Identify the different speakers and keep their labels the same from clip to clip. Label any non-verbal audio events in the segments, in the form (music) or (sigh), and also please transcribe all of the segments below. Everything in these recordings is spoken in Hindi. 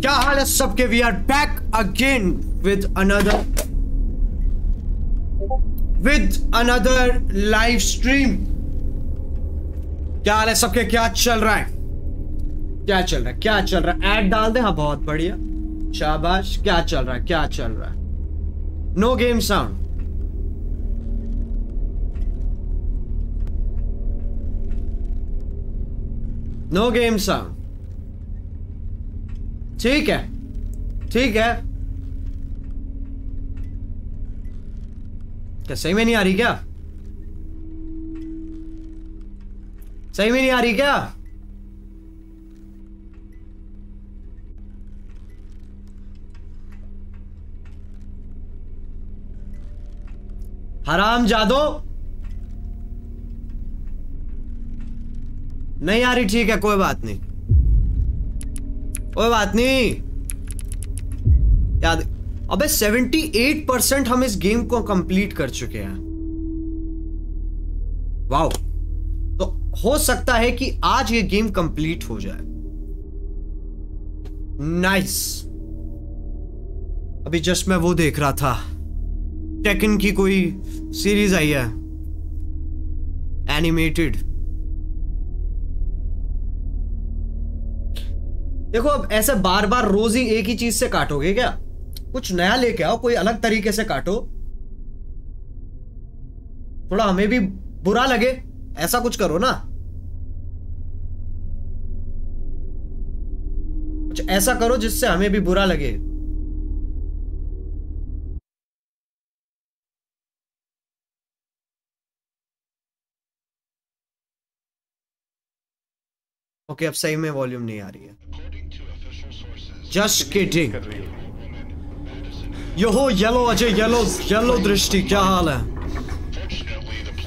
Speaker 1: क्या हाल है सबके we are back again with another with another live stream क्या हाल है सबके? क्या चल रहा है? क्या चल रहा है? क्या चल रहा है? ऐड डाल दे। हाँ बहुत बढ़िया। शाबाश। क्या चल रहा है? क्या चल रहा है? No game sound no game sound ठीक है। ठीक है। क्या सही में नहीं आ रही क्या? सही में नहीं आ रही क्या? हराम जादो। नहीं आ रही, ठीक है, कोई बात नहीं। कोई बात नहीं। याद अबे 78 परसेंट हम इस गेम को कंप्लीट कर चुके हैं। वाओ हो सकता है कि आज ये गेम कंप्लीट हो जाए। नाइस अभी जस्ट मैं वो देख रहा था। टेकन की कोई सीरीज़ आई है। एनिमेटेड देखो, अब ऐसे बार बार रोज ही एक ही चीज़ से काटोगे क्या? कुछ नया लेके आओ, कोई अलग तरीके से काटो। थोड़ा हमें भी बुरा लगे। ऐसा कुछ करो ना। कुछ ऐसा करो जिससे हमें भी बुरा लगे। ओके अब सही में वॉल्यूम नहीं आ रही है। जस्ट किडिंग यो हो yellow Ajay yellow yellow Drishti क्या हाल है?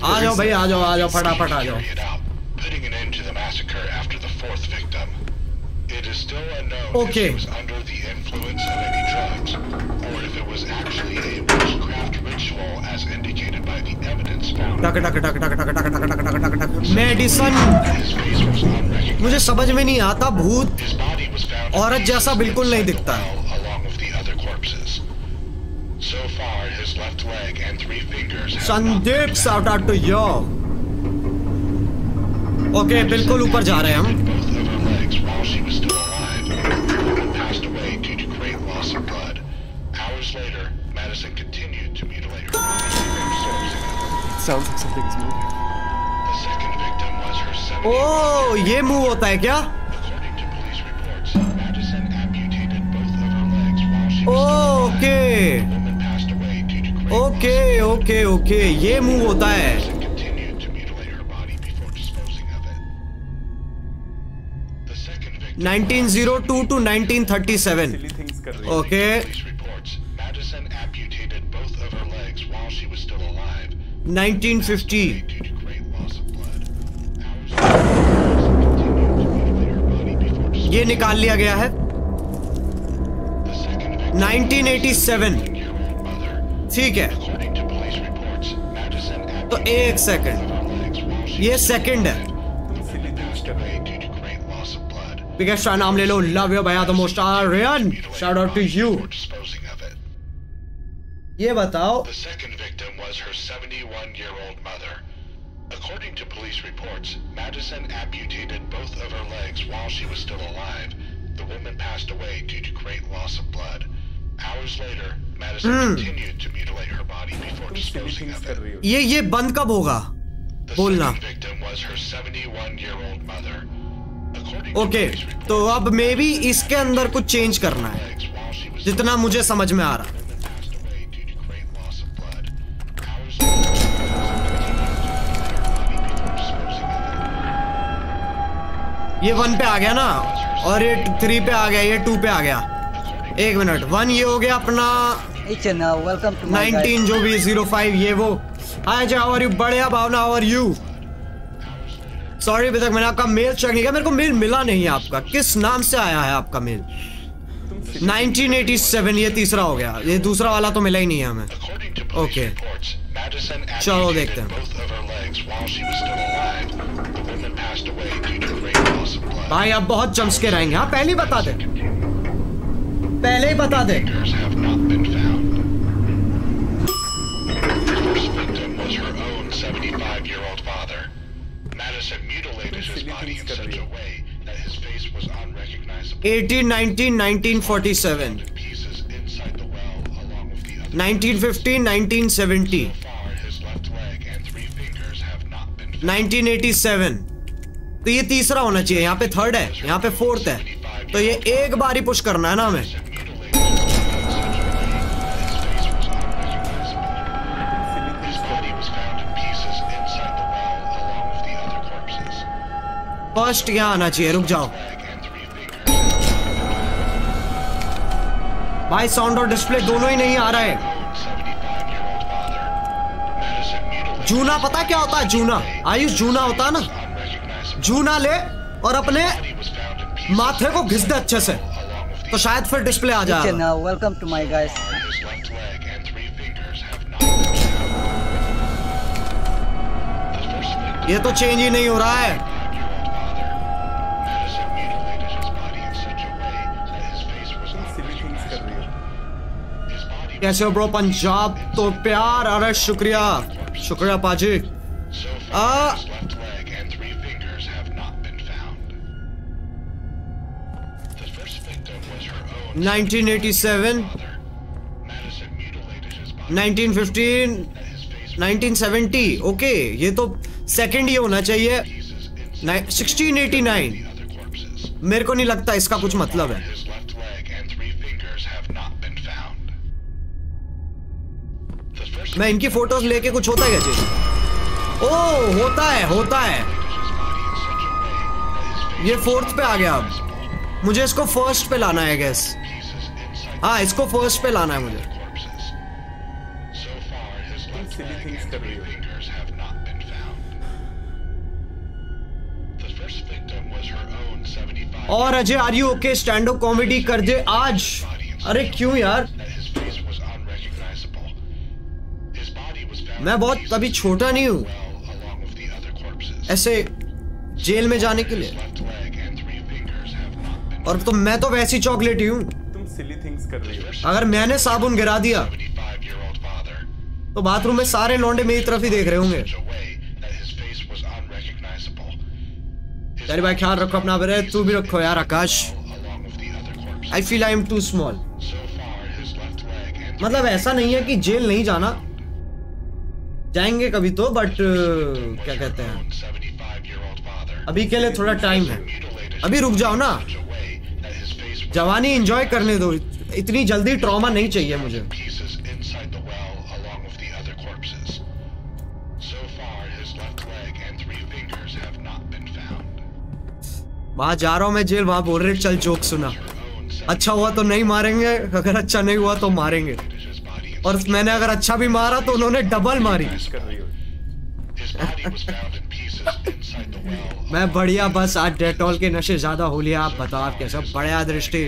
Speaker 1: आ जाओ भाई आ जाओ आ जाओ फटाफट आ जाओ ओके मेडिसन मुझे समझ में नहीं आता भूत औरत जैसा बिल्कुल नहीं दिखता है
Speaker 2: So far, his left leg and three fingers. Sandeep
Speaker 1: shout out to yo okay बिल्कुल ऊपर जा रहे हैं हम
Speaker 3: Sounds like something's moving.
Speaker 2: The second victim was
Speaker 1: Oh, ये move होता है क्या?
Speaker 2: According to police reports, amputated both of her legs. Okay.
Speaker 1: Okay okay okay ये मूव होता है।
Speaker 2: Nineteen zero two two nineteen thirty seven. Okay nineteen fifty.
Speaker 1: ये निकाल लिया गया है। 1987 ठीक है तो एक सेकंड ये सेकंड है. बिगेस्ट नाम ले लो लव यू भैया the most Aryan
Speaker 2: shout out to you.
Speaker 1: ये बताओ
Speaker 2: The second victim was her 71-year-old mother. According to police reports, Madison amputated both of her legs while she was still alive. The woman passed away due to great loss of blood. Hours later, Madison continued to mutilate her body before disposing of it.
Speaker 1: ये ये बंद कब होगा बोलना।
Speaker 2: second victim was her 71-year-old mother. Okay
Speaker 1: तो अब मे भी इसके अंदर कुछ चेंज करना है जितना मुझे समझ में आ रहा ये वन पे आ गया ना और ये थ्री पे आ गया ये टू पे आ गया एक मिनट वन ये हो गया अपना नाइनटीन जो भी ज़ीरो फाइव ये वो। हाय जो आवर यू बढ़िया भावना आवर यू
Speaker 2: सॉरी मैंने आपका मेल चेक नहीं किया। मेरे को मेल मिला नहीं आपका। किस नाम से आया है आपका मेल 1987 ये तीसरा हो गया। ये दूसरा वाला तो मिला ही नहीं है हमें।
Speaker 4: ओके
Speaker 2: चलो देखते हैं। भाई अब बहुत चमचके रहेंगे हाँ पहली बता दें। पहले ही बता दे। तो ये तीसरा होना चाहिए। यहाँ पे थर्ड है। यहाँ पे फोर्थ है। तो ये एक बार ही पुश करना है ना हमें। फ़र्स्ट यहाँ आना चाहिए। रुक जाओ। भाई साउंड और डिस्प्ले दोनों ही नहीं आ रहा है। जूना पता क्या होता है? जूना। आयुष जूना होता है ना? जूना ले और अपने माथे को घिस दे अच्छे से। तो शायद फिर डिस्प्ले आ
Speaker 4: जाए वेलकम टू माई गाइस
Speaker 2: ये तो चेंज ही नहीं हो रहा है। कैसे हो ब्रो? पंजाब तो प्यार, अरे शुक्रिया। शुक्रिया पाजी।
Speaker 4: आ,
Speaker 2: nineteen
Speaker 4: eighty seven, nineteen fifteen,
Speaker 2: nineteen okay, ये तो सेकेंड ये होना चाहिए। 1689 मेरे को नहीं लगता इसका कुछ मतलब है। मैं इनकी फ़ोटोज़ लेके कुछ होता है क्या ओ, होता है होता है। ये फोर्थ पे आ गया अब। मुझे इसको फ़र्स्ट पे लाना है गैस हाँ इसको फ़र्स्ट पे लाना है मुझे। और Ajay are you okay stand up comedy कर दे आज। अरे क्यों यार? मैं बहुत अभी छोटा नहीं हूँ। ऐसे जेल में जाने के लिए। और तो मैं तो वैसी चॉकलेट ही। हूँ
Speaker 5: तुम सिली थिंग्स कर रही हो।
Speaker 2: अगर मैंने साबुन गिरा दिया तो बाथरूम में सारे लौंडे मेरी तरफ़ ही देख रहे होंगे। अरे भाई ख्याल रखो अपना बरे तू भी रखो यार Akash.
Speaker 4: I feel I am too small
Speaker 2: मतलब ऐसा नहीं है कि जेल नहीं जाना। जाएँगे कभी तो बट uh, क्या कहते हैं? अभी के लिए थोड़ा टाइम है। अभी रुक जाओ ना। जवानी इंजॉय करने दो। इतनी जल्दी ट्रॉमा नहीं चाहिए मुझे। वहाँ जा रहा हूँ मैं जेल, वहाँ बोल रहे, चल जोक सुना। अच्छा हुआ तो नहीं मारेंगे, अगर अच्छा नहीं हुआ तो मारेंगे। और मैंने अगर अच्छा भी मारा तो उन्होंने डबल मारी. मैं बढ़िया बस आज डेटॉल के नशे ज़्यादा हो लिया आप बताओ आप कैसा बढ़िया दृष्टि।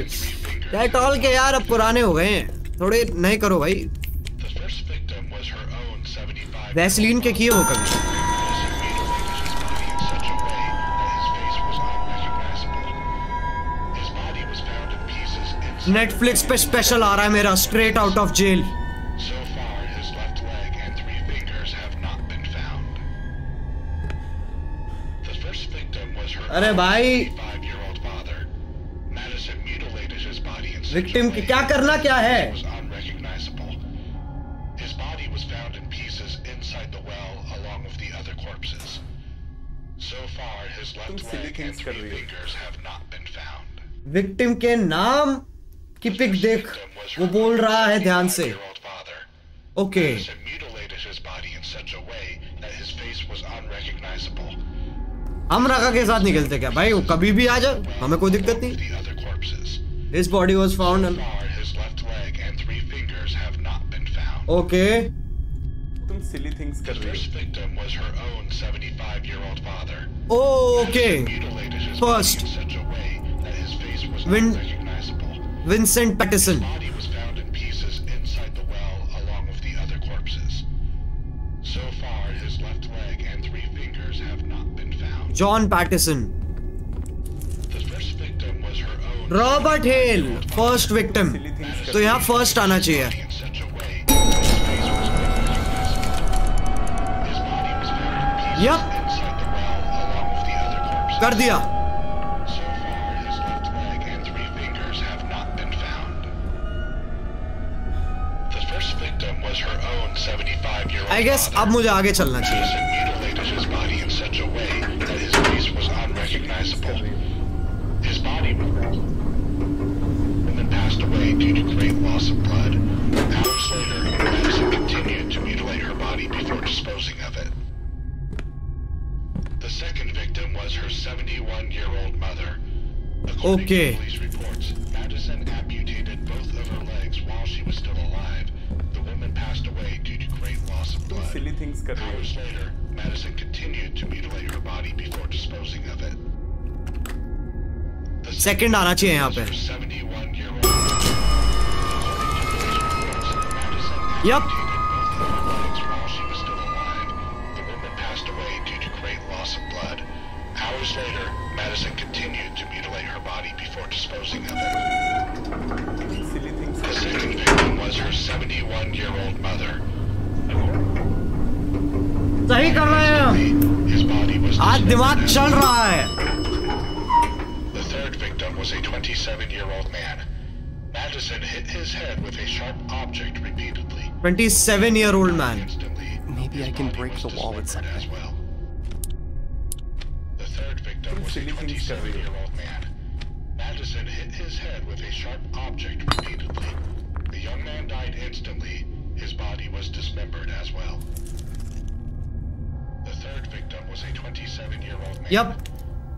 Speaker 2: डेटॉल के यार अब पुराने हो गए हैं। थोड़े नहीं करो भाई।
Speaker 4: The first victim was her own 75
Speaker 2: Vaseline के किए हो कभी? नेटफ्लिक्स पे स्पेशल आ रहा है मेरा
Speaker 4: straight out of jail such a
Speaker 2: victim
Speaker 4: way
Speaker 2: क्या करना क्या है
Speaker 4: that was unrecognizable. His body was found in pieces inside the well along with the other corpses. So far, his left
Speaker 5: तुम silly
Speaker 4: leg and
Speaker 5: things कर
Speaker 4: three
Speaker 5: रही हो।
Speaker 4: fingers have not been found.
Speaker 2: Victim के नाम की पिक देख वो बोल रहा है ध्यान से. ओके
Speaker 4: Madison
Speaker 2: हम रखा के साथ निकलते क्या? भाई वो कभी भी आ जाए हमें कोई दिक्कत नहीं।
Speaker 4: His
Speaker 2: body was found okay silly things John
Speaker 1: Pattison Robert
Speaker 2: Hale first victim
Speaker 1: तो यहाँ फ़र्स्ट आना चाहिए।
Speaker 2: यप
Speaker 1: कर दिया। आई गेस अब मुझे आगे चलना चाहिए।
Speaker 2: The second victim was her 71-year-old mother.
Speaker 1: Okay.
Speaker 2: police reports, Madison amputated both of her legs while she was still alive. The woman passed away due to great loss of blood.
Speaker 5: Silly things
Speaker 2: Hours later, Madison continued to mutilate her body before disposing of it.
Speaker 1: Second आना चाहिए यहाँ पे
Speaker 2: her 71-year-old.
Speaker 1: Yup.
Speaker 2: Both of her legs while she was still alive. The woman passed away due to great loss of blood. Hours later, Madison continued to mutilate her body before disposing of it.
Speaker 5: Silly things
Speaker 2: The second victim was her 71-year-old mother.
Speaker 1: सही कर रहे हैं आज दिमाग. चल रहा है
Speaker 2: was a 27-year-old man. Madison hit his head with a sharp object repeatedly.
Speaker 1: 27-year-old man.
Speaker 3: Maybe I can break the wall with
Speaker 2: something. Well. The third victim was a 27-year-old man. Madison hit his head with a sharp object repeatedly. The young man died instantly. His body was dismembered as well. The third victim was a 27-year-old man.
Speaker 1: Yep.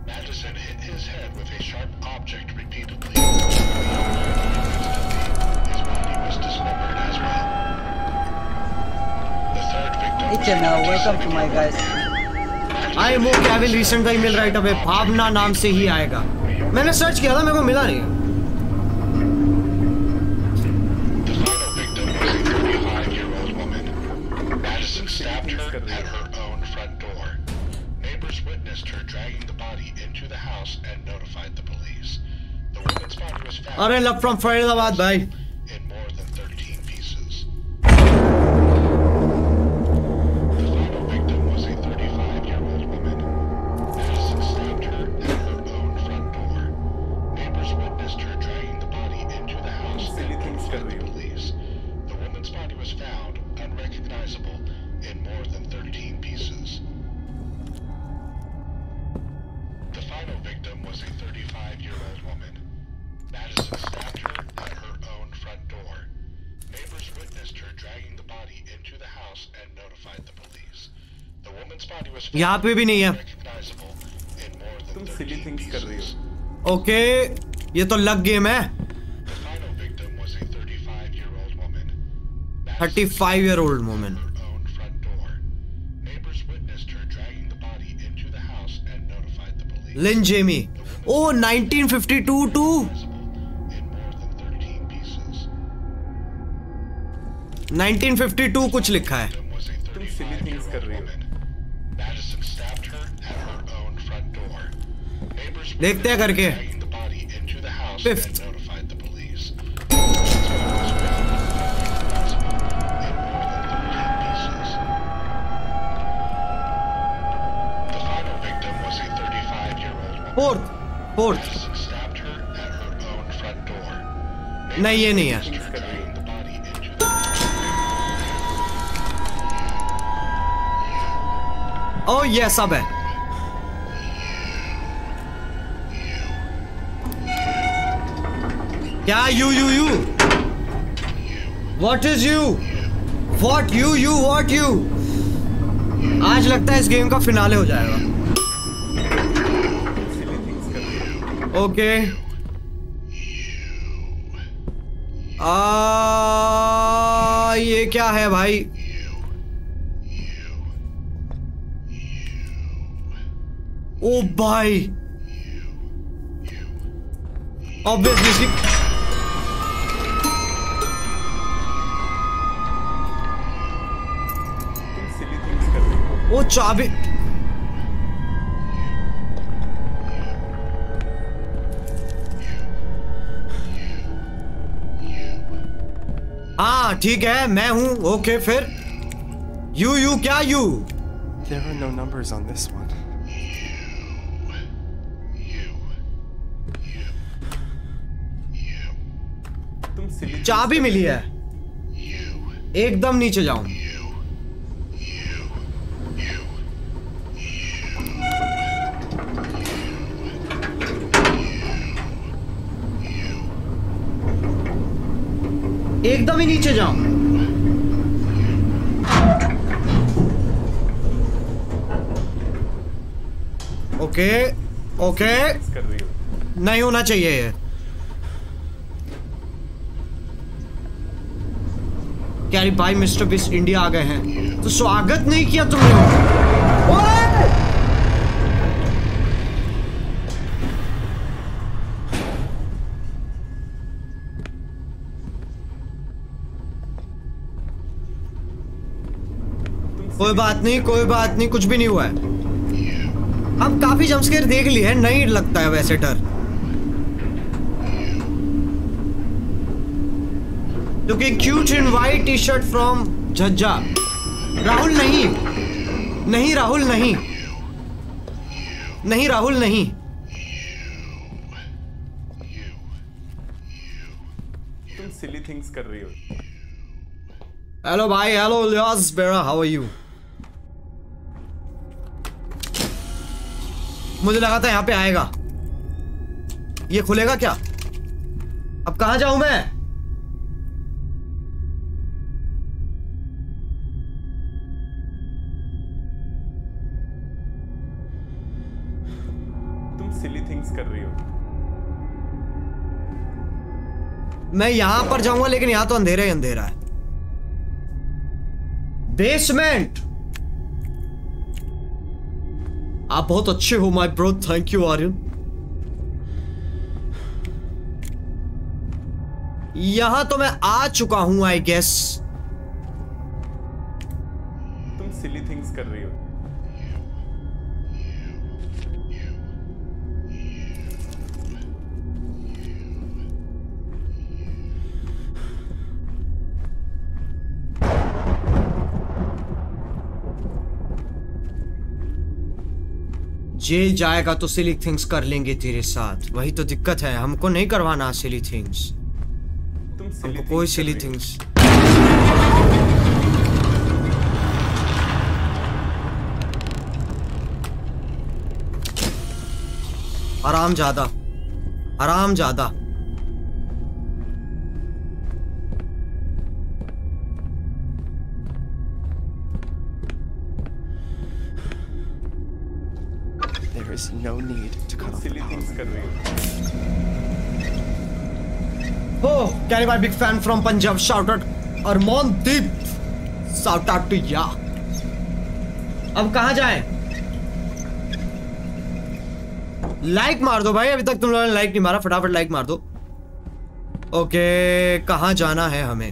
Speaker 2: Madison hit his head with a sharp object repeatedly. His body was dismembered as well. The third victim
Speaker 6: Hey Chenna, welcome to my
Speaker 2: 27-year-old
Speaker 6: guys.
Speaker 1: I मो कैविल रिसेंट का ईमेल राइट away. भावना नाम से ही आएगा मैंने सर्च किया था मेरे को मिला नहीं अरे लव फ्रॉम फरीदाबाद भाई यहाँ पे भी नहीं है।
Speaker 5: तुम कर रही हो।
Speaker 1: ओके ये तो लग गेम है।
Speaker 2: Thirty
Speaker 1: five year old
Speaker 2: women
Speaker 1: Lynn Jamie O 1952 to
Speaker 2: nineteen fifty
Speaker 1: two कुछ लिखा है।
Speaker 5: तुम कर रही हो।
Speaker 1: देखते हैं करके।
Speaker 2: फिफ्थ
Speaker 1: फोर्थ फोर्थ नहीं ये नहीं है। ओ ये सब है। क्या you you you what is you what you you what you आज लगता है इस गेम का फिनाले हो जाएगा। ओके आ, ये क्या है भाई? ओ भाई ऑब्वियसली वो चाबी हाँ ठीक है मैं हूँ ओके फिर। यू यू क्या you?
Speaker 3: There are no numbers on this one.
Speaker 1: चाबी मिली है। एकदम नीचे जाऊँ। एकदम ही नीचे जाऊँ।
Speaker 5: Okay okay.
Speaker 1: नहीं होना चाहिए ये। क्या भाई, मिस्टर बिस इंडिया आ गए हैं। तो स्वागत नहीं किया तुमने? कोई बात नहीं कोई बात नहीं कुछ भी नहीं हुआ है। हम काफ़ी जम्पस्केयर देख लिए हैं नहीं लगता है वैसे डर। क्योंकि cute in white T shirt from Jhajja Rahul नहीं। नहीं राहुल नहीं। नहीं राहुल नहीं।
Speaker 5: तुम सिली थिंग्स कर रही हो।
Speaker 1: हेलो भाई हेलो लियास बेरा हाउ आर यू मुझे लगा था यहाँ पे आएगा। ये खुलेगा क्या? अब कहाँ जाऊँ मैं?
Speaker 5: तुम सिली थिंग्स कर रही हो।
Speaker 1: मैं यहाँ पर जाऊँगा लेकिन यहाँ तो अंधेरा ही अंधेरा है। बेसमेंट आप बहुत अच्छे हो my bro thank you Aryan यहाँ तो मैं आ चुका हूँ आई गेस
Speaker 5: तुम सिली थिंग्स कर रही हो।
Speaker 1: जेल जाएगा तो सिली थिंग्स कर लेंगे तेरे साथ। वही तो दिक्कत है हमको नहीं करवाना सिली थिंग्स हमको कोई सिली थिंग्स आराम ज़्यादा आराम ज़्यादा।
Speaker 3: There is no need to cut off the power.
Speaker 5: हो
Speaker 1: Oh, Gary, my big fan from Punjab. Shout out Arman Deep. Shout out to ya. अब कहाँ जाए लाइक मार दो भाई अभी तक तुम लोगों ने लाइक नहीं मारा फटाफट लाइक मार दो ओके कहाँ जाना है हमें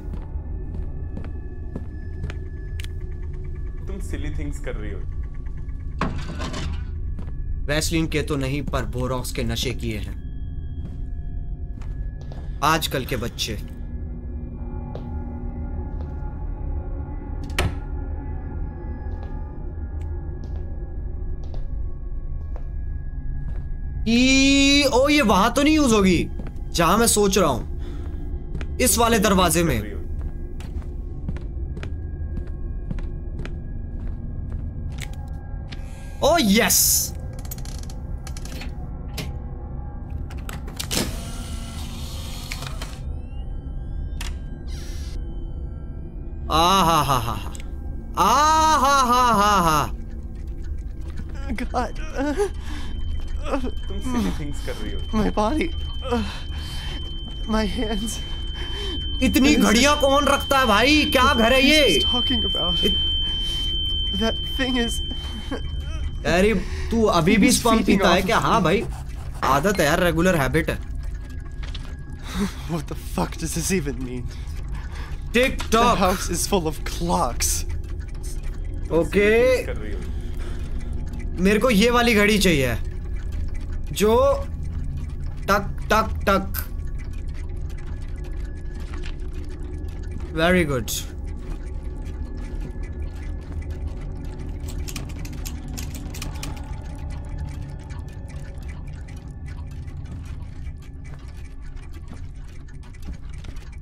Speaker 5: तुम सिली थिंग्स कर रही हो
Speaker 1: वैसलीन के तो नहीं, पर बोरॉक्स के नशे किए हैं। आजकल के बच्चे। ओ, ये वहाँ तो नहीं यूज़ होगी। जहाँ मैं सोच रहा हूँ। इस वाले दरवाजे में। ओ, यस। आ हा हा हा हा आ हा हा हा हा
Speaker 3: God,
Speaker 5: तुम सिली थिंग्स कर रही हो।
Speaker 3: My body, my hands.
Speaker 1: इतनी घड़ियाँ कौन रखता है भाई? क्या घर है ये?
Speaker 3: talking about? That thing is.
Speaker 1: अरे तू अभी भी स्पम पीता है क्या? हाँ भाई। आदत है यार रेगुलर हैबिट है।
Speaker 3: What the fuck does this even mean?
Speaker 1: Tick
Speaker 3: The
Speaker 1: tock
Speaker 3: house is full of clocks.
Speaker 5: Okay
Speaker 1: मेरे को ये वाली घड़ी चाहिए। जो टक टक टक। वेरी गुड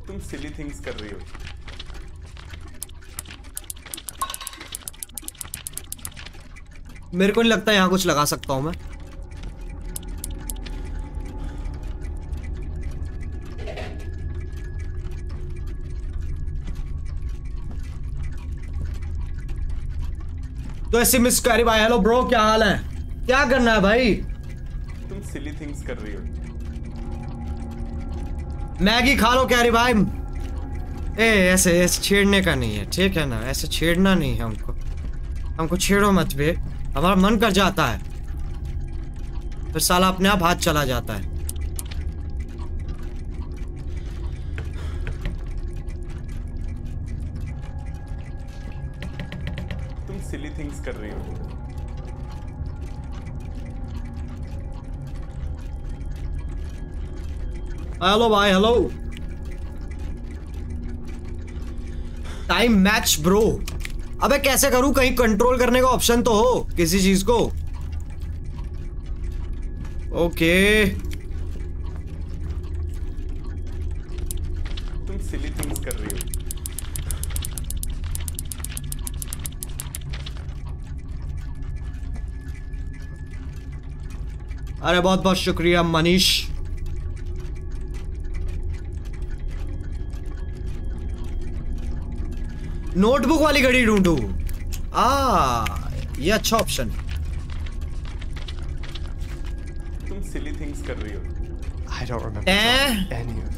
Speaker 5: तुम सिली थिंग्स कर रही हो।
Speaker 1: मेरे को नहीं लगता यहाँ कुछ लगा सकता हूँ मैं। तो ऐसे मिस करी भाई। हेलो ब्रो क्या हाल है? क्या करना है भाई?
Speaker 5: तुम सिली थिंग्स कर रही हो।
Speaker 1: मैगी खा लो कैरी भाई? ए ऐसे ऐसे छेड़ने का नहीं है ठीक है ना? ऐसे छेड़ना नहीं है हमको। हमको छेड़ो मत बे हमारा मन कर जाता है फिर साला अपने आप हाथ चला जाता है।
Speaker 5: तुम सिली थिंग्स कर रही हो।
Speaker 1: हेलो भाई हेलो टाइम मैच ब्रो अबे कैसे करूँ? कहीं कंट्रोल करने का ऑप्शन तो हो किसी चीज़ को। ओके
Speaker 5: तुम सिली थिंग्स कर रही हो।
Speaker 1: अरे बहुत बहुत शुक्रिया मनीष। नोटबुक वाली घड़ी ढूंढू। आ ये अच्छा ऑप्शन। है
Speaker 5: तुम सिली थिंग्स कर रही हो।
Speaker 3: I don't remember any of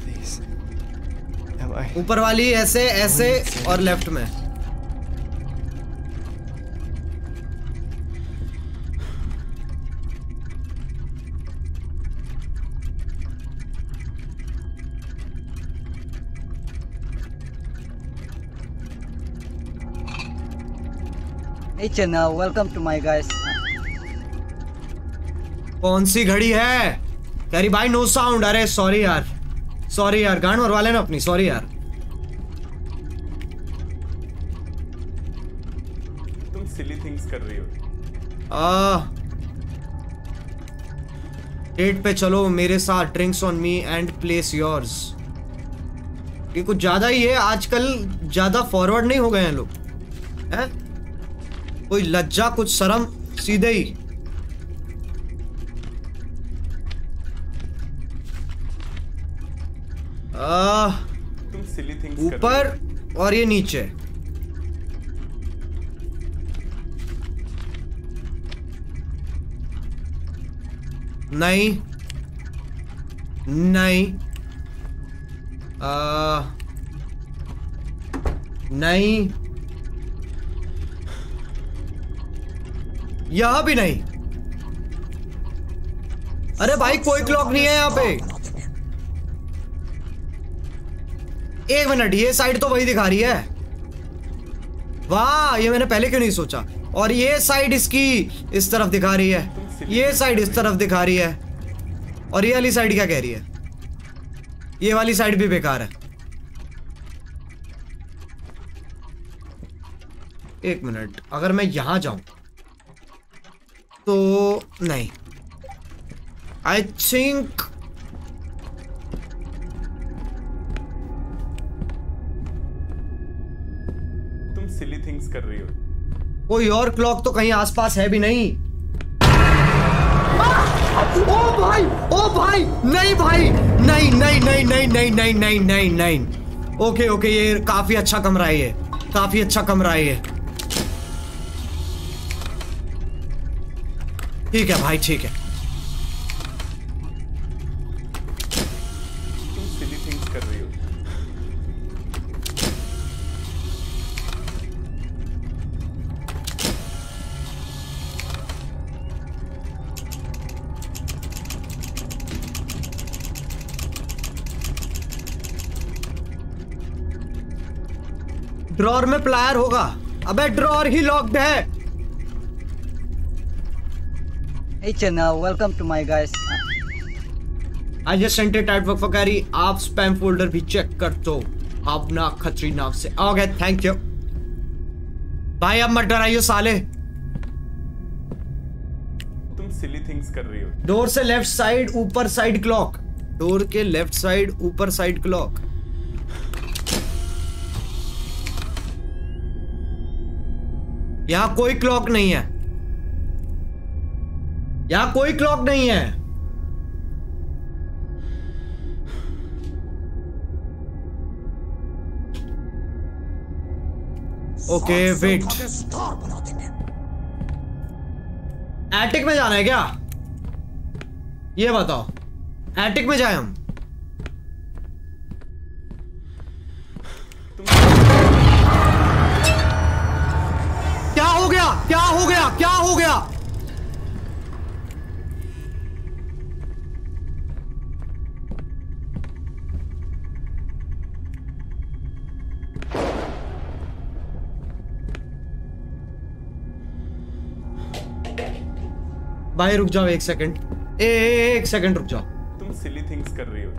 Speaker 3: I?
Speaker 1: ऊपर वाली ऐसे ऐसे और लेफ़्ट में।
Speaker 6: Hey Chenna, welcome to my guys.
Speaker 1: कौन सी घड़ी है? कैरी भाई नो साउंड अरे सॉरी यार. सॉरी यार गांड मरवा लेना अपनी सॉरी यार.
Speaker 5: तुम सिली थिंग्स कर रही हो।
Speaker 1: आ डेट पे चलो मेरे साथ drinks on me and place yours ये कुछ ज़्यादा ही है आजकल ज़्यादा फॉरवर्ड नहीं हो गए हैं लोग। हैं? कोई लज्जा कुछ शर्म सीधे ही। ऊपर और ये नीचे। नहीं नहीं आ, नहीं। यहाँ भी नहीं। अरे भाई, कोई क्लॉक नहीं है यहाँ पे। एक मिनट, ये साइड तो वही दिखा रही है। वाह, ये मैंने पहले क्यों नहीं सोचा? और ये साइड इसकी इस तरफ़ दिखा रही है। ये साइड इस तरफ़ दिखा रही है। और ये वाली साइड क्या कह रही है? ये वाली साइड भी बेकार है। एक मिनट, अगर मैं यहाँ जाऊँ तो नहीं आई थिंक
Speaker 5: तुम सिली थिंग्स कर रही हो।
Speaker 1: कोई और क्लॉक तो कहीं आसपास है भी नहीं। ओ भाई ओ भाई नहीं भाई नहीं नहीं नहीं नहीं नहीं नहीं नहीं नहीं नहीं। ओके ओके ये काफ़ी अच्छा कमरा है ये काफ़ी अच्छा कमरा है ये। ठीक है भाई ठीक है। ड्रॉर में प्लायर होगा। अबे ड्रॉर ही लॉक्ड है।
Speaker 6: Hey channel, welcome to my guys.
Speaker 1: आप स्पैम फोल्डर भी चेक कर दो। अपना खतरी नाम से ओके थैंक यू भाई अब मत डराइयो साले।
Speaker 5: तुम सिली थिंग्स कर रही हो।
Speaker 1: डोर से लेफ़्ट साइड ऊपर साइड क्लॉक डोर के लेफ़्ट साइड ऊपर साइड क्लॉक यहाँ कोई क्लॉक नहीं है। यहाँ कोई क्लॉक नहीं है। ओके वेट एटिक में जाना है क्या? ये बताओ। एटिक में जाए हम। क्या हो गया? क्या हो गया? क्या हो गया? भाई रुक जाओ एक सेकंड एक सेकंड रुक जाओ।
Speaker 5: तुम सिली थिंग्स कर रही हो।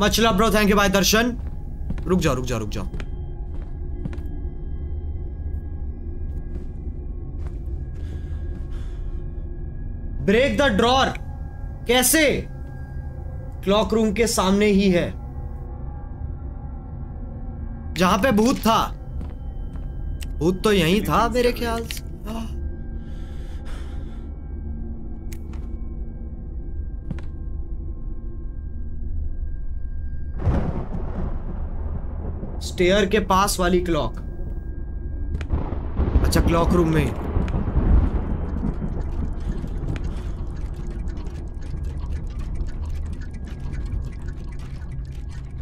Speaker 1: मचला ब्रो थैंक यू भाई दर्शन रुक जाओ रुक जाओ रुक जाओ। ब्रेक द ड्रॉर कैसे? क्लॉक रूम के सामने ही है। जहाँ पे भूत था। भूत तो यहीं था मेरे ख्याल से। स्टेयर के पास वाली क्लॉक अच्छा क्लॉक रूम में।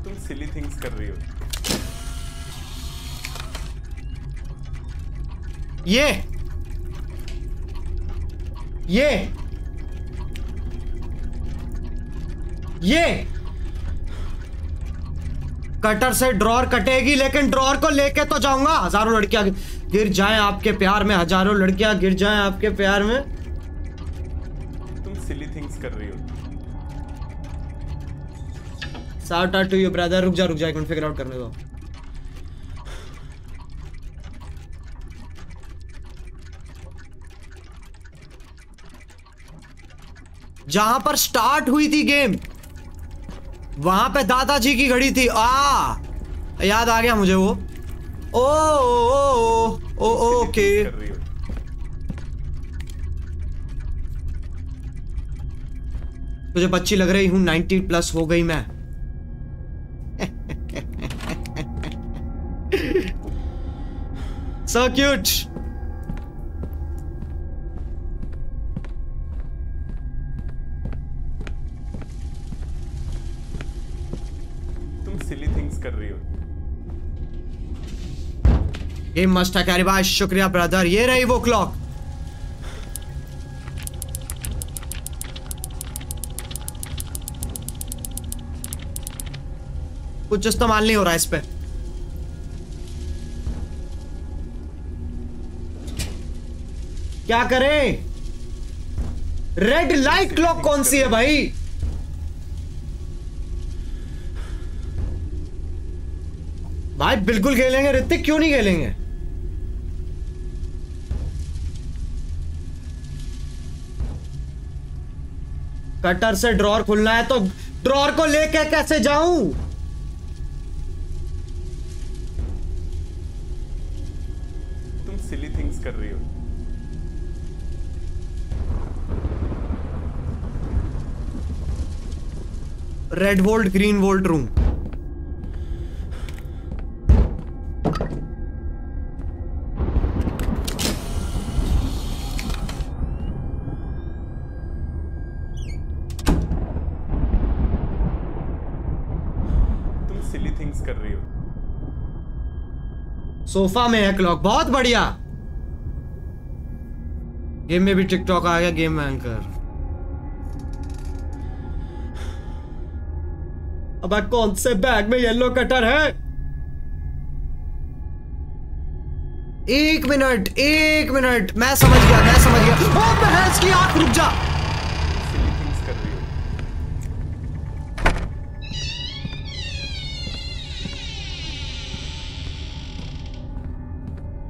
Speaker 5: तुम सिली थिंग्स कर रही हो।
Speaker 1: ये। ये। ये। कटर से ड्रॉर कटेगी लेकिन ड्रॉर को लेके तो जाऊँगा। हज़ारों लड़कियाँ गिर जाएँ आपके प्यार में हज़ारों लड़कियाँ गिर जाएँ आपके प्यार में।
Speaker 5: तुम सिली थिंग्स कर रही हो।
Speaker 1: Shout out to you brother रुक जा रुक जा एक मिनट फिगर आउट करने दो। जहाँ पर स्टार्ट हुई थी गेम, वहाँ पे दादाजी की घड़ी थी। आ, याद आ गया मुझे वो। Oh oh oh okay. तुझे बच्ची लग रही हूँ 90 प्लस हो गई मैं। (laughs) so cute गेम मस्ट है भाई शुक्रिया ब्रदर ये रही वो क्लॉक कुछ इस्तेमाल नहीं हो रहा इस पर क्या करें? रेड लाइट क्लॉक कौन सी है भाई? भाई, बिल्कुल खेलेंगे, ऋतिक क्यों नहीं खेलेंगे? कटर से ड्रॉर खुलना है तो ड्रॉर को लेके कैसे जाऊँ?
Speaker 5: तुम सिली थिंग्स कर रही हो। Red volt green volt room
Speaker 1: sofa में है क्लॉक। बहुत बढ़िया। गेम में भी टिकटॉक आ गया, गेम में एंकर। अब कौन से बैग में येलो कटर है? एक मिनट एक मिनट। मैं समझ गया, मैं समझ गया। ओ की आँख रुक जा।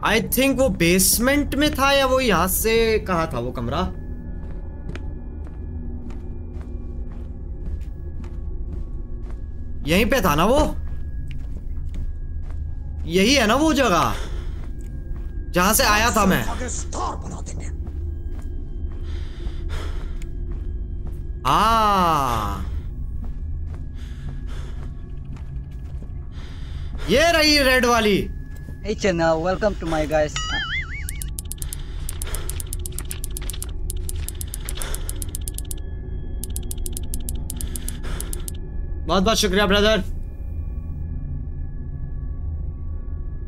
Speaker 1: आई थिंक वो बेसमेंट में था या वो यहाँ से कहा था वो कमरा? यहीं पे था ना वो? यही है ना वो जगह? जहाँ से आया था मैं। हाँ। ये रही रेड वाली।
Speaker 6: Hey Chenna, welcome to my guys.
Speaker 1: बहुत बहुत शुक्रिया ब्रदर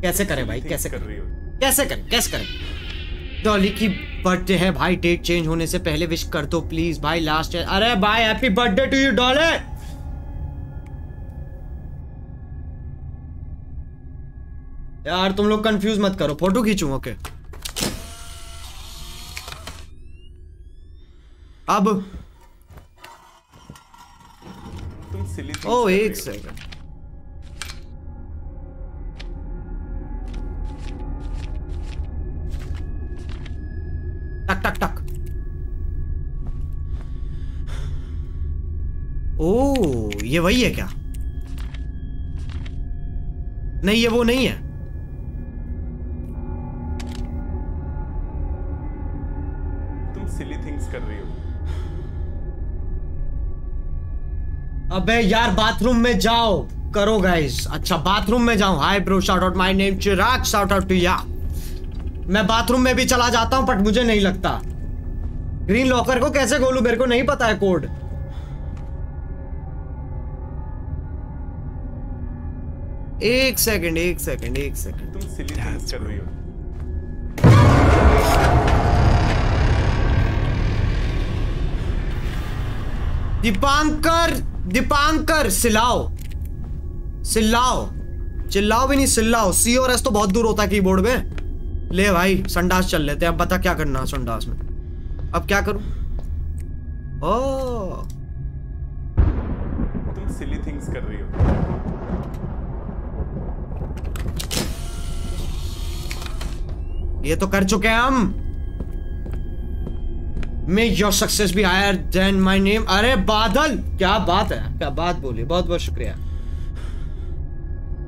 Speaker 1: कैसे करें भाई? कैसे
Speaker 5: कर रही हो?
Speaker 1: कैसे करें? कैसे करें? डॉली की बर्थडे है भाई डेट चेंज होने से पहले विश कर दो प्लीज़ भाई लास्ट अरे भाई हैप्पी बर्थडे टू यू डॉले यार तुम लोग कंफ्यूज मत करो फ़ोटो खींचू ओके अब।
Speaker 5: तुम सिली
Speaker 1: ओ एक। सेकंड टक टक टक। ओ ये वही है क्या? नहीं ये वो नहीं है। अबे यार बाथरूम में जाओ। करो गाइस अच्छा बाथरूम में जाओ hi bro shout out my name Chirag. Shout out to या मैं बाथरूम में भी चला जाता हूँ बट मुझे नहीं लगता। ग्रीन लॉकर को कैसे खोलूं? मेरे को नहीं पता है कोड एक सेकंड एक सेकंड एक सेकंड
Speaker 5: तुम सिली कर रही हो।
Speaker 1: दीपांकर दीपांकर सिलाओ। सिल्लाओ चिल्लाओ भी नहीं सिल्लाओ। सी और एस तो बहुत दूर होता है कीबोर्ड में। ले भाई संडास चल लेते हैं। अब बता क्या करना है संडास में? अब क्या करूँ? ओ।
Speaker 5: तुम सिली थिंग्स कर रही हो।
Speaker 1: ये तो कर चुके हैं हम। मे योर सक्सेस भी हायर देन माय नेम अरे बादल! क्या बात है? क्या बात बोली? बहुत बहुत शुक्रिया।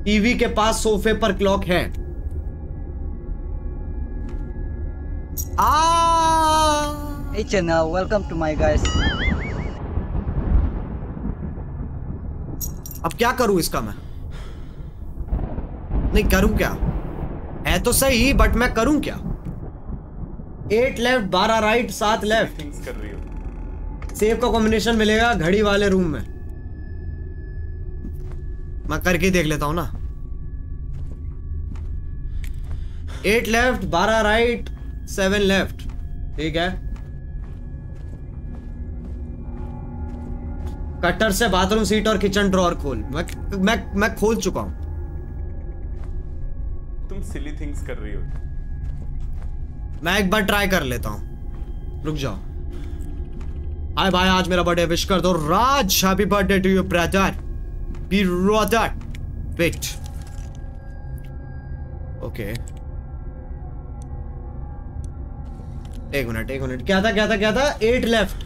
Speaker 1: टीवी के पास सोफे पर क्लॉक है। आ!
Speaker 6: Hey Chenna, welcome to my guys.
Speaker 1: अब क्या करूँ इसका मैं? नहीं करूँ क्या? है तो सही बट मैं करूँ क्या? एट लेफ़्ट बारह राइट सात लेफ़्ट
Speaker 5: थिंग्स कर रही हो।
Speaker 1: सेव का कॉम्बिनेशन मिलेगा घड़ी वाले रूम में। मैं करके देख लेता हूँ ना। एट लेफ़्ट बारह राइट सेवन लेफ़्ट ठीक है? कटर से बाथरूम सीट और किचन ड्रॉर खोल। मैं मैं मैं खोल चुका हूँ।
Speaker 5: तुम सिली थिंग्स कर रही हो।
Speaker 1: मैं एक बार ट्राई कर लेता हूँ। रुक जाओ। हाय भाई आज मेरा बर्थडे विश कर दो। Raj happy birthday to you brother B brother wait okay एक मिनट एक मिनट क्या था क्या था क्या था? एट लेफ़्ट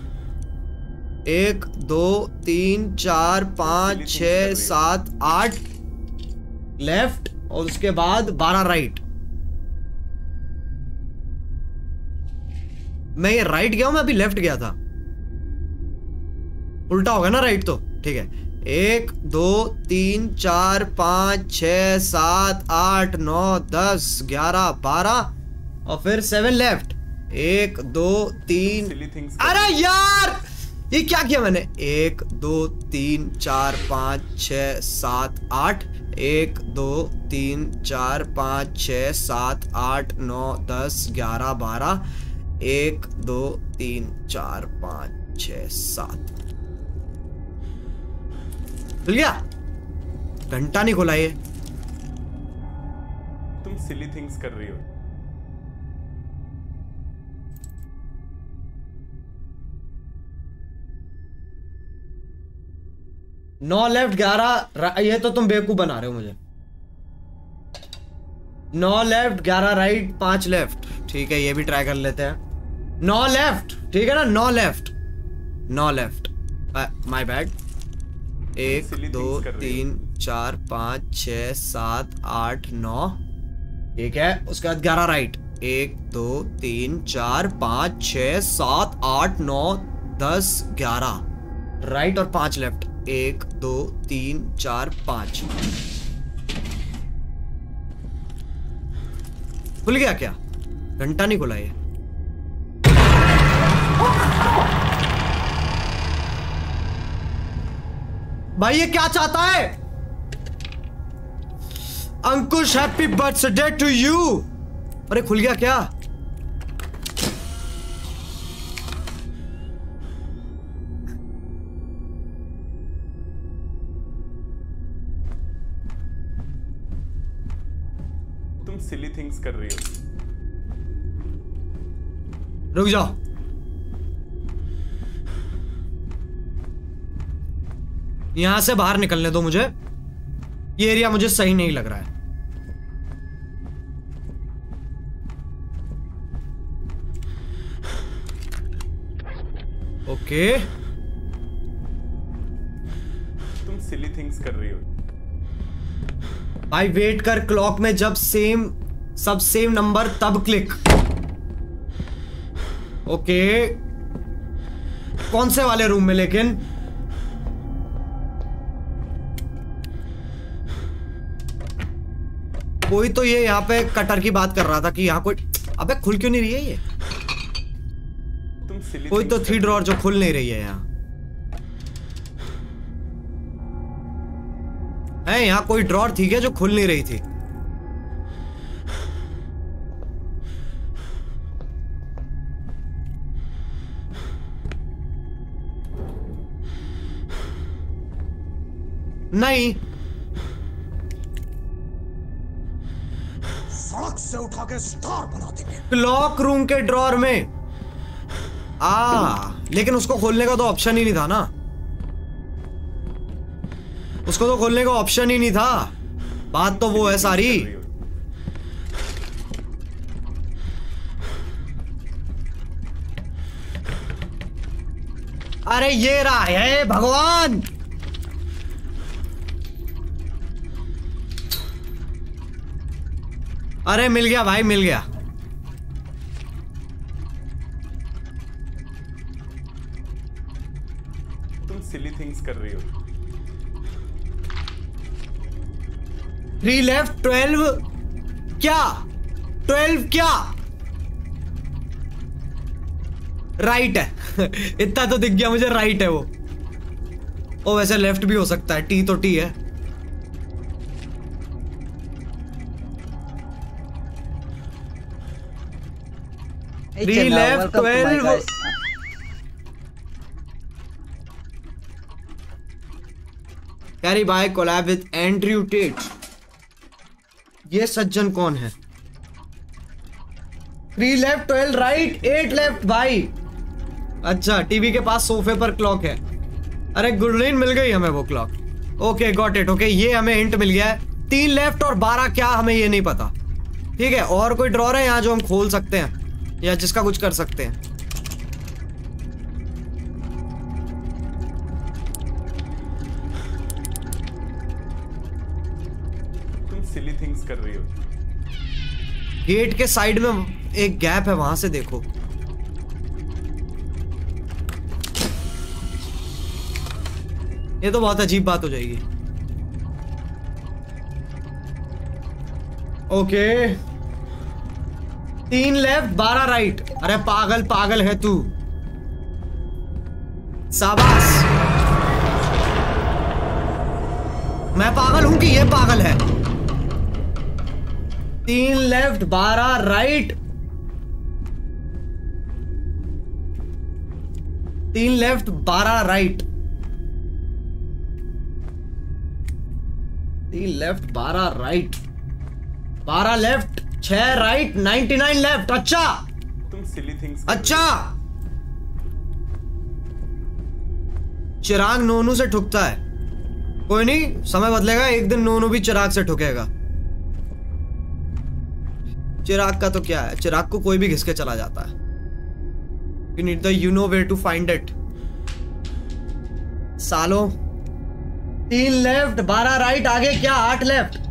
Speaker 1: एक दो तीन चार पाँच छ सात आठ लेफ़्ट और उसके बाद बारह राइट मैं ये राइट गया हूँ मैं अभी लेफ़्ट गया था। उल्टा होगा ना राइट तो? ठीक है। एक दो तीन चार पाँच छ सात आठ नौ दस ग्यारह बारह और फिर सेवन लेफ़्ट एक दो तीन। अरे यार! ये क्या किया मैंने? एक दो तीन चार पाँच छ सात आठ। एक दो तीन चार पाँच छ सात आठ नौ दस ग्यारह बारह। एक दो तीन चार पाँच छ सात। खुल गया? घंटा नहीं खुला ये।
Speaker 5: तुम सिली थिंग्स कर रही हो।
Speaker 1: नौ लेफ़्ट ग्यारह ये तो तुम बेवकूफ़ बना रहे हो मुझे। नौ लेफ़्ट ग्यारह राइट पाँच लेफ़्ट ठीक है ये भी ट्राई कर लेते हैं। नौ लेफ़्ट ठीक है ना? नौ लेफ़्ट नौ लेफ़्ट माय बैड एक दो। तीन चार पाँच छ सात आठ नौ। ठीक है? उसके बाद ग्यारह राइट एक दो तीन चार पाँच छ सात आठ नौ दस ग्यारह। राइट और पाँच लेफ़्ट एक दो तीन चार पाँच। खुल गया क्या? घंटा नहीं खुला ये। भाई ये क्या चाहता है? Ankush happy birthday to you अरे खुल गया क्या?
Speaker 5: तुम सिली थिंग्स कर रही हो।
Speaker 1: रुक जाओ। यहाँ से बाहर निकलने दो मुझे। ये एरिया मुझे सही नहीं लग रहा है। ओके।
Speaker 5: तुम सिली थिंग्स कर रही हो।
Speaker 1: भाई वेट कर क्लॉक में जब सेम सब सेम नंबर तब क्लिक ओके। कौन से वाले रूम में लेकिन? कोई तो ये यहाँ पे कटर की बात कर रहा था कि यहाँ कोई अबे खुल क्यों नहीं रही है ये?
Speaker 5: तुम
Speaker 1: कोई तो थ्री ड्रॉर जो खुल नहीं रही है यहाँ। है यहाँ कोई ड्रॉर थी क्या जो खुल नहीं रही थी? नहीं।
Speaker 7: से उठा के स्टार बना देंगे।
Speaker 1: क्लॉक रूम के ड्रॉर में। आ, लेकिन उसको खोलने का तो ऑप्शन ही नहीं था ना। उसको तो खोलने का ऑप्शन ही नहीं था। बात तो वो है सारी। अरे ये रहा है, भगवान! अरे मिल गया भाई मिल गया।
Speaker 5: तुम सिली थिंग्स कर रही हो।
Speaker 1: थ्री लेफ़्ट ट्वेल्व क्या? ट्वेल्व क्या? राइट है। (laughs) इतना तो दिख गया मुझे राइट है वो। ओ वैसे लेफ़्ट भी हो सकता है टी तो टी है। Three left, 12. Carry by collab with Andrew Tate ये सज्जन कौन है? Three left twelve right eight left भाई अच्छा टीवी के पास सोफे पर क्लॉक है। अरे गुडलिन मिल गई हमें वो clock okay got it okay ये हमें हिंट मिल गया है। तीन लेफ़्ट और बारह क्या हमें ये नहीं पता? ठीक है और कोई ड्रॉर है? यहाँ जो हम खोल सकते हैं। या जिसका कुछ कर सकते हैं।
Speaker 5: तुम सिली थिंग्स कर रही हो।
Speaker 1: गेट के साइड में एक गैप है वहाँ से देखो। ये तो बहुत अजीब बात हो जाएगी। ओके तीन लेफ़्ट, बारह राइट। अरे पागल पागल है तू। शाबाश। मैं पागल हूँ कि ये पागल है? तीन लेफ़्ट, बारह राइट। तीन लेफ़्ट, बारह राइट। तीन लेफ़्ट, बारह राइट। बारह लेफ़्ट। छह राइट नाइनटी नाइन लेफ़्ट अच्छा।
Speaker 5: तुम सिली थिंग्स
Speaker 1: अच्छा। चिराग नोनू से ठुकता है। कोई नहीं समय बदलेगा एक दिन नोनू भी चिराग से ठुकेगा। चिराग का तो क्या है चिराग को कोई भी घिसके चला जाता है। You need the you know way to find it सालो। तीन लेफ़्ट बारह राइट आगे क्या आठ लेफ़्ट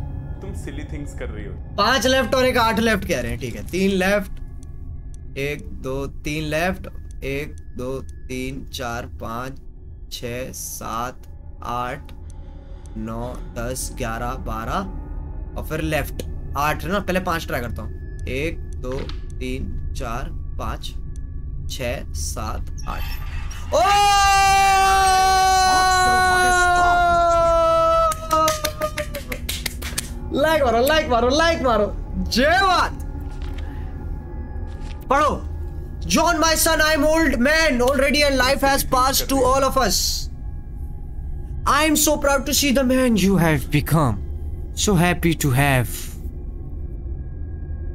Speaker 5: सिली थिंग्स कर रही हो।
Speaker 1: पाँच लेफ़्ट और एक आठ लेफ़्ट कह रहे हैं, ठीक है। तीन लेफ़्ट एक, दो, तीन लेफ़्ट एक, दो, तीन, चार, पाँच छ सात, आठ, नौ, दस, ग्यारह, बारह और फिर लेफ़्ट आठ ना, पहले पाँच ट्राई करता हूँ। एक, दो, तीन, चार, पाँच छ सात, आठ। ओ! लाइक मारो लाइक मारो लाइक मारो जय बात पढ़ो John, my son, I'm old man already and life has passed to all of us. I'm so proud to see the man you have become. So happy to have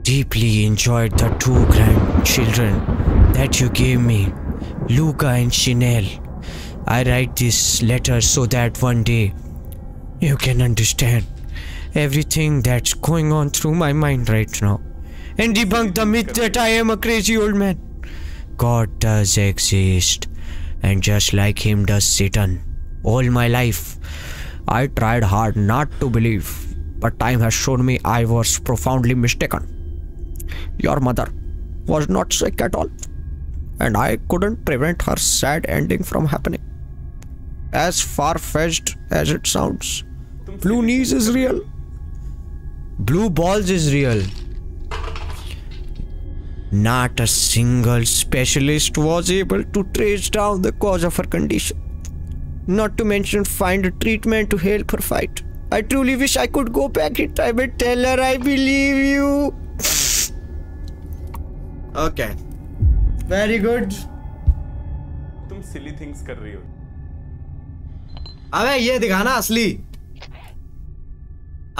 Speaker 1: deeply enjoyed the two grandchildren that you gave me, Luca and Chanel. I write this letter so that one day you can understand everything that's going on through my mind right now and debunk the myth that I am a crazy old man. God does exist, and just like him does Satan. All my life, I tried hard not to believe, but time has shown me I was profoundly mistaken. Your mother was not sick at all, and I couldn't prevent her sad ending from happening. As far fetched as it sounds, Blue Knees is real. Blue Balls is real. Not a single specialist was able to trace down the cause of her condition. Not to mention find a treatment to help her fight. I truly wish I could go back in time and tell her I believe you. okay. Very good.
Speaker 5: तुम सिली थिंग्स कर रही हो
Speaker 1: अबे ये दिखाना असली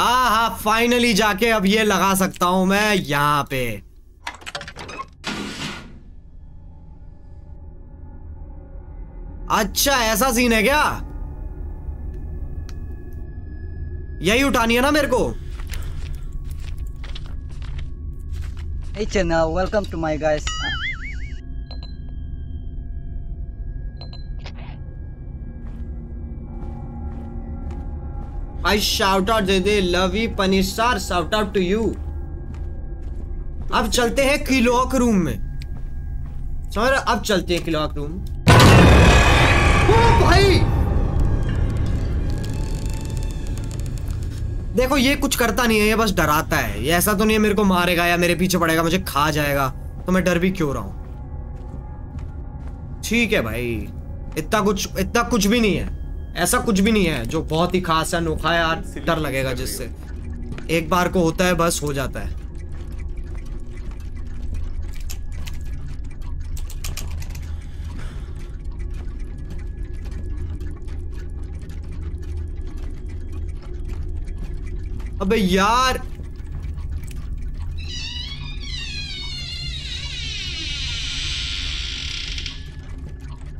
Speaker 1: हाँ हाँ फाइनली जाके अब ये लगा सकता हूँ मैं यहाँ पे। अच्छा ऐसा सीन है क्या? यही उठानी है ना मेरे को?
Speaker 6: Hey welcome to my guys.
Speaker 1: I shout out they they Lovey Panesar shout out to you अब चलते हैं किलॉक रूम में। समझ अब चलते हैं किलॉक रूम ओ भाई! देखो, ये कुछ करता नहीं है, ये बस डराता है। ये ऐसा तो नहीं है मेरे को मारेगा या मेरे पीछे पड़ेगा, मुझे खा जाएगा तो मैं डर भी क्यों रहा हूँ? ठीक है भाई। इतना कुछ इतना कुछ भी नहीं है। ऐसा कुछ भी नहीं है जो बहुत ही खास है अनोखा है यार डर लगेगा जिससे। एक बार को होता है बस हो जाता है। अबे यार!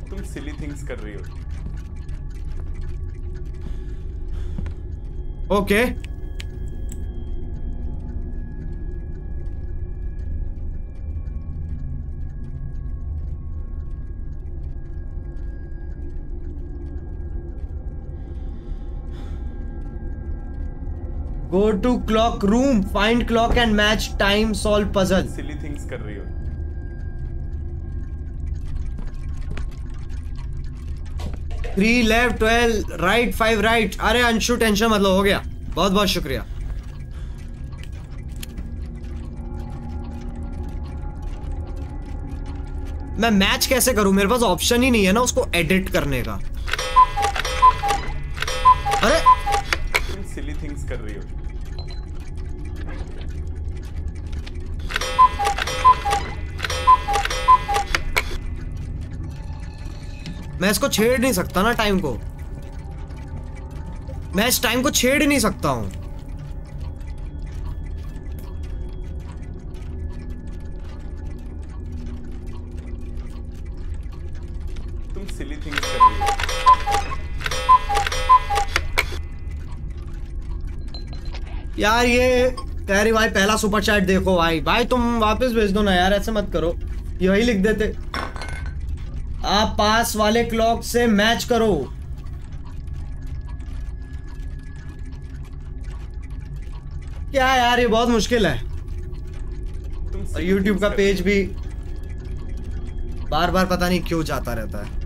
Speaker 5: तुम सिली थिंग्स कर रही हो।
Speaker 1: Okay go to clock room find clock and match time solve puzzle
Speaker 5: silly things कर रही हो
Speaker 1: three left twelve right five right अरे अंशु टेंशन मतलब हो गया। बहुत बहुत शुक्रिया। मैं मैच कैसे करूँ? मेरे पास ऑप्शन ही नहीं है ना उसको एडिट करने का। अरे
Speaker 5: सिली थिंग्स कर रही हो।
Speaker 1: मैं इसको छेड़ नहीं सकता ना टाइम को। मैं इस टाइम को छेड़ नहीं सकता हूँ।
Speaker 5: तुम सिली थिंग्स कर रही हो।
Speaker 1: यार ये कह रही भाई पहला सुपर चैट देखो भाई। भाई तुम वापस भेज दो ना यार ऐसे मत करो। यही लिख देते। आप पास वाले क्लॉक से मैच करो। क्या यार, ये बहुत मुश्किल है। और YouTube का पेज भी बार बार पता नहीं क्यों जाता रहता है।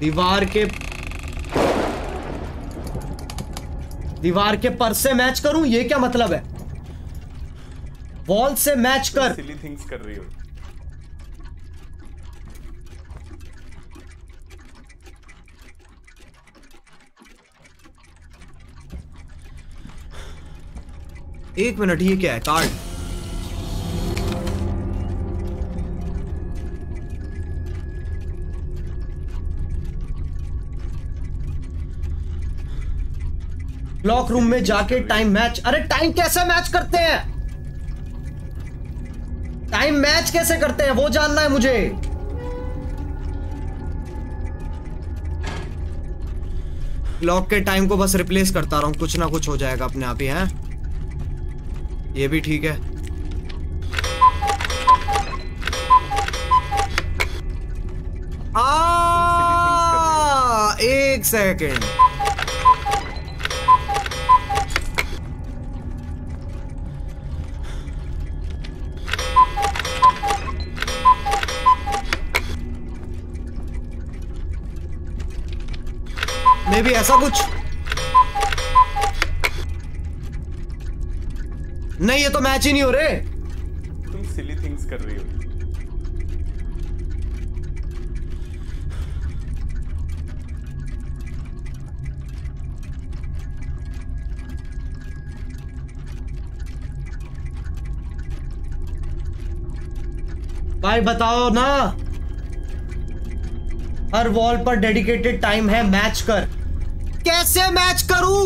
Speaker 1: दीवार के दीवार के पर से मैच करूँ? ये क्या मतलब है? वॉल से मैच कर।
Speaker 5: सिली थिंग्स कर रही हो।
Speaker 1: एक मिनट ये क्या है? कार्ड क्लॉक रूम में जाके टाइम मैच अरे टाइम कैसे मैच करते हैं? टाइम मैच कैसे करते हैं? वो जानना है मुझे। लॉक के टाइम को बस रिप्लेस करता रहा हूँ। कुछ ना कुछ हो जाएगा अपने आप ही है? ये भी ठीक है। आ, एक सेकंड भी ऐसा कुछ? नहीं ये तो मैच ही नहीं हो रहे।
Speaker 5: तुम सिली थिंग्स कर रही हो।
Speaker 1: भाई बताओ ना। हर वॉल पर डेडिकेटेड टाइम है मैच कर। कैसे मैच करूँ?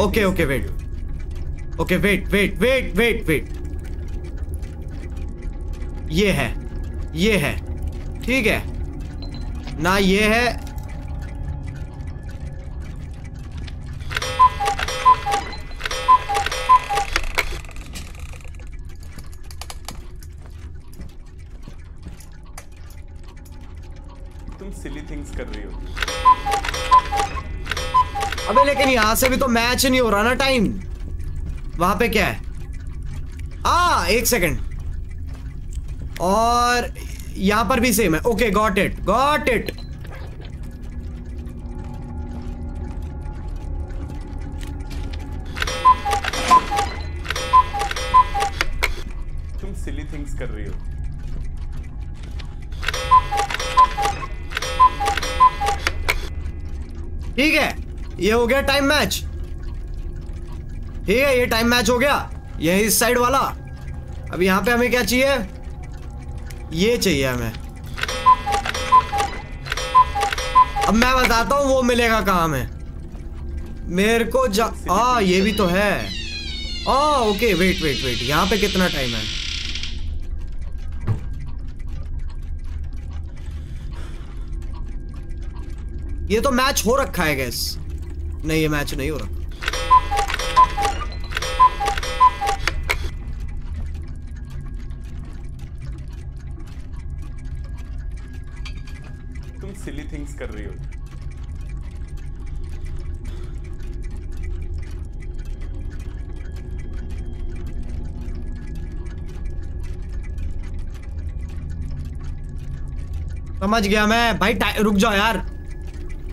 Speaker 5: Okay
Speaker 1: okay
Speaker 5: wait
Speaker 1: okay wait wait wait wait wait ये है ये है. ठीक है. ना ये है.
Speaker 5: तुम सिली थिंग्स कर रही हो।
Speaker 1: अबे, लेकिन यहाँ से भी तो मैच नहीं हो रहा ना टाइम वहाँ पे क्या है? आ, एक सेकंड और यहाँ पर भी सेम है।
Speaker 5: Okay got it
Speaker 1: got it ये हो गया टाइम मैच ठीक है, ये टाइम मैच हो गया। ये इस साइड वाला। अब यहाँ पे हमें क्या चाहिए? ये चाहिए हमें। अब मैं बताता हूँ, वो मिलेगा कहाँ में मेरे को जा आ, ये भी तो है। आ ओके वेट वेट वेट यहाँ पे कितना टाइम है? ये तो मैच हो रखा है गैस नहीं ये मैच नहीं हो रहा।
Speaker 5: तुम सिली थिंग्स कर रही हो।
Speaker 1: समझ गया मैं। भाई रुक जाओ यार।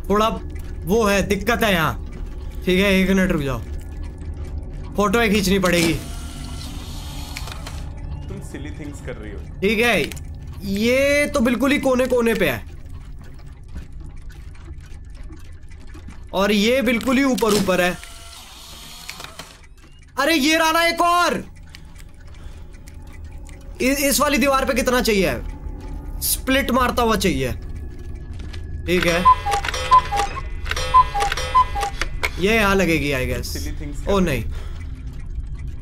Speaker 1: थोड़ा वो है दिक्कत है यहाँ। ठीक है एक मिनट रुक जाओ। फ़ोटो ही खींचनी पड़ेगी।
Speaker 5: तुम सिली थिंग्स कर रही हो।
Speaker 1: ठीक है ये तो बिल्कुल ही कोने कोने पे है। और ये बिल्कुल ही ऊपर ऊपर है। अरे ये राना एक और। इस वाली दीवार पे कितना चाहिए? स्प्लिट मारता हुआ चाहिए। ठीक है। ये यहाँ लगेगी आई गेस ओ नहीं.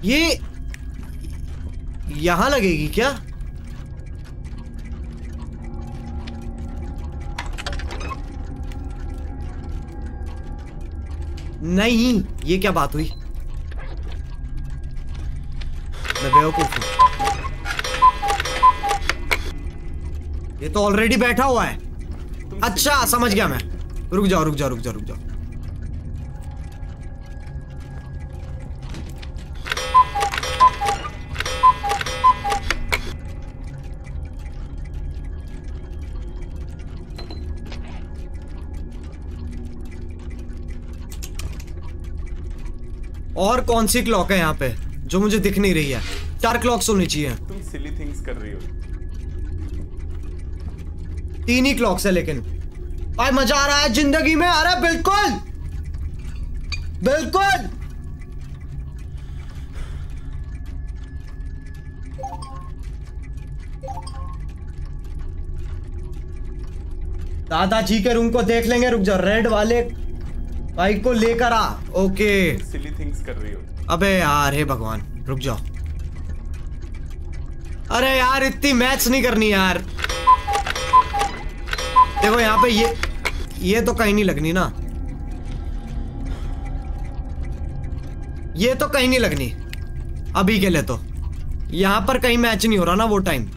Speaker 1: ये यहाँ लगेगी क्या? नहीं ये क्या बात हुई? मैं बेवकूफ़ हूँ। ये तो ऑलरेडी बैठा हुआ है। अच्छा समझ गया मैं। रुक जाओ रुक जाओ रुक जाओ रुक जाओ। और कौन सी क्लॉक है यहाँ पे जो मुझे दिख नहीं रही है? चार क्लॉक्स होनी चाहिए।
Speaker 5: तुम सिली थिंग्स कर रही हो।
Speaker 1: तीन ही क्लॉक्स है लेकिन। भाई मज़ा आ रहा है ज़िंदगी में? अरे बिल्कुल! बिल्कुल! दादाजी के रूम को देख लेंगे रुक जा रेड वाले बाइक को लेकर आ। ओके।
Speaker 5: सिली थिंग्स कर रही हो।
Speaker 1: अबे यार हे भगवान रुक जाओ। अरे यार इतनी मैच नहीं करनी यार। देखो यहाँ पे ये ये तो कहीं नहीं लगनी ना। ये तो कहीं नहीं लगनी। अभी के लिए तो। यहाँ पर कहीं मैच नहीं हो रहा ना वो टाइम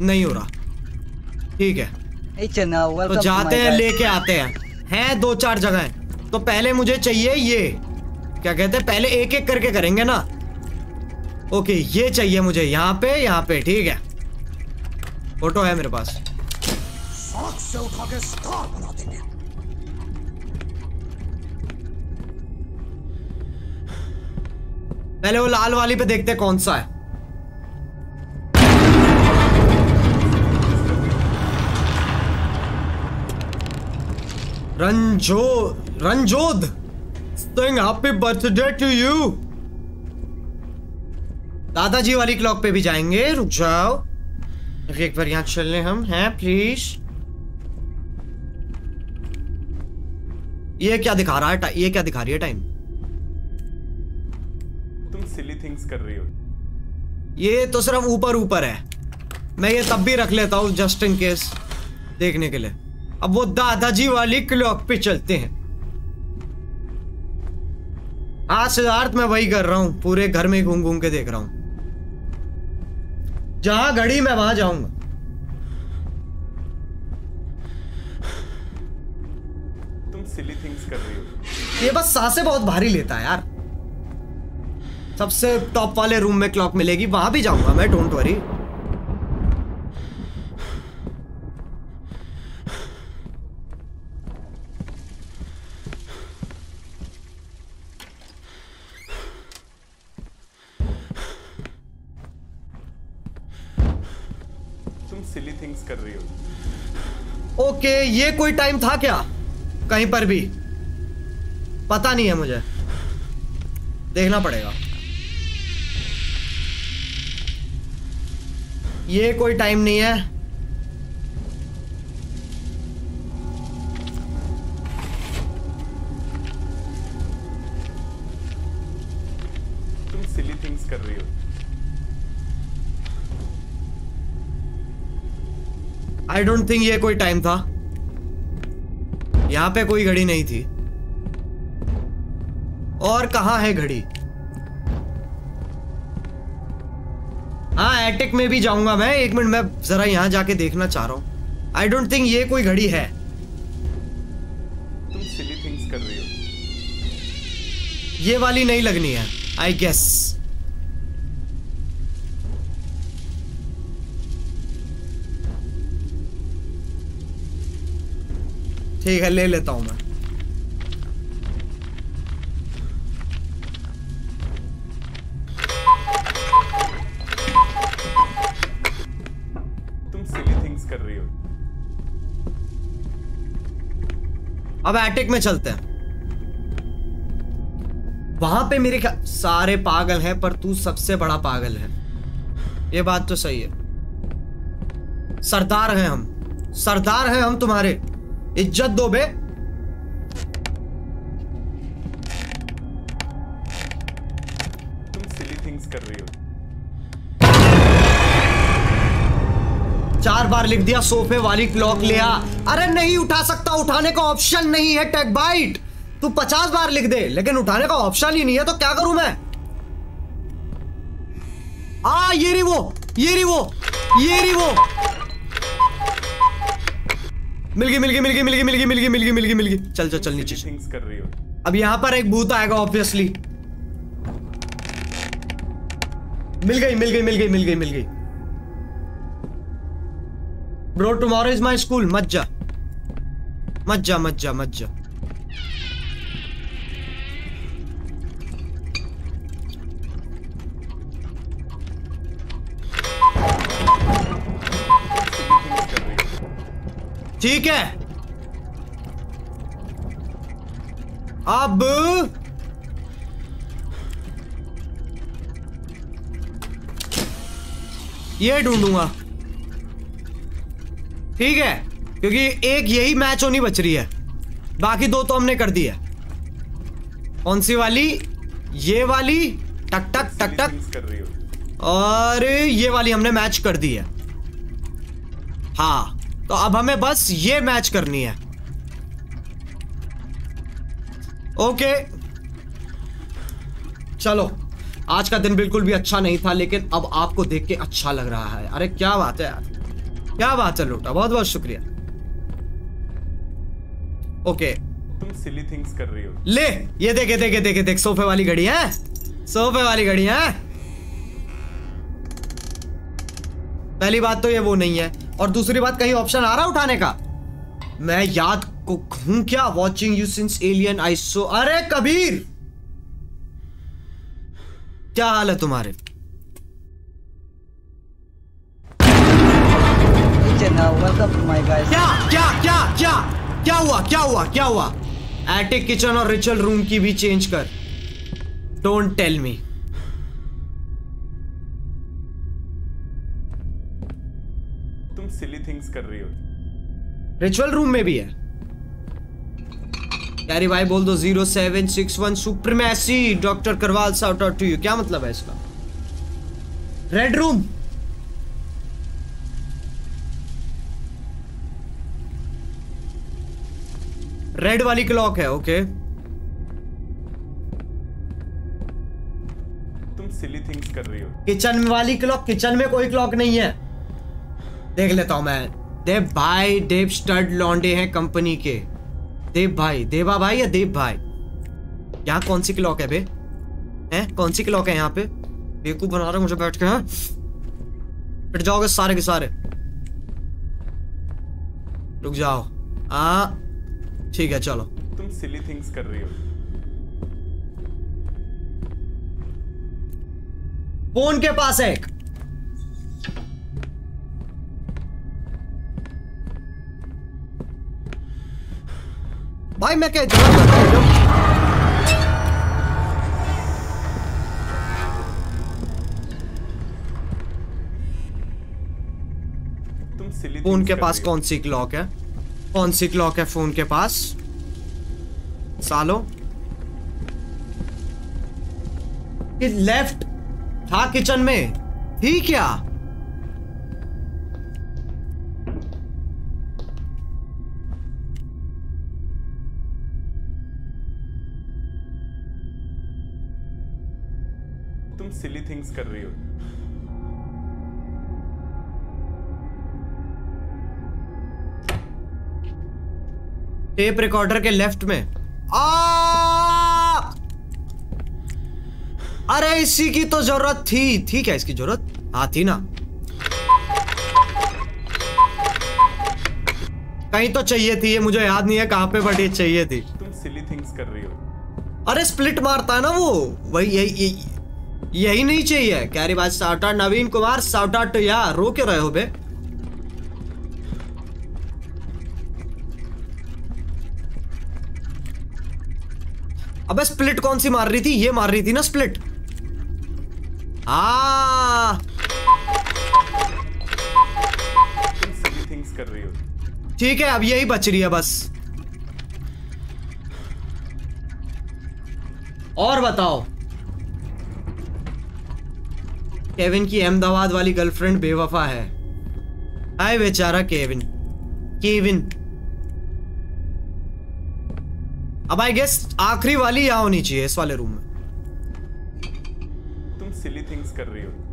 Speaker 1: नहीं हो रहा। ठीक है। तो जाते हैं लेके आते हैं। हैं दो चार जगह तो पहले मुझे चाहिए ये। क्या कहते हैं? पहले एक एक करके करेंगे ना? ओके, ये चाहिए मुझे यहाँ पे यहाँ पे, ठीक है। फ़ोटो है मेरे पास।
Speaker 8: से उठा के
Speaker 1: पहले वो लाल वाली पे देखते कौन सा है। Ranjo Ranjod Singh happy birthday to you दादाजी वाली क्लॉक पे भी जाएँगे रुक जाओ। एक बार यहाँ चल लें हम हैं प्लीज़ ये क्या दिखा रहा है ये क्या दिखा रही है टाइम
Speaker 5: तुम सिली थिंग्स कर रही हो।
Speaker 1: ये तो सिर्फ़ ऊपर ऊपर है। मैं ये तब भी रख लेता हूँ जस्ट इन केस देखने के लिए। अब वो दादाजी वाली क्लॉक पे चलते हैं। आज सिद्धार्थ मैं वही कर रहा हूँ पूरे घर में घूम घूम के देख रहा हूँ। जहाँ घड़ी मैं वहाँ जाऊँगा।
Speaker 5: तुम सिली थिंग्स कर रही हो।
Speaker 1: ये बस साँसें बहुत भारी लेता है यार। सबसे टॉप वाले रूम में क्लॉक मिलेगी वहाँ भी जाऊँगा मैं डोंट वरी
Speaker 5: सिली कर रही हो
Speaker 1: ओके ये कोई टाइम था क्या? कहीं पर भी? पता नहीं है मुझे। देखना पड़ेगा। ये कोई टाइम नहीं है। आई डोंट थिंक ये कोई टाइम था। यहाँ पे कोई घड़ी नहीं थी। और कहाँ है घड़ी? हाँ एटिक में भी जाऊँगा मैं। एक मिनट मैं जरा यहाँ जाके देखना चाह रहा हूँ। आई डोंट थिंक ये कोई घड़ी है।
Speaker 5: तुम सिली थिंग्स कर रही हो।
Speaker 1: ये वाली नहीं लगनी है आई गेस ठीक है ले लेता हूँ मैं।
Speaker 5: तुम सिली थिंग्स कर रही हो।
Speaker 1: अब एटिक में चलते हैं। वहाँ पे मेरे सारे पागल हैं पर तू सबसे बड़ा पागल है। ये बात तो सही है। सरदार हैं हम। सरदार हैं हम तुम्हारे। इज़्ज़त दो बे।
Speaker 5: तुम सिली थिंग्स कर रही हो।
Speaker 1: चार बार लिख दिया सोफे वाली क्लॉक ले आ। अरे नहीं उठा सकता उठाने का ऑप्शन नहीं है टेक बाइट तू पचास बार लिख दे लेकिन उठाने का ऑप्शन ही नहीं है तो क्या करूँ मैं? आ ये रही वो ये रही वो ये रही वो। मिल गई मिल गई मिल गई मिल गई मिल गई मिल गई मिल गई मिल गई मिल गई चल चल चल नीचे
Speaker 5: थिंग्स कर रही हो
Speaker 1: अब यहाँ पर एक भूत आएगा ऑब्वियसली मिल गई मिल गई मिल गई मिल गई मिल गई bro tomorrow is my school मत जा मत जा मत जा मत जा
Speaker 5: थिंग्स कर रही हो
Speaker 1: ठीक है। अब ये ढूंढूँगा। ठीक है क्योंकि एक यही मैच होनी बच रही है। बाकी दो तो हमने कर दी है कौन सी वाली? ये वाली? टक टक टक टक।
Speaker 5: कर रही
Speaker 1: और ये वाली हमने मैच कर दी है। हाँ। तो अब हमें बस ये मैच करनी है। ओके चलो आज का दिन बिल्कुल भी अच्छा नहीं था लेकिन अब आपको देख के अच्छा लग रहा है। अरे क्या बात है यार। क्या बात है लोटा। बहुत बहुत शुक्रिया। ओके
Speaker 5: तुम सिली थिंग्स कर रही हो।
Speaker 1: ले ये देखे देखे देखे देख। सोफे वाली घड़ी है। सोफे वाली घड़ी है। पहली बात तो ये वो नहीं है। और दूसरी बात कहीं ऑप्शन आ रहा उठाने का? मैं याद को हूँ क्या watching you since alien I saw अरे कबीर! क्या हाल है तुम्हारे. क्या क्या क्या क्या? क्या हुआ क्या हुआ क्या हुआ? एटिक किचन और रिचुअल रूम की भी चेंज कर। डोंट टेल मी
Speaker 5: थिंग्स कर रही हो
Speaker 1: रिचुअल रूम में भी है यारी भाई बोल दो zero seven six one supremacy doctor Karwal shout out to you क्या मतलब है इसका रेड रूम रेड वाली क्लॉक है ओके
Speaker 5: तुम सिली थिंग्स कर रही हो
Speaker 1: किचन वाली क्लॉक किचन में कोई क्लॉक नहीं है देख लेता हूँ मैं। देव भाई देव स्टड लॉन्डे हैं कंपनी के। देव भाई देवा भाई या देव भाई? यहाँ कौन सी क्लॉक है बे? हैं? कौन सी क्लॉक है यहाँ पे? बेवकूफ़ बना रहे मुझे बैठ के हैं? पिट जाओगे सारे के सारे। रुक जाओ। आ ठीक है चलो।
Speaker 5: तुम सिली थिंग्स कर रही हो।
Speaker 1: फ़ोन के पास है एक। भाई मैं क्या इतना करता हूँ?
Speaker 5: तुम सिली
Speaker 1: फ़ोन के पास कौन सी क्लॉक है? कौन सी क्लॉक है फ़ोन के पास? सालो। लेफ़्ट था किचन में। थी क्या?
Speaker 5: थिंग्स कर रही हो।
Speaker 1: टेप रिकॉर्डर के लेफ़्ट में। आ! अरे इसी की तो ज़रूरत थी। थी क्या इसकी ज़रूरत? हाँ थी ना। कहीं तो चाहिए थी ये मुझे याद नहीं है कहाँ पे बट ये चाहिए थी।
Speaker 5: तुम सिली थिंग्स कर रही हो।
Speaker 1: अरे स्प्लिट मारता है ना वो। वही यही। यही नहीं चाहिए। कह रही बात shout out, Naveen Kumar shout out to तो यार रो क्यों रहे हो बे? अबे स्प्लिट कौन सी मार रही थी? ये मार रही थी ना स्प्लिट
Speaker 5: कर रही हो
Speaker 1: ठीक है, अब यही बच रही है बस। और बताओ। केविन की अहमदाबाद वाली गर्लफ्रेंड बेवफा है। हाय बेचारा केविन। केविन। अब आई गेस आखिरी वाली यहाँ होनी चाहिए इस वाले रूम में।
Speaker 5: तुम सिली थिंग्स कर रही हो।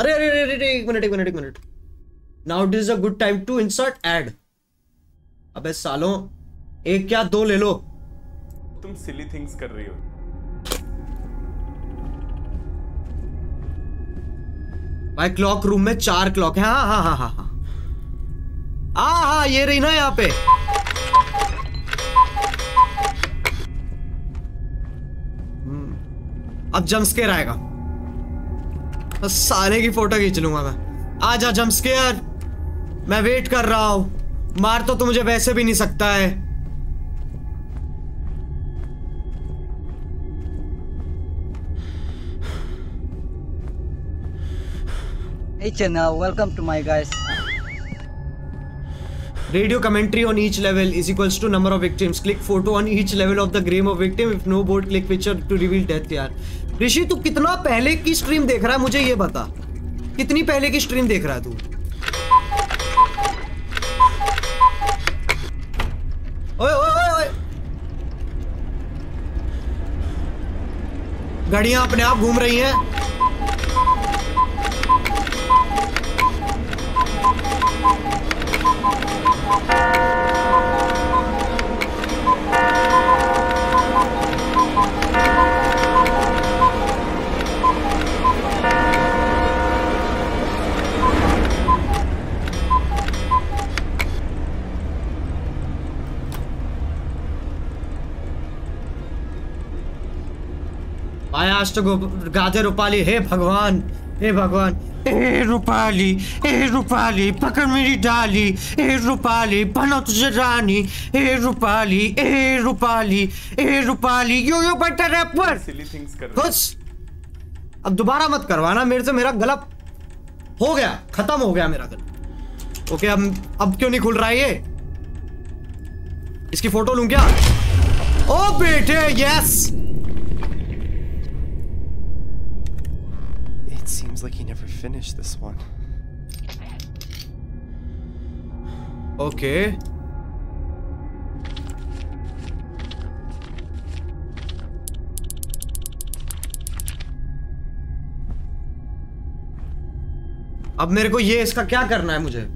Speaker 1: अरे अरे अरे अरे एक मिनट एक मिनट एक minute. Now it is a good time to insert ad अबे सालों एक क्या दो ले लो।
Speaker 5: तुम सिली थिंग्स कर रही हो।
Speaker 1: भाई क्लॉक रूम में चार क्लॉक है। हाँ हाँ हाँ हाँ हाँ। हाँ हाँ ये रही ना यहाँ पे। अब अब जम्पस्केयर आएगा। तो साले की फ़ोटो खींच लूँगा मैं आ आजा जम्पस्केयर मैं वेट कर रहा हूँ मार तो तू मुझे वैसे भी नहीं सकता है
Speaker 6: Hey channel, welcome to my guys.
Speaker 1: Radio commentary on each level is equals to number of victims. Click photo on each level of the game of victim. If no board, click picture to reveal death यार. ऋषि, तू कितना पहले की स्ट्रीम देख रहा है मुझे ये बता. कितनी पहले की स्ट्रीम देख रहा है तू? ओए ओए ओए ओए. घड़ियाँ अपने आप घूम रही हैं. आया आज तो गो- गाते रूपाली। हे भगवान हे भगवान। ए रूपाली ए रूपाली पकड़ मेरी डाली। ए रूपाली बनो तुझे रानी। ए रूपाली ए रूपाली ए रूपाली यो यो बटर
Speaker 5: रही हो।
Speaker 1: खुश अब दोबारा मत करवाना मेरे से मेरा गला हो गया खत्म हो गया मेरा गला। ओके अब अब क्यों नहीं खुल रहा है ये? इसकी फ़ोटो लूँ क्या? ओ बेटे
Speaker 3: yes Seems like he never finished this one.
Speaker 1: Okay. अब मेरे को ये इसका क्या करना है मुझे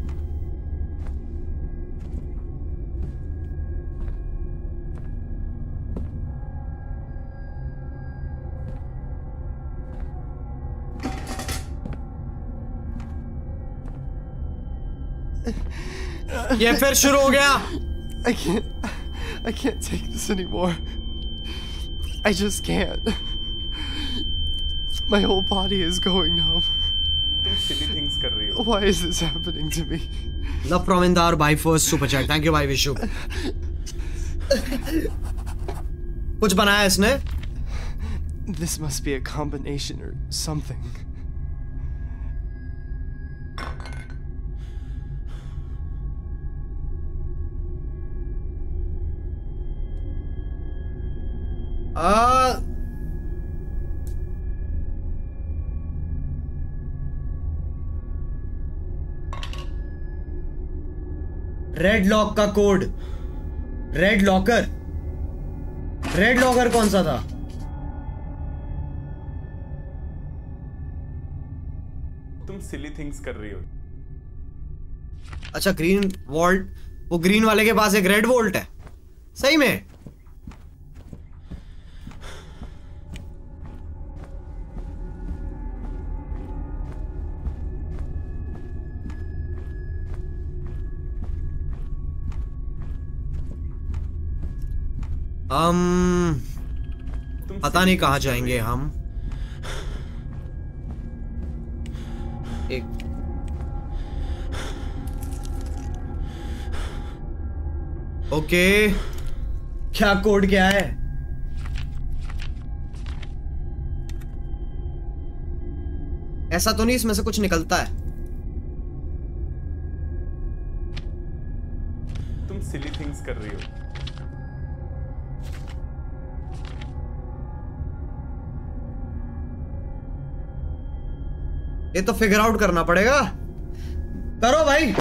Speaker 1: ये फिर शुरू हो गया
Speaker 3: I can't. I can't take this anymore. I just can't. My whole body is going numb.
Speaker 5: तुम सिली थिंग्स कर रही हो
Speaker 3: Why is this happening to me?
Speaker 1: Love from Indore by first super chat thank you भाई विशु कुछ बनाया इसने
Speaker 3: This must be a combination or something.
Speaker 1: आ, रेड लॉक का code red locker red locker कौन सा था?
Speaker 5: तुम सिली थिंग्स कर रही हो।
Speaker 1: अच्छा ग्रीन वॉल्ट वो ग्रीन वाले के पास एक रेड वोल्ट है। सही में? हम पता नहीं कहाँ जाएँगे हम। एक ओके। क्या कोड क्या है? ऐसा तो नहीं इसमें से कुछ निकलता है। ये तो फिगर आउट करना पड़ेगा। करो भाई।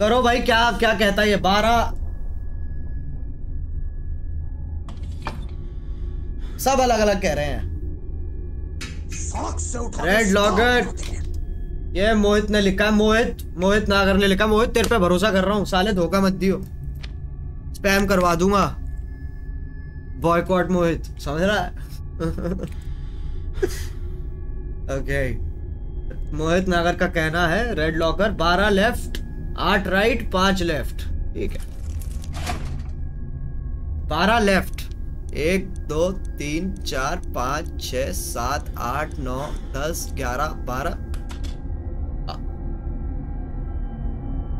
Speaker 1: करो भाई, क्या क्या कहता है ये? बारह। सब अलग अलग कह रहे हैं। रेड लॉगर ये मोहित ने लिखा मोहित मोहित नागर ने लिखा मोहित, तेरे पे भरोसा कर रहा हूँ। साले, धोखा मत दियो। स्पैम करवा दूँगा। बॉयकॉट मोहित। समझ रहा है? (laughs) ओके मोहित नागर का कहना है रेड लॉकर बारह लेफ़्ट आठ राइट पाँच लेफ़्ट ठीक है। बारह लेफ़्ट एक, दो, तीन, चार, पाँच छ सात, आठ, नौ, दस, ग्यारह, बारह।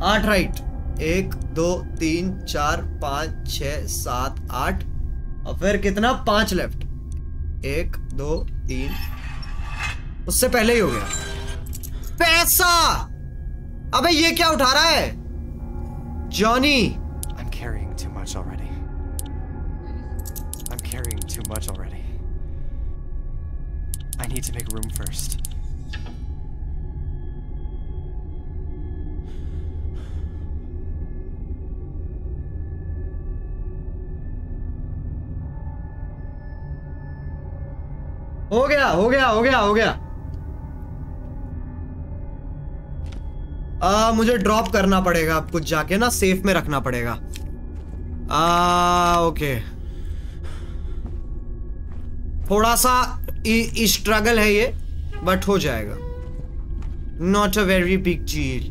Speaker 1: आठ राइट एक, दो, तीन, चार, पाँच छ सात, आठ। और फिर कितना? पाँच लेफ़्ट एक, दो, तीन उससे पहले ही हो गया। पैसा! अबे ये क्या उठा रहा है?
Speaker 3: Johnny! I am carrying too much first
Speaker 1: हो गया हो गया हो गया हो गया। आ, मुझे ड्रॉप करना पड़ेगा अब कुछ जाके ना सेफ़ में रखना पड़ेगा आ, ओके थोड़ा सा स्ट्रगल है ये बट हो जाएगा नॉट अ वेरी बिग चीज़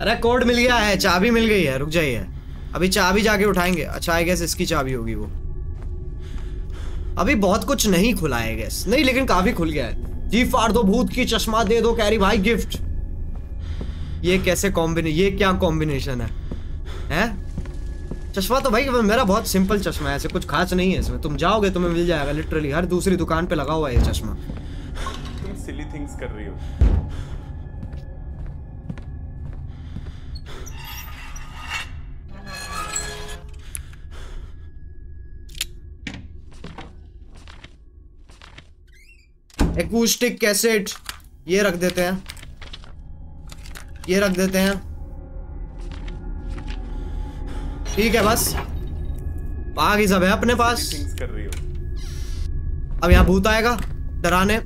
Speaker 1: अरे कोड मिल गया है चाबी मिल गई है रुक जाइए अभी चाबी जाके उठाएँगे। अच्छा आई गेस इसकी चाबी होगी वो। अभी बहुत कुछ नहीं खुला है गैस नहीं, लेकिन काफ़ी खुल गया है। जी फाड़ दो भूत की, चश्मा दे दो, कैरी भाई, गिफ्ट। ये कैसे कॉम्बिने ये क्या कॉम्बिनेशन है? हैं? चश्मा तो भाई मेरा बहुत सिंपल चश्मा है, ऐसे कुछ खास नहीं है इसमें। तुम जाओगे, तुम्हें मिल जाएगा लिटरली हर दूसरी दुकान पे लगा हुआ है ये चश्मा।
Speaker 5: सिली थिंग्स कर रही हो।
Speaker 1: एकूस्टिक कैसेट ये रख देते हैं। ये रख देते हैं। ठीक है बस। बाकी सब है अपने पास।
Speaker 5: कर रही हो।
Speaker 1: अब यहाँ भूत आएगा। डराने।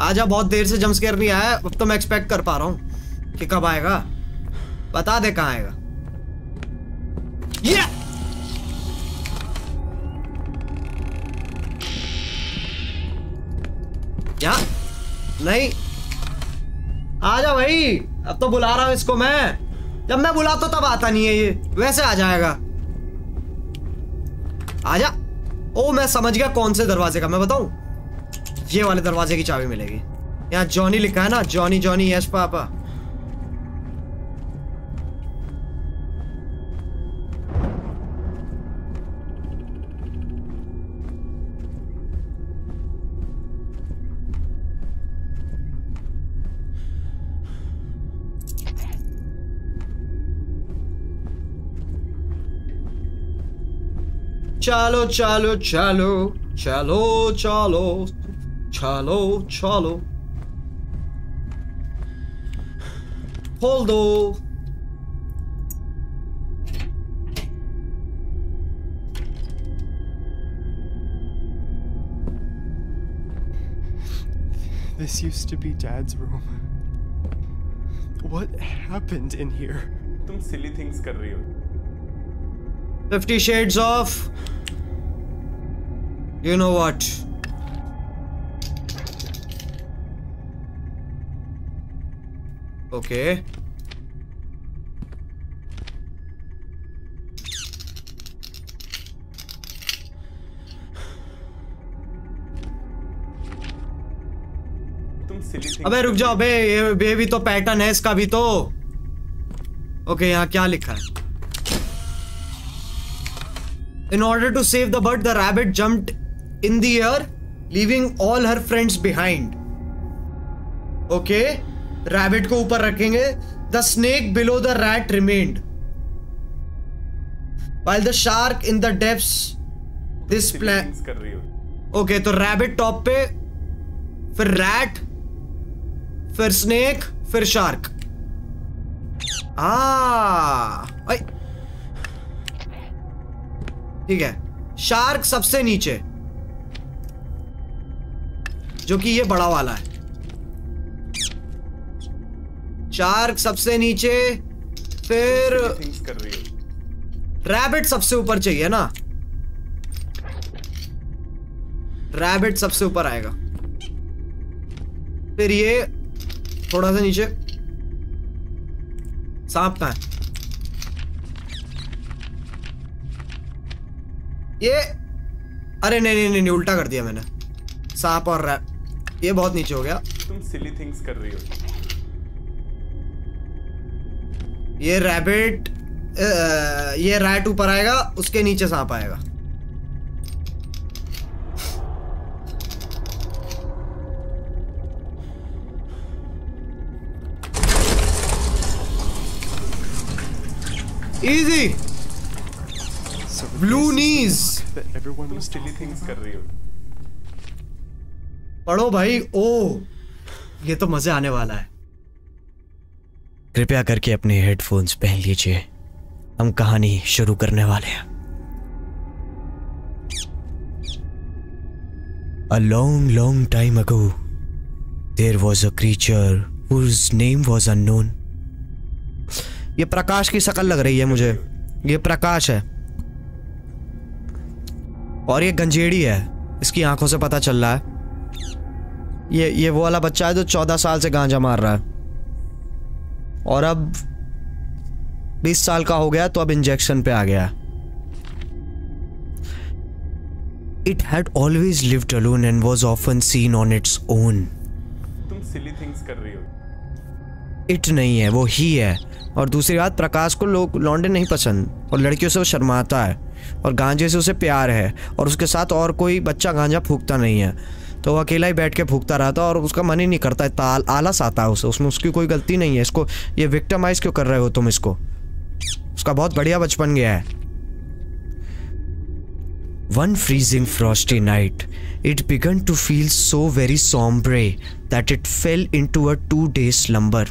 Speaker 1: आजा बहुत देर से जम्प नहीं आया अब तो मैं एक्सपेक्ट कर पा रहा हूँ कि कब आएगा। बता दे कहाँ आएगा। ये क्या नहीं। आ जा भाई, अब तो बुला रहा हूँ इसको मैं। जब मैं बुला तो तब आता नहीं है ये, वैसे आ जाएगा। आ जा। ओ, मैं समझ गया कौन से दरवाजे का, मैं बताऊँ? ये वाले दरवाजे की चाबी मिलेगी। यहाँ जॉनी लिखा है ना, जॉनी जॉनी, यश पापा। चलो चलो चलो चलो चलो चलो चलो खोल दो
Speaker 3: This used to be Dad's room. What happened in here?
Speaker 5: तुम सिली थिंग्स कर रही हो
Speaker 1: Fifty Shades of. You know what? Okay. अबे रुक जाओ अबे ये बे भी तो पैटर्न है इसका भी तो ओके यहाँ क्या लिखा है in order to save the bird the rabbit jumped in the air leaving all her friends behind okay rabbit को ऊपर रखेंगे the snake below the rat remained while the shark in the depths this
Speaker 5: silly
Speaker 1: plan
Speaker 5: things कर रही
Speaker 1: ओके तो रैबिट टॉप पे फिर रैट फिर स्नेक फिर शार्क आ ठीक है। शार्क सबसे नीचे। जो कि ये बड़ा वाला है। शार्क सबसे नीचे, फिर रैबिट सबसे ऊपर चाहिए ना? रैबिट सबसे ऊपर आएगा। फिर ये थोड़ा सा नीचे। सांप कहाँ ये अरे नहीं नहीं नहीं उल्टा कर दिया मैंने। सांप और रैब ये बहुत नीचे हो गया।
Speaker 5: तुम सिली थिंग्स कर रही हो।
Speaker 1: ये रैबिट ये रैट ऊपर आएगा उसके नीचे सांप आएगा। Easy
Speaker 3: that everyone was talking
Speaker 5: things कर. रही हो।
Speaker 1: पढ़ो भाई ओ ये तो मज़े आने वाला है। कृपया करके अपने हेडफोन्स पहन लीजिए। हम कहानी शुरू करने वाले हैं। A long, long time ago, there was a creature whose name was. ये प्रकाश की शक्ल लग रही है मुझे। ये प्रकाश है। और ये गंजेड़ी है। इसकी आँखों से पता चल रहा है। ये ये वो वाला बच्चा है जो चौदह साल से गांजा मार रहा है। और अब बीस साल का हो गया तो अब इंजेक्शन पे आ गया। It had always lived alone and was often seen on its own
Speaker 5: तुम सिली थिंग्स कर रही हो।
Speaker 1: इट नहीं है वो ही है। और दूसरी बात प्रकाश को लोग लौंडे नहीं पसंद और लड़कियों से वो शर्माता है और गांजे से उसे प्यार है और उसके साथ और कोई बच्चा गांजा फूकता नहीं है। तो वो अकेला ही बैठ के फूकता रहा था और उसका मन ही नहीं करता है ताल आलस आता है उसे। उसमें उसकी कोई गलती नहीं है। इसको ये विक्टमाइज क्यों कर रहे हो तुम इसको? उसका बहुत बढ़िया बचपन गया है। One freezing frosty night, it began to feel so very sombre that it fell into a two day slumber.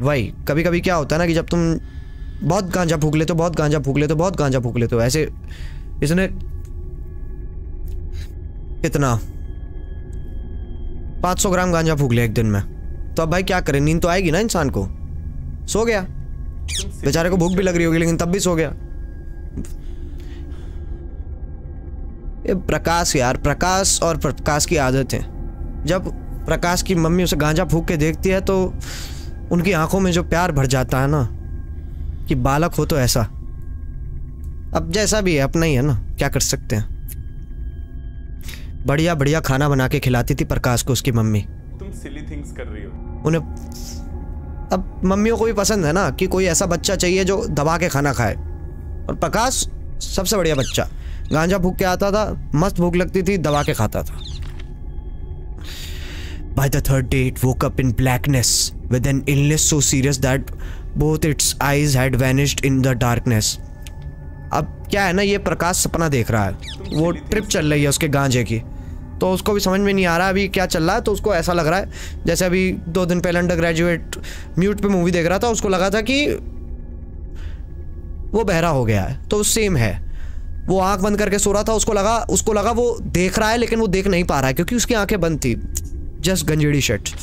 Speaker 1: वही कभी कभी क्या होता है ना कि जब तुम बहुत गांजा फूक लेते हो बहुत गांजा फूक लेते हो बहुत गांजा फूक लेते हो ऐसे इसने कितना 500 ग्राम गांजा फूक लिया एक दिन में। तो अब भाई क्या करें? नींद तो आएगी ना इंसान को। सो गया। बेचारे को भूख भी लग रही होगी, लेकिन तब भी सो गया। ये प्रकाश यार, प्रकाश और प्रकाश की आदत है। जब प्रकाश की मम्मी उसे गांजा फूक के देखती है तो उनकी आँखों में जो प्यार भर जाता है ना, कि बालक हो तो ऐसा। अब जैसा भी है, अपना ही है ना, क्या कर सकते हैं? बढ़िया बढ़िया खाना बना के खिलाती थी प्रकाश को उसकी मम्मी।
Speaker 5: तुम सिली थिंग्स कर रही हो।
Speaker 1: उन्हें अब मम्मियों को भी पसंद है ना कि कोई ऐसा बच्चा चाहिए जो दबा के खाना खाए। और प्रकाश सबसे बढ़िया बच्चा। गांजा भूख के आता था मस्त भूख लगती थी दबा के खाता था। By the third day, it woke up in blackness with an illness so serious that both its eyes had vanished in the darkness. अब क्या है ना, ये प्रकाश सपना देख रहा है। वो ट्रिप चल रही है उसके गांजे की। तो उसको भी समझ में नहीं आ रहा अभी क्या चल रहा है तो उसको ऐसा लग रहा है, जैसे अभी दो दिन पहले अंडर ग्रेजुएट म्यूट पे मूवी देख रहा था, उसको लगा था कि वो बहरा हो गया है तो सेम है। वो आँख बंद करके सो रहा था, उसको लगा उसको लगा वो देख रहा है, लेकिन वो देख नहीं पा रहा है, क्योंकि उसकी आँखें बंद थी। Just गंजेड़ी shirt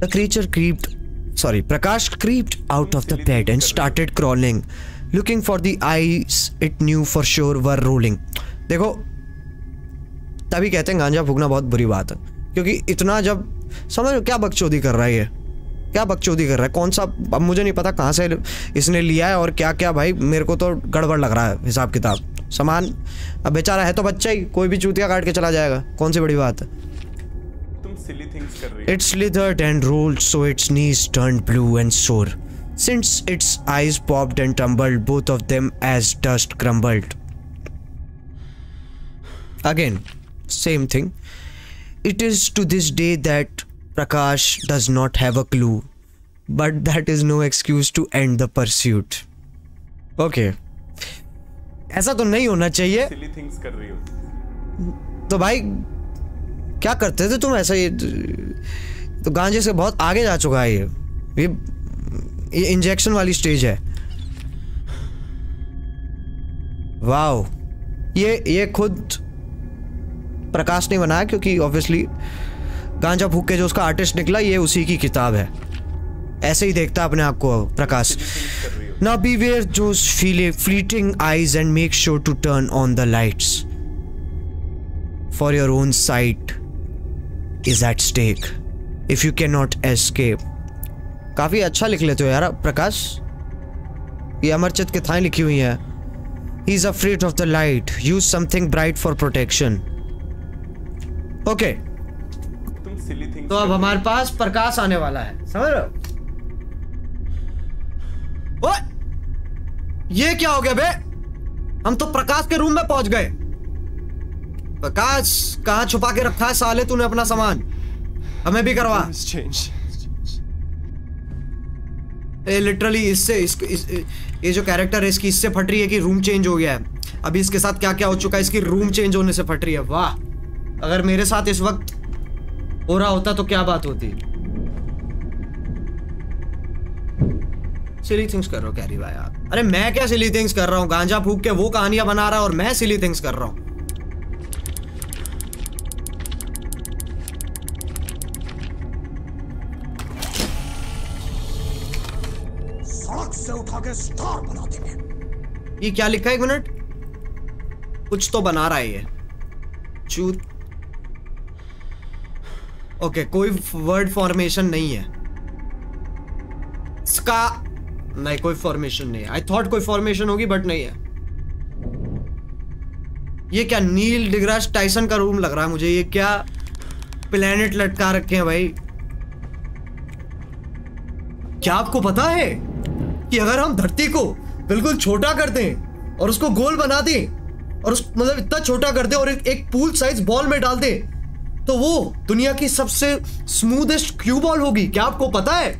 Speaker 1: the creature creeped sorry Prakash creeped out of the bed and started crawling looking for the eyes it knew for sure were rolling देखो तभी कहते हैं गांजा फूकना बहुत बुरी बात है। क्योंकि इतना जब समझ क्या बकचोदी कर रहा है ये? क्या बकचोदी कर रहा है? कौन सा अब मुझे नहीं पता कहाँ से इसने लिया है और क्या क्या भाई मेरे को तो गड़बड़ लग रहा है हिसाब किताब। सामान अब बेचारा है तो बच्चा ही कोई भी चूतिया काट के चला जाएगा। कौन सी बड़ी बात है?
Speaker 5: हो।
Speaker 1: It slithered and rolled so its knees turned blue and sore. Since its eyes popped and tumbled, both of them as dust crumbled. Again, same thing. It is to this day that Prakash does not have a clue, but that is no excuse to end the pursuit. Okay. ऐसा तो नहीं होना चाहिए
Speaker 5: कर रही हो
Speaker 1: तो भाई क्या करते थे तुम ऐसा ये तो गांजे से बहुत आगे जा चुका है ये इंजेक्शन वाली स्टेज है। वाओ ये ये खुद प्रकाश ने बनाया क्योंकि ऑब्वियसली गांजा फूक के जो उसका आर्टिस्ट निकला, ये उसी की किताब है। ऐसे ही देखता अपने आप को प्रकाश। ना बी वेयर जो fleeting eyes and make sure to turn on the lights for your own sight is at stake if you cannot not escape काफ़ी अच्छा लिख लेते हो यार प्रकाश। ये अमरचित की थाएँ लिखी हुई हैं। Afraid of the light. Use something bright for protection. Okay.
Speaker 5: तुम सिली
Speaker 1: तो अब हमारे पास प्रकाश आने वाला है। समझ रहे हो? ये क्या हो गया बे? हम तो प्रकाश के रूम में पहुँच गए। प्रकाश कहाँ छुपा के रखा है साले तूने अपना सामान? हमें भी करवा। लिटरली इससे इस, ये जो कैरेक्टर है इसकी इससे फट रही है कि रूम चेंज हो गया है। अभी इसके साथ क्या क्या हो चुका है इसकी रूम चेंज होने से फट रही है। वाह! अगर मेरे साथ इस वक्त हो रहा होता तो क्या बात होती? सिली थिंग्स कर रहा हूँ कैरी भाई आप। अरे मैं क्या सिली थिंग्स कर रहा हूँ? गांजा फूक के वो कहानियाँ बना रहा है और मैं सिली थिंग्स कर रहा हूँ।
Speaker 9: से के स्टार बना देंगे।
Speaker 1: ये क्या लिखा है एक मिनट? कुछ तो बना रहा है ये। चूत। ओके कोई वर्ड फॉर्मेशन नहीं है। इसका नहीं, कोई फॉर्मेशन नहीं आई थॉट कोई फॉर्मेशन होगी बट नहीं है। ये क्या नील डिग्रास टाइसन का रूम लग रहा है मुझे? ये क्या प्लेनेट लटका रखे हैं भाई? क्या आपको पता है? कि अगर हम धरती को बिल्कुल छोटा कर दें और उसको गोल बना दें और उस मतलब इतना छोटा कर दें और एक, एक पूल साइज़ बॉल में डाल दें तो वो दुनिया की सबसे स्मूदेस्ट क्यू बॉल होगी। क्या आपको पता है?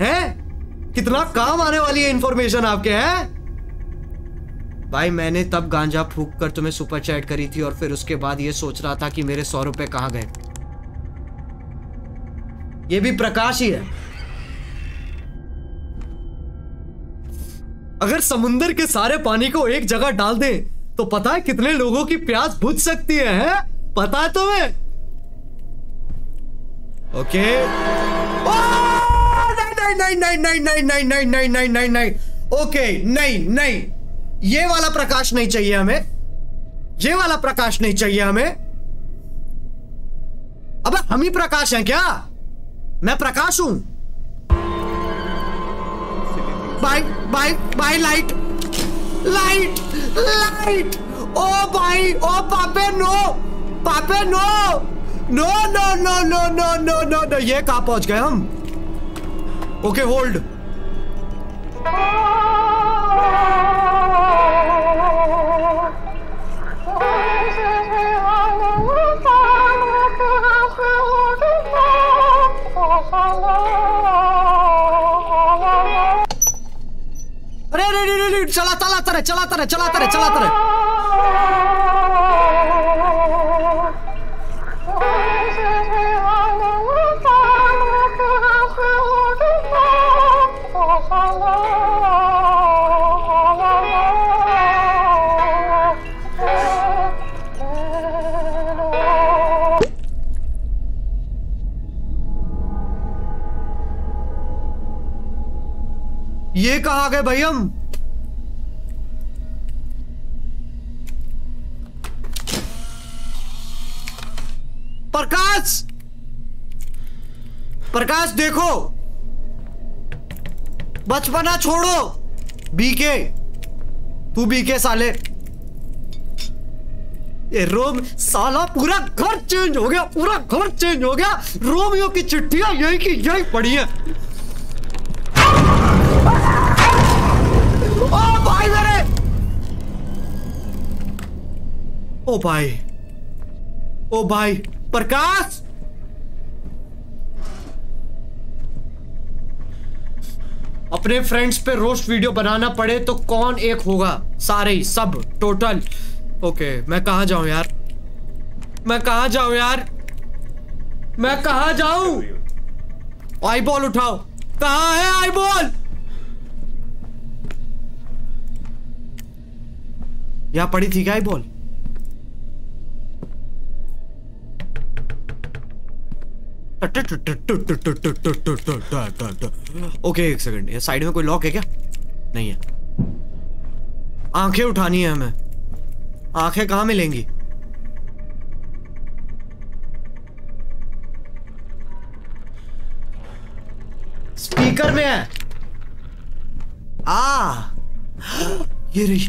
Speaker 1: हैं? कितना काम आने वाली है इंफॉर्मेशन आपके हैं? भाई मैंने तब गांजा फूक कर तुम्हें सुपर चैट करी थी और फिर उसके बाद ये सोच रहा था कि मेरे सौ रुपए कहाँ गए। ये भी प्रकाश ही है। अगर समुंदर के सारे पानी को एक जगह डाल दें तो पता है कितने लोगों की प्यास बुझ सकती है, हैं? पता है तुम्हें ओके नहीं नहीं ओके नहीं नहीं ये वाला प्रकाश नहीं चाहिए हमें ये वाला प्रकाश नहीं चाहिए हमें अब हम ही प्रकाश हैं क्या मैं Prakash bye bye bye bye light light light ओ भाई ओ पापे नो पापे no no no no no no no no no ये कहाँ पहुँच गए हम? ओके होल्ड अरे अरे अरे अरे चला चला तरह चला तरह चला तरह चला तरह Oh, ये कहा गए भाई हम? प्रकाश! प्रकाश, देखो! बचपना छोड़ो! बीके तू बीके साले। ये रोम, साला पूरा घर चेंज हो गया, पूरा घर चेंज हो गया। रोमियो की चिट्ठियाँ यही की यही पड़ी है। ओ भाई। ओ भाई, प्रकाश! अपने फ्रेंड्स पे रोस्ट वीडियो बनाना पड़े तो कौन एक होगा? सारे ही, सब टोटल ओके मैं कहा जाऊँ यार? मैं कहा जाऊँ यार? मैं कहा जाऊँ? आई बॉल उठाओ। कहा है आई बॉल? यहाँ पड़ी थी क्या आई बॉल? ओके एक सेकंड ये साइड में कोई लॉक है क्या? नहीं है. आँखें उठानी है हमें. आँखें कहाँ मिलेंगी? स्पीकर में है. आ ये रही.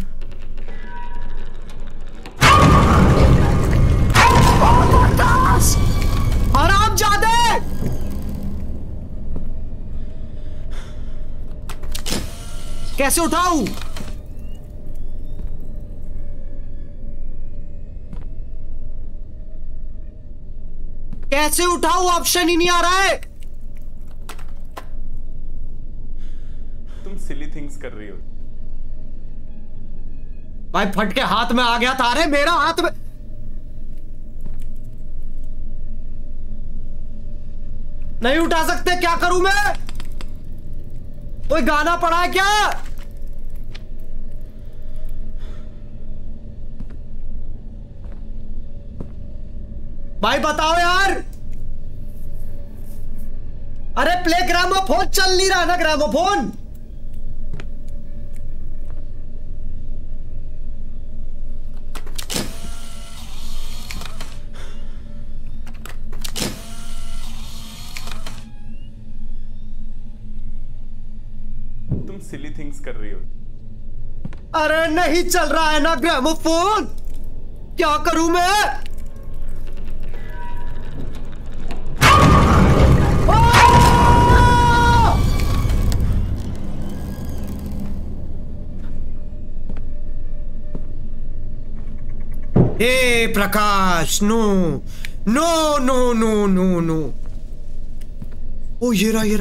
Speaker 1: आराम जादे कैसे उठाऊ? कैसे उठाऊ? ऑप्शन ही नहीं आ रहा है।
Speaker 5: तुम सिली थिंग्स कर रही हो।
Speaker 1: भाई फट के हाथ में आ गया था। अरे मेरा हाथ में नहीं उठा सकते क्या करूँ मैं? कोई गाना पड़ा है क्या? भाई बताओ यार। अरे प्ले ग्रामोफोन चल नहीं रहा ना ग्रामोफोन
Speaker 5: तुम सिली थिंग्स कर रही हो।
Speaker 1: अरे नहीं चल रहा है ना ग्रामोफोन क्या करूँ मैं? आ! Hey Prakash no no no no no no ओ ये रहा ये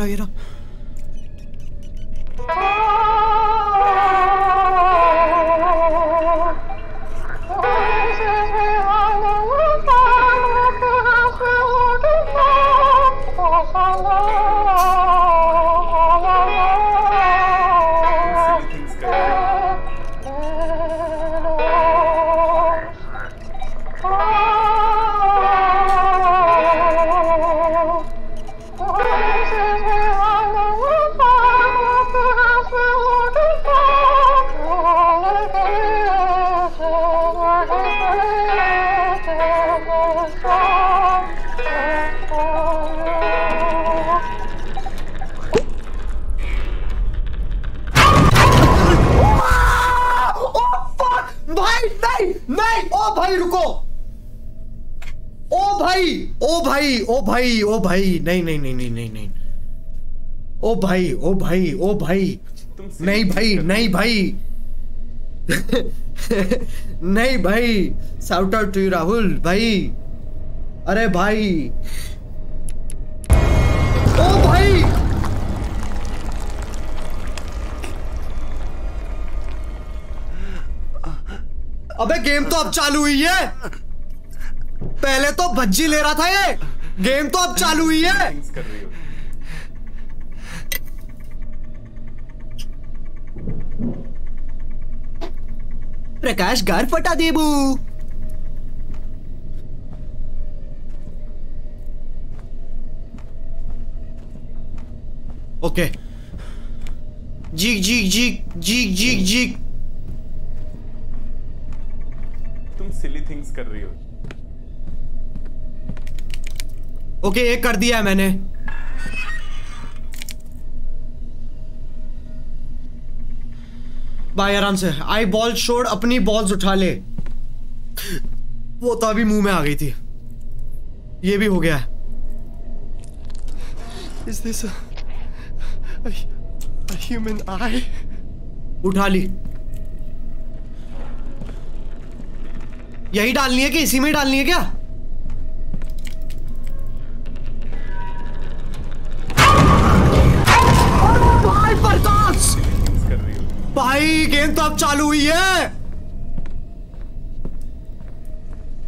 Speaker 1: रहा भाई, ओ भाई ओ भाई ओ भाई, नहीं नहीं नहीं नहीं नहीं नहीं। ओ भाई ओ भाई ओ भाई। नहीं भाई नहीं भाई। (laughs) नहीं भाई साउट आउट टू राहुल भाई। अरे भाई। ओ भाई। अबे गेम तो अब चालू हुई है। पहले तो भज्जी ले रहा था ये। गेम तो अब चालू हुई है। प्रकाश घर फटा देबू। ओके। जीक जीक जीक जीक जीक जीक
Speaker 5: तुम सिली थिंग्स कर रही हो।
Speaker 1: ओके एक कर दिया है मैंने। भाई आराम से। आई बॉल छोड़ अपनी बॉल्स उठा ले। वो तो अभी मुँह में आ गई थी। ये भी हो गया
Speaker 3: Is this a, a, a human eye?
Speaker 1: उठा ली। यही डालनी है कि इसी में ही डालनी है क्या? भाई गेम तो अब चालू हुई है।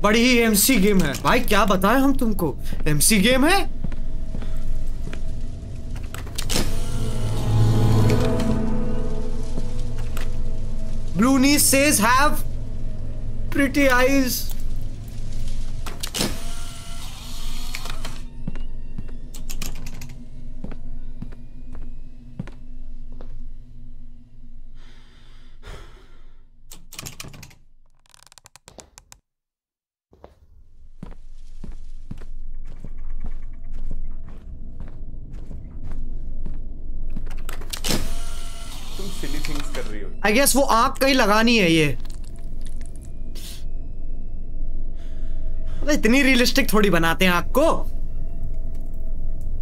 Speaker 1: बड़ी ही एमसी गेम है। भाई, क्या बताएँ हम तुमको? एमसी गेम है? Blue niece says have pretty.
Speaker 5: तुम सिली थिंग्स कर रही हो
Speaker 1: आई गेस वो आग कहीं लगानी है ये। इतनी रियलिस्टिक थोड़ी बनाते हैं आँख को।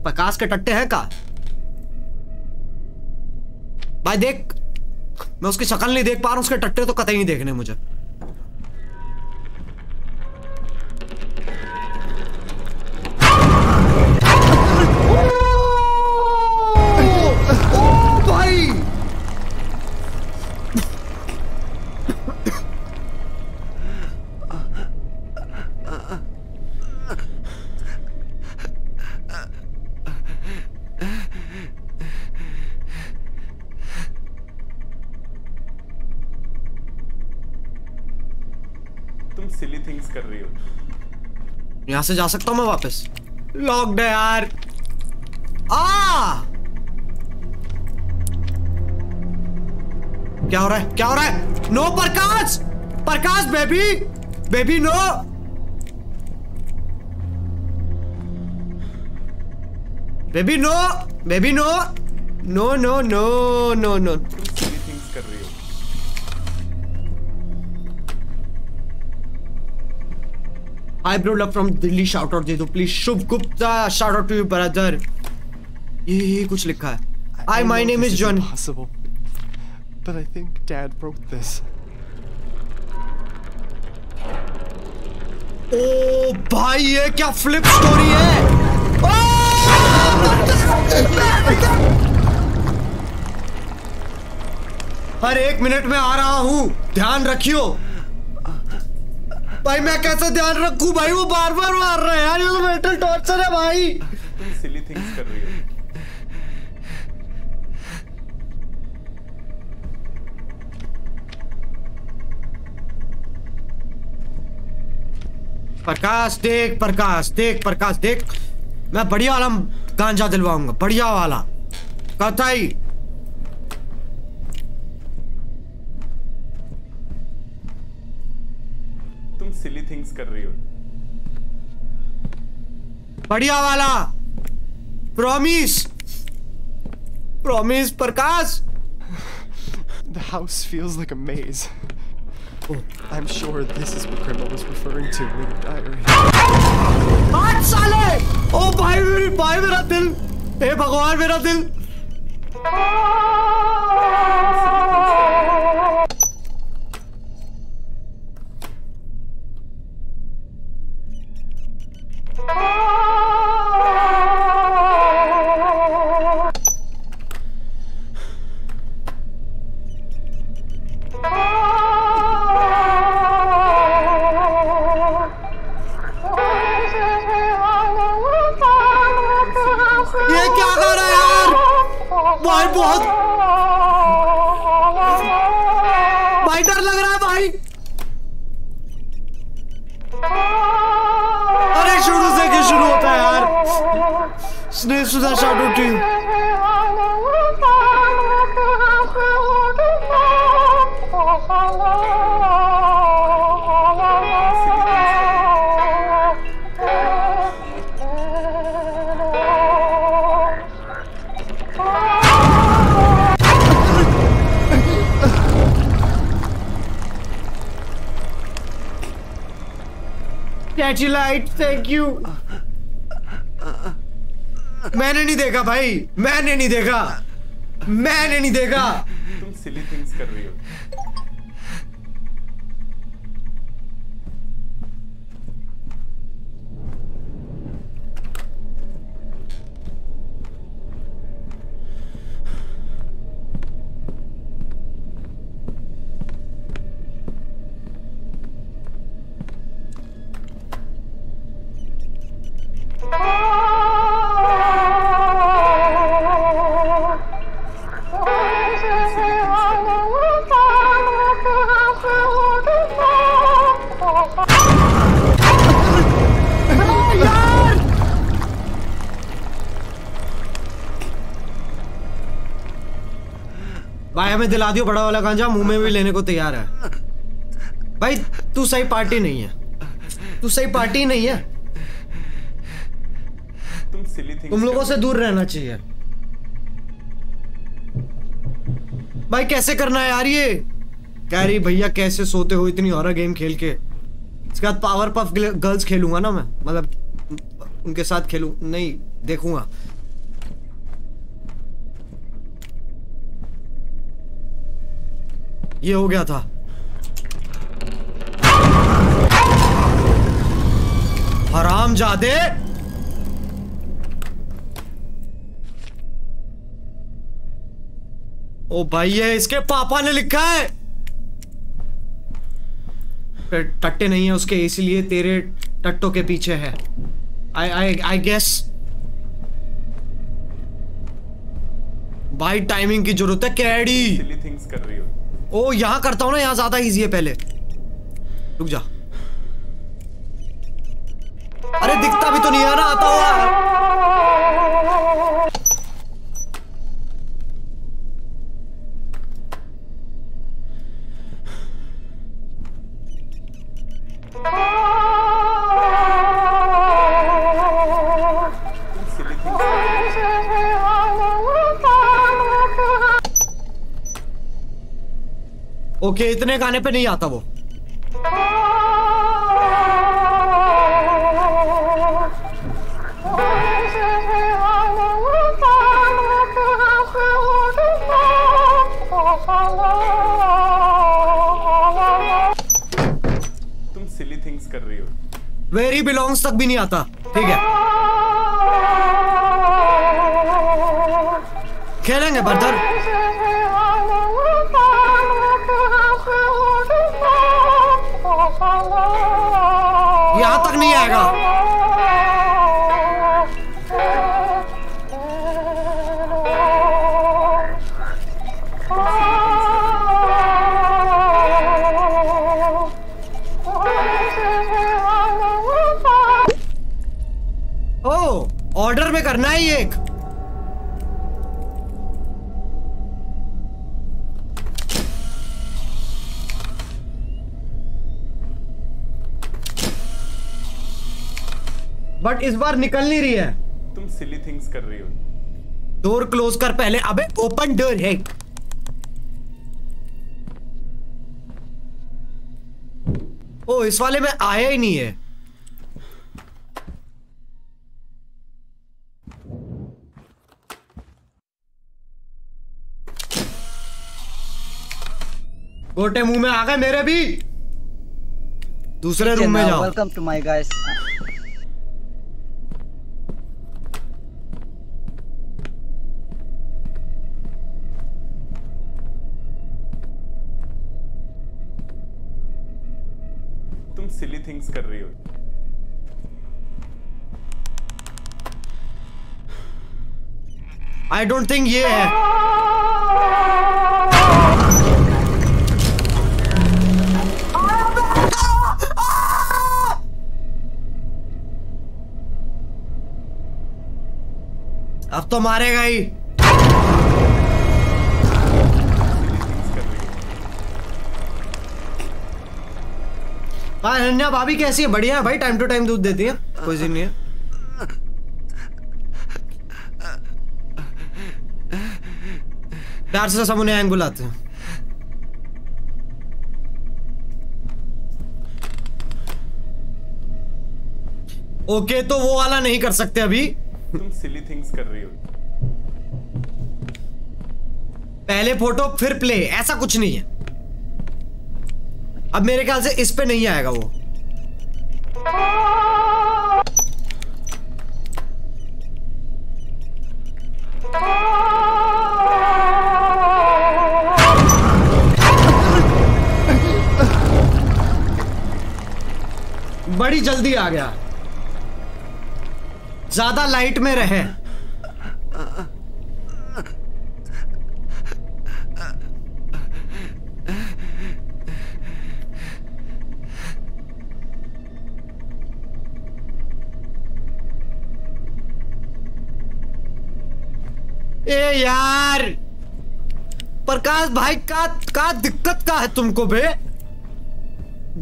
Speaker 1: प्रकाश के टट्टे हैं का। भाई देख, मैं उसकी शक्ल नहीं देख पा रहा हूँ, उसके टट्टे तो कतई नहीं देखने मुझे ओ भाई
Speaker 5: तुम सिली थिंग्स कर रही हो
Speaker 1: यहाँ से जा सकता हूँ मैं वापस। लॉक्ड है यार। आ! क्या हो रहा है? क्या हो रहा है? No Prakash! Prakash baby baby no baby no baby no no no no no no
Speaker 5: तुम सिली थिंग्स कर रही हो
Speaker 1: hi bro love from Delhi shout out दे दो please Shubh Gupta shout out to you brother ये कुछ लिखा है।
Speaker 3: I
Speaker 1: my name is John
Speaker 3: but I think dad broke this
Speaker 1: ओ भाई ये क्या फ्लिप स्टोरी है? हर एक मिनट में आ रहा हूँ। ध्यान रखियो। भाई मैं कैसे ध्यान रखूँ? भाई वो बार बार मार रहा है यार ये तो मेंटल टॉर्चर है भाई।
Speaker 5: तुम सिली थिंग्स कर रही हो।
Speaker 1: प्रकाश देख प्रकाश देख प्रकाश देख। मैं बढ़िया वाला गांजा दिलवाऊँगा बढ़िया वाला। कथाई
Speaker 5: सिली थिंग्स कर रही हो।
Speaker 1: बढ़िया वाला। Promise promise Prakash.
Speaker 3: The house feels like a maze I am sure this is what criminal was referring to in the diary
Speaker 1: बात साले ओ भाई मेरी भाई मेरा दिल। हे भगवान मेरा दिल। ये क्या कर रहा है यार? भाई बहुत Snus och där kör du till. Catchy thank you. मैंने नहीं देखा भाई, मैंने नहीं देखा, मैंने नहीं देखा।
Speaker 5: तुम सिली थिंग्स कर रही हो।
Speaker 1: भाई हमें दिला दियो बड़ा वाला गांजा मुँह में भी लेने को तैयार है। भाई तू सही पार्टी नहीं है। तू सही पार्टी नहीं है।
Speaker 5: तुम सिली
Speaker 1: तुम लोगों से दूर रहना चाहिए। भाई कैसे करना है यार ये? कह रही भैया कैसे सोते हो इतनी और गेम खेल के? इसके बाद पावर पफ गर्ल्स खेलूँगा ना मैं। मतलब उनके साथ खेलू नहीं देखूँगा। ये हो गया था। हराम जादे। ओ भाई, ये इसके पापा ने लिखा है। टट्टे नहीं है उसके, इसलिए तेरे टट्टों के पीछे है। आई आई आई गेस भाई टाइमिंग की ज़रूरत है, कैडी।
Speaker 5: थिंग्स कर रही हो।
Speaker 1: ओ, यहाँ करता हूँ ना, यहाँ ज़्यादा इजी है पहले। रुक जा। अरे, दिखता भी तो नहीं है ना, आता हुआ।
Speaker 5: तुम
Speaker 1: ओके इतने गाने पे नहीं आता वो।
Speaker 5: तुम सिली थिंग्स कर रही हो।
Speaker 1: वेरी बिलोंग्स तक भी नहीं आता। ठीक है। खेलेंगे बर्दर। नहीं आएगा। ऑर्डर में करना है ये। बट इस बार निकल नहीं रही है।
Speaker 5: तुम सिली थिंग्स कर रही हो।
Speaker 1: डोर क्लोज कर पहले। अबे ओपन डोर है। ओ इस वाले में आया ही नहीं है। गोटे मुँह में आ गए मेरे भी। दूसरे रूम में जाओ।
Speaker 6: Welcome to my guys.
Speaker 5: कर रही हो।
Speaker 1: आई डोंट थिंक ये है। अब तो मारेगा ही। हाँ अनन्या भाभी कैसी है? बढ़िया है भाई टाइम टू टाइम दूध देती है? कोई सीन नहीं है। प्यार से सब उन्हें हैंग बुलाते हैं। ओके तो वो वाला नहीं कर सकते अभी।
Speaker 5: तुम सिली थिंग्स कर रही हो।
Speaker 1: पहले फ़ोटो फिर प्ले ऐसा कुछ नहीं है। अब मेरे ख्याल से इस पे नहीं आएगा वो। बड़ी जल्दी आ गया। ज़्यादा लाइट में रहे। ए यार! प्रकाश भाई का का दिक्कत का है तुमको बे?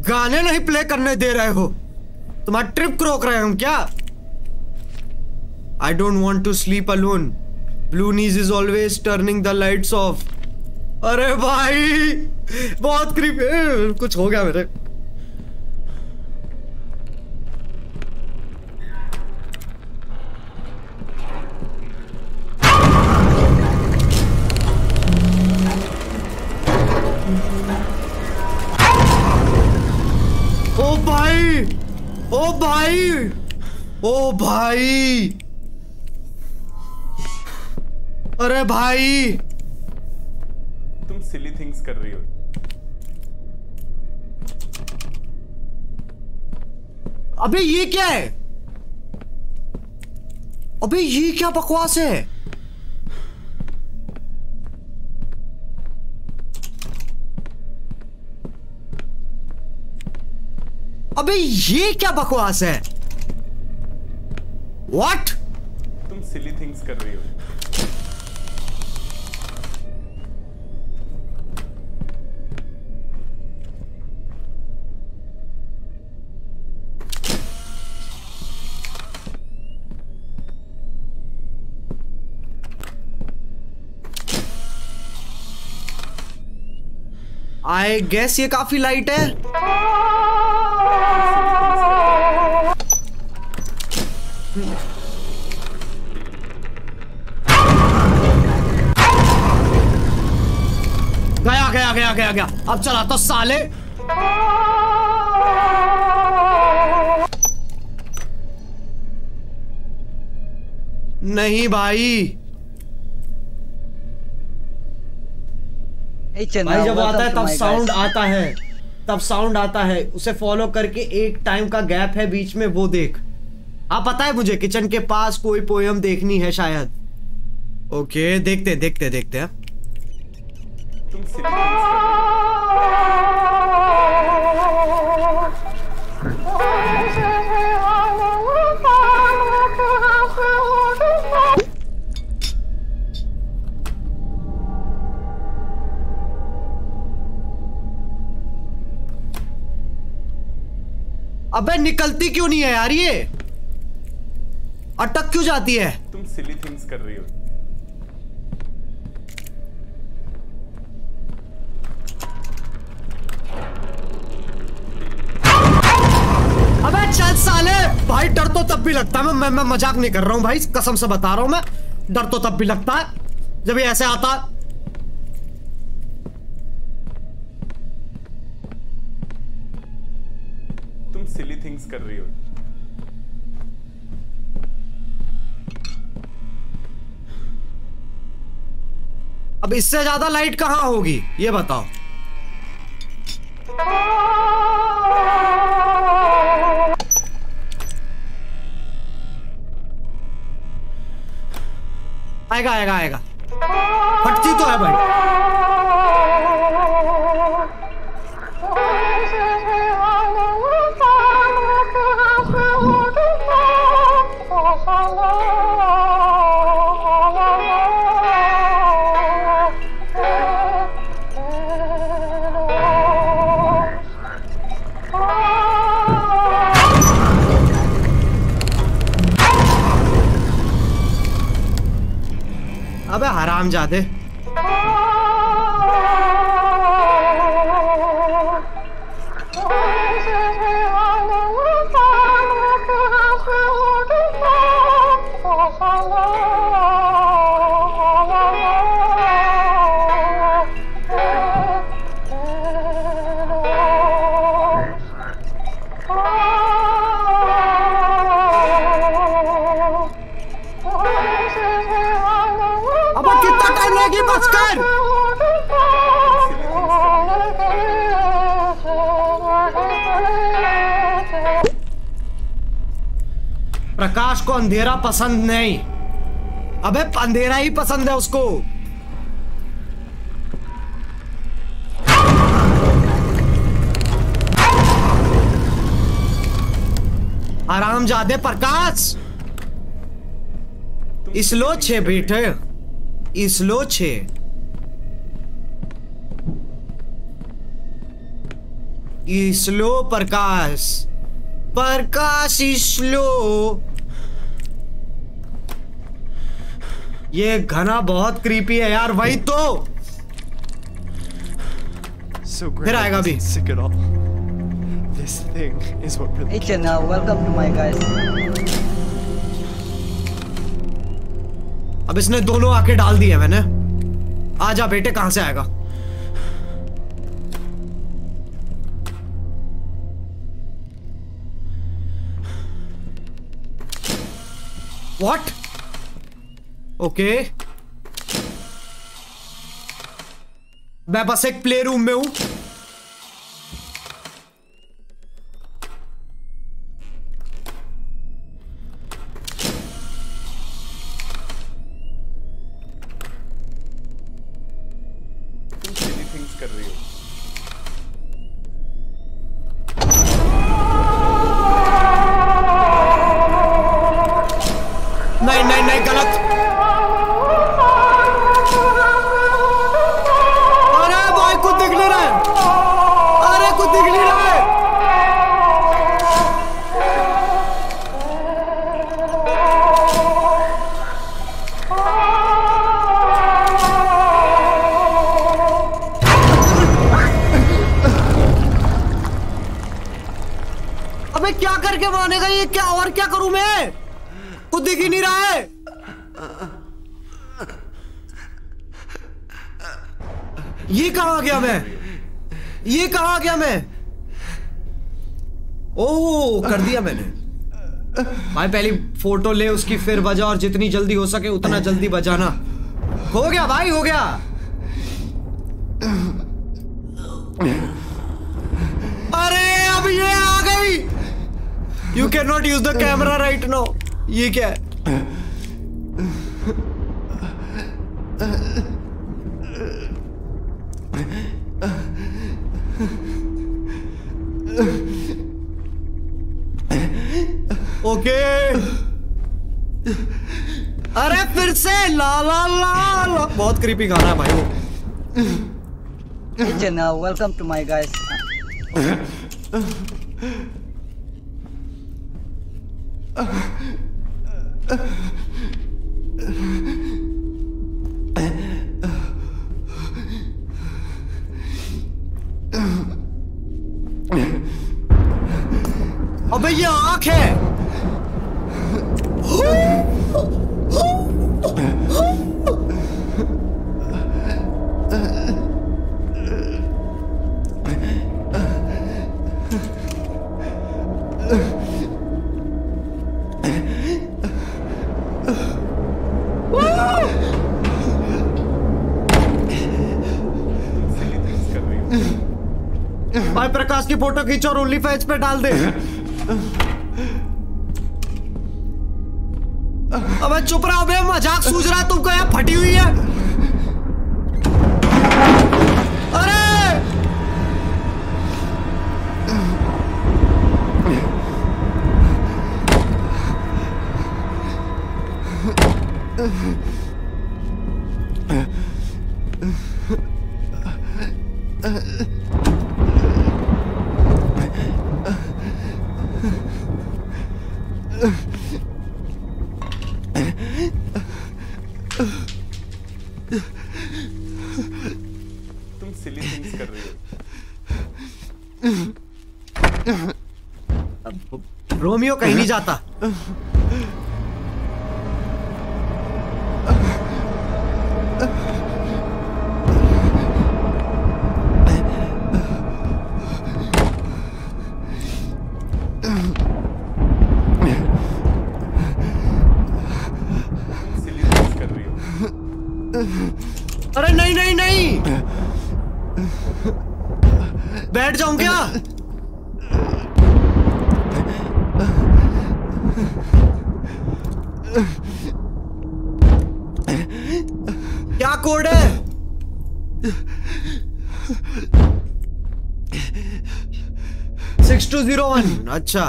Speaker 1: गाने नहीं प्ले करने दे रहे हो। तुम्हारा ट्रिप रोक रहे हो क्या? I don't want to sleep alone blue niece is always turning the lights off अरे भाई, बहुत क्रिप कुछ हो गया मेरे। भाई। ओ भाई। अरे भाई।
Speaker 5: तुम सिली थिंग्स कर रही हो।
Speaker 1: अबे ये क्या है? अबे ये क्या बकवास है? अबे ये क्या बकवास है? वॉट
Speaker 5: तुम सिली थिंग्स कर रही हो।
Speaker 1: आई गेस ये काफ़ी लाइट है। गया गया गया गया गया। अब चला तो साले। नहीं भाई
Speaker 6: Hey Chenna,
Speaker 1: भाई जब आता है तब साउंड आता है तब साउंड आता है। उसे फॉलो करके एक टाइम का गैप है बीच में वो देख। आप पता है मुझे किचन के पास कोई पोयम देखनी है शायद? ओके देखते देखते देखते हैं।
Speaker 5: तुम सिली
Speaker 1: अबे निकलती क्यों नहीं है यार ये? अटक क्यों जाती है?
Speaker 5: तुम सिली थिंग्स कर रही हो।
Speaker 1: अबे चल साले भाई डर तो तब भी लगता है। मैं मैं, मज़ाक नहीं कर रहा हूँ भाई कसम से बता रहा हूँ मैं। डर तो तब भी लगता है जब ये ऐसे आता है।
Speaker 5: तुम सिली थिंग्स कर रही हो।
Speaker 1: अब इससे ज़्यादा लाइट कहाँ होगी, ये बताओ। आएगा आएगा आएगा। फटती तो है भाई। अबे हराम प्रकाश को अंधेरा पसंद नहीं। अबे, अंधेरा ही पसंद है उसको। आराम जादे, प्रकाश। इसलो छे बेटे इसलो छे इसलो प्रकाश। प्रकाश इसलो ये घना बहुत क्रीपी है यार वही तो।
Speaker 3: So
Speaker 6: great, फिर आएगा भी सिक
Speaker 1: अब इसने दोनों आके डाल दिए मैंने। आ जा बेटे कहाँ से आएगा? वॉट ओके मैं बस एक प्ले रूम में हूँ पहली फ़ोटो ले उसकी, फिर बजा और जितनी जल्दी हो सके उतना जल्दी बजाना। हो गया भाई, हो गया। अरे, अब ये आ गई। You can not use the camera right no ये क्या है? क्रीपी गाना है भाई वो। वेलकम टू माय गाइस खींच और ओनली फैज पे डाल दे। अबे चुप रहा, अबे मज़ाक सूझ रहा तुमको यहाँ फटी हुई रोमियो कहीं नहीं अच्छा।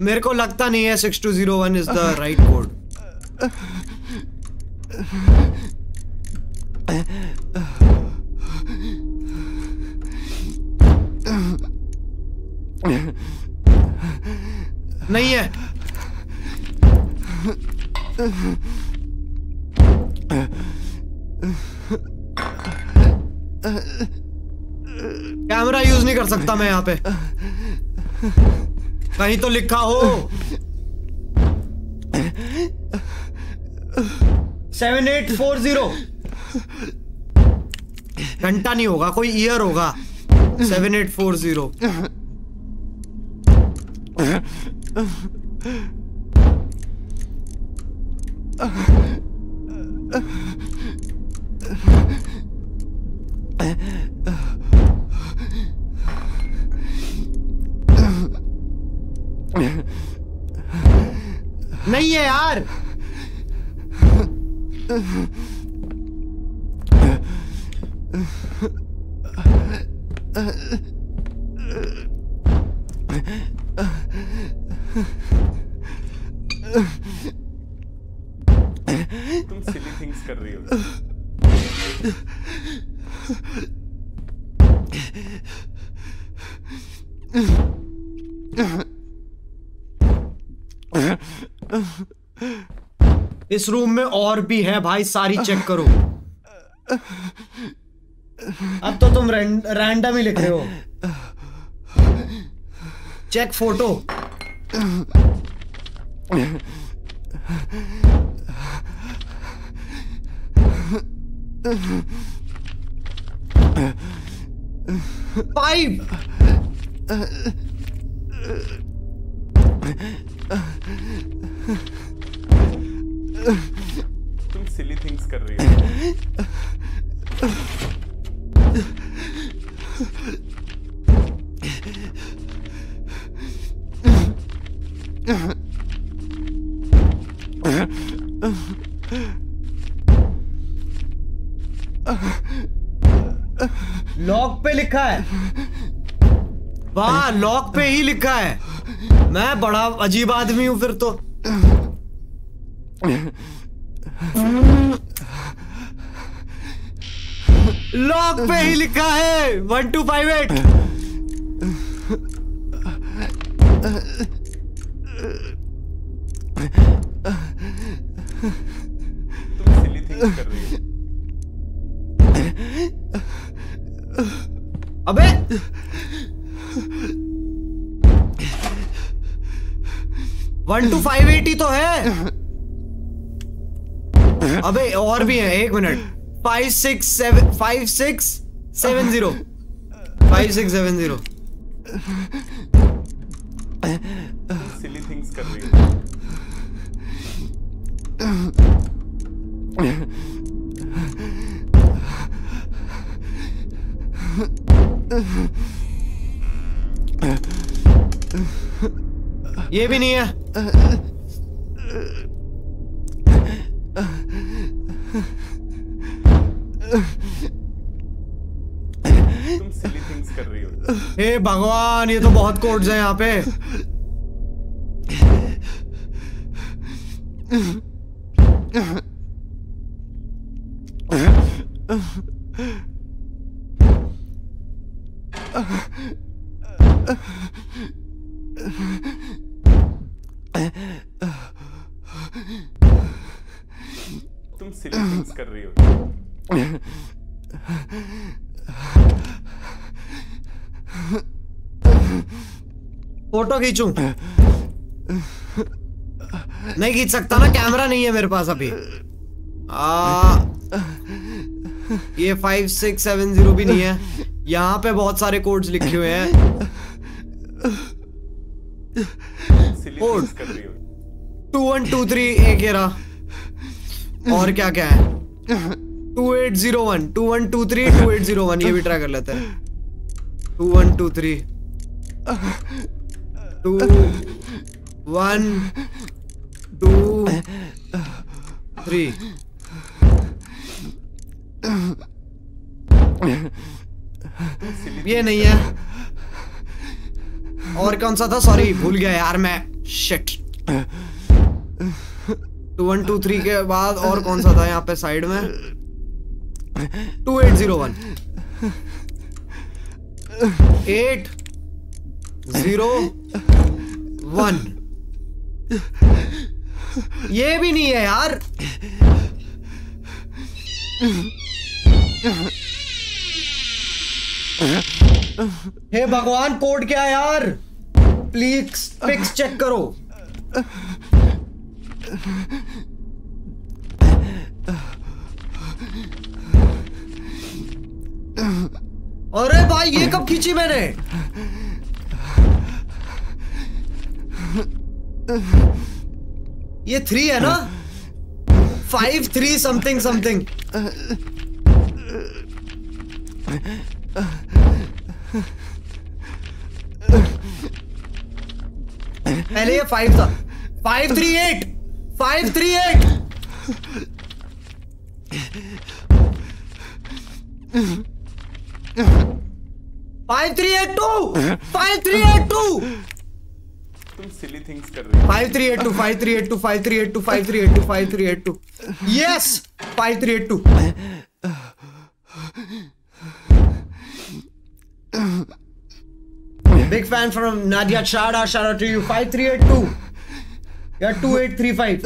Speaker 1: मेरे को लगता नहीं है six two zero one is the right code कहीं तो लिखा हो। सेवन एट फोर ज़ीरो घंटा नहीं होगा, कोई ईयर होगा। सेवन एट फोर ज़ीरो नहीं
Speaker 5: तुम (laughs)
Speaker 1: इस रूम में और भी है भाई, सारी चेक करो। अब तो तुम रैंडम ही लिख रहे हो। चेक फ़ोटो फाइव वाह लॉक पे ही लिखा है। मैं बड़ा अजीब आदमी हूँ फिर तो। लॉक पे ही लिखा है,
Speaker 5: one two five
Speaker 1: eight. One two five eight तो है। अबे, और भी है, एक minute. Five six seven five six seven zero five six seven
Speaker 5: zero silly things कर रही हो।
Speaker 1: ये भी नहीं है।
Speaker 5: तुम सिली थिंग्स कर रही हो।
Speaker 1: हे भगवान ये तो बहुत कोड्स हैं यहाँ पे।
Speaker 5: तुम (laughs) सिली थिंग्स कर रही हो
Speaker 1: फ़ोटो खींचूं? नहीं खींच सकता ना कैमरा नहीं है मेरे पास अभी। आ, ये फाइव सिक्स सेवन ज़ीरो भी नहीं है। यहाँ पे बहुत सारे कोड्स लिखे हुए हैं।
Speaker 5: Code.
Speaker 1: Two one two three एक रहा। और क्या क्या है? Two eight zero one two one two three two eight zero one ये भी ट्राई कर लेते हैं। Two one two three two, one, two, three. ये नहीं है। और कौन सा था? सॉरी भूल गया यार मैं। Shit two, one, two, three के बाद और कौन सा था यहाँ पे साइड में? Two, eight, zero, one. Eight zero one ये भी नहीं है यार। हे भगवान कोड क्या यार? प्लीज़ पिक्स चेक करो। अरे भाई, ये कब खींची मैंने? ये थ्री है ना? फाइव थ्री समथिंग समथिंग पहले ये फाइव था। Five three eight five three eight five three eight two five three eight two
Speaker 5: तुम सिली थिंग्स कर रहे हो
Speaker 1: 5382 5382 5382 5382 5382 yes 5382 Big fan from Nadia Chada. Shout out to you. 5382. You're 2835.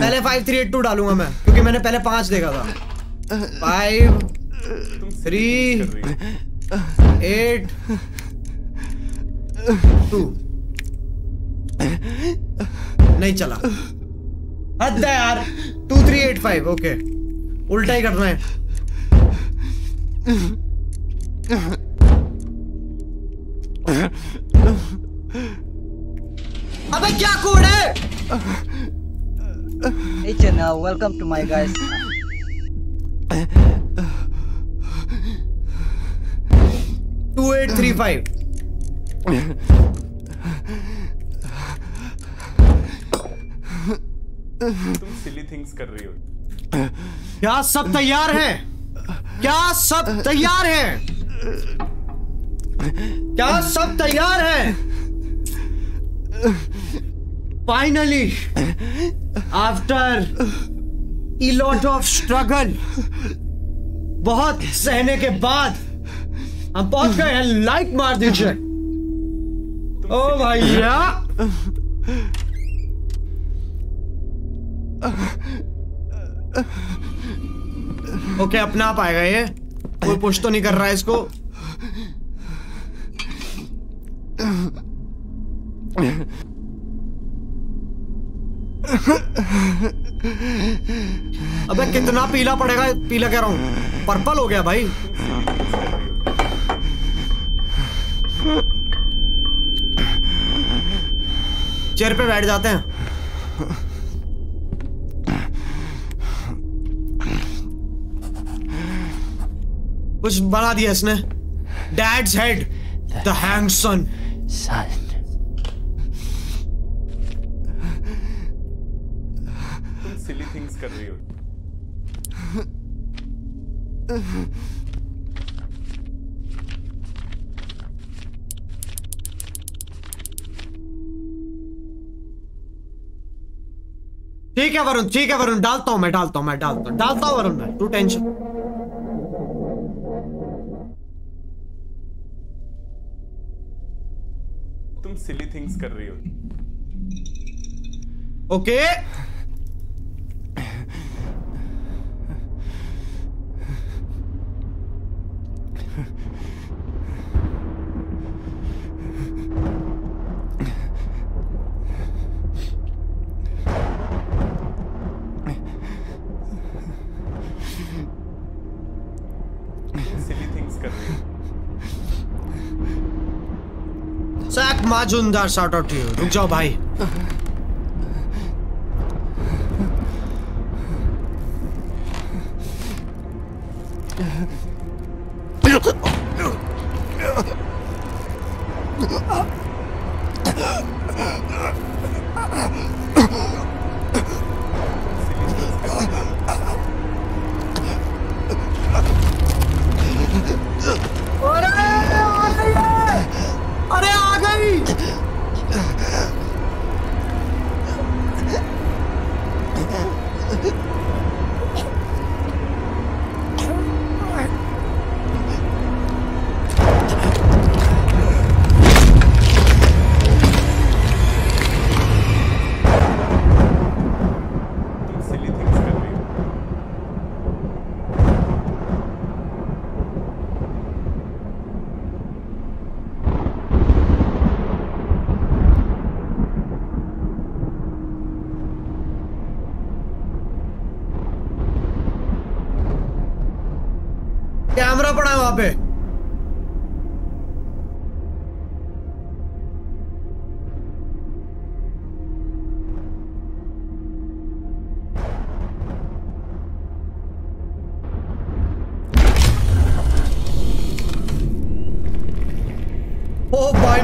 Speaker 1: पहले 5382 डालूँगा मैं क्योंकि मैंने पहले पाँच देखा था
Speaker 5: 5 3
Speaker 1: 8 तू नहीं चला हद है यार two three eight five okay उल्टा ही करना है अबे क्या कोड है
Speaker 6: Hey Chana, welcome to my guys.
Speaker 1: Two eight three five.
Speaker 5: तुम सिली थिंग्स कर रही हो।
Speaker 1: क्या सब तैयार है? क्या सब तैयार है? क्या सब तैयार है? Finally after a lot of struggle बहुत सहने के बाद हम पहुँच गए हैं लाइक मार दीजिए। ओ भैया ओके अपना आएगा ये। कोई पुश तो नहीं कर रहा है इसको। अबे कितना पीला पड़ेगा पीला कह रहा हूँ। पर्पल हो गया भाई। चेयर पे बैठ जाते हैं। कुछ बना दिया इसने। Dad's head the hang son
Speaker 5: तुम सिली थिंग्स कर रही हो।
Speaker 1: ठीक है वरुण ठीक है वरुण डालता हूँ मैं डालता हूँ मैं डालता हूँ डालता हूँ वरुण मैं टू टेंशन
Speaker 5: तुम सिली थिंग्स कर रही हो।
Speaker 1: ओके
Speaker 5: तुम थिंग्स कर रही है।
Speaker 1: Sac Majumdar shout out to you रुक जाओ भाई।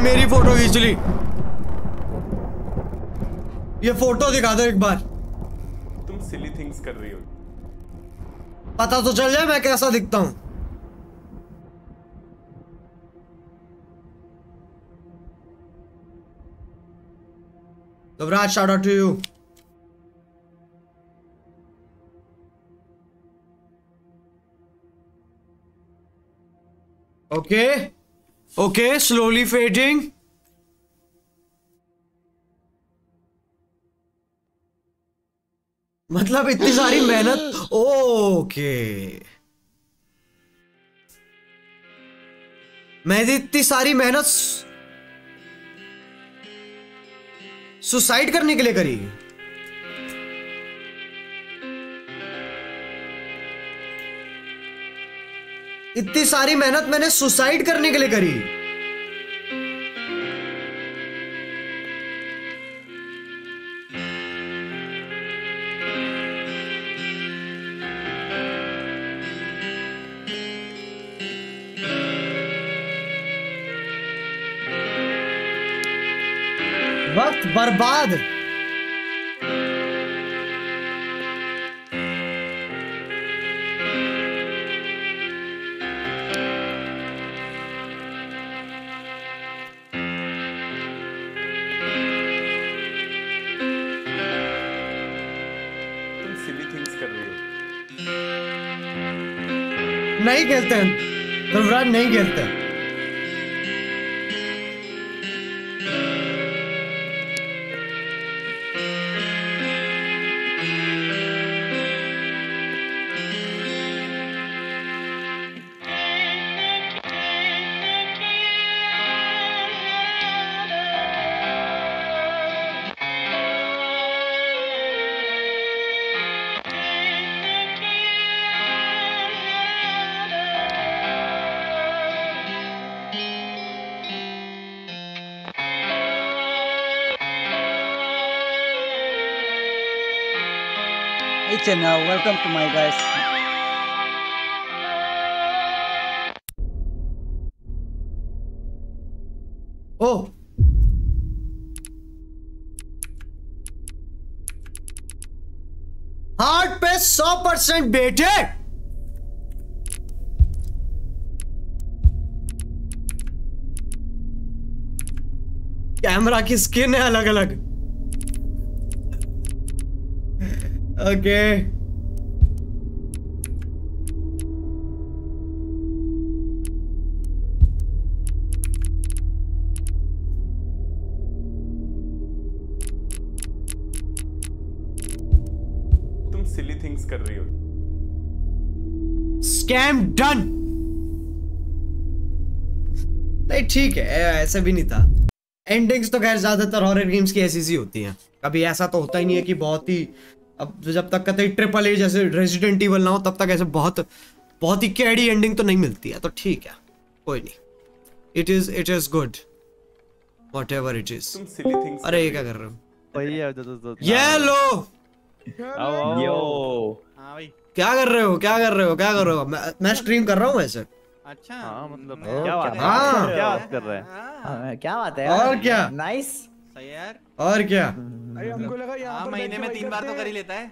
Speaker 1: मेरी फ़ोटो खींच ली ये फ़ोटो दिखा दो एक बार
Speaker 5: तुम सिली थिंग्स कर रही हो
Speaker 1: पता तो चल जाए मैं कैसा दिखता हूँ Yuvraj, shout out to you. Okay. Okay, slowly fading. मतलब इतनी सारी मेहनत। ओके मैंने इतनी सारी मेहनत। सुसाइड करने के लिए करी। इतनी सारी मेहनत मैंने सुसाइड करने के लिए करी। वक्त बर्बाद। नहीं खेलते हैं। विराट नहीं खेलते।
Speaker 6: Channel, welcome to my guys.
Speaker 1: ओ हार्ट पे सौ परसेंट बेटे। कैमरा की स्किन है अलग अलग ओके
Speaker 5: तुम सिली थिंग्स कर रही हो।
Speaker 1: स्कैम डन नहीं ठीक है ऐसे भी नहीं था। एंडिंग्स तो खैर ज़्यादातर हॉरर गेम्स की ऐसी सी होती हैं। कभी ऐसा तो होता ही नहीं है कि बहुत ही अब जब तक कतई ट्रिपल ए जैसे रेजिडेंट इवल ना हो तब तक ऐसे बहुत बहुत ही कैडी एंडिंग तो नहीं मिलती है तो ठीक है कोई नहीं। It is it is good whatever it is
Speaker 5: तुम सिली थिंग्स
Speaker 1: अरे ये क्या कर रहे हो?
Speaker 10: तो तो तो
Speaker 1: ये लो
Speaker 11: यो
Speaker 12: हाँ
Speaker 1: क्या कर रहे हो? क्या कर रहे हो? क्या कर रहे हो? मैं, मैं स्ट्रीम कर रहा हूँ वैसे।
Speaker 12: अच्छा।
Speaker 10: हाँ मतलब क्या बात है?
Speaker 1: हाँ।
Speaker 10: क्या बात कर रहे हैं?
Speaker 12: हाँ,
Speaker 11: हाँ, क्या बात है
Speaker 1: और क्या?
Speaker 11: नाइस
Speaker 12: सही है यार।
Speaker 1: और क्या?
Speaker 13: अरे हमको लगा यहाँ
Speaker 12: हाँ
Speaker 13: पर
Speaker 12: महीने में तीन बार तो कर ही लेता है।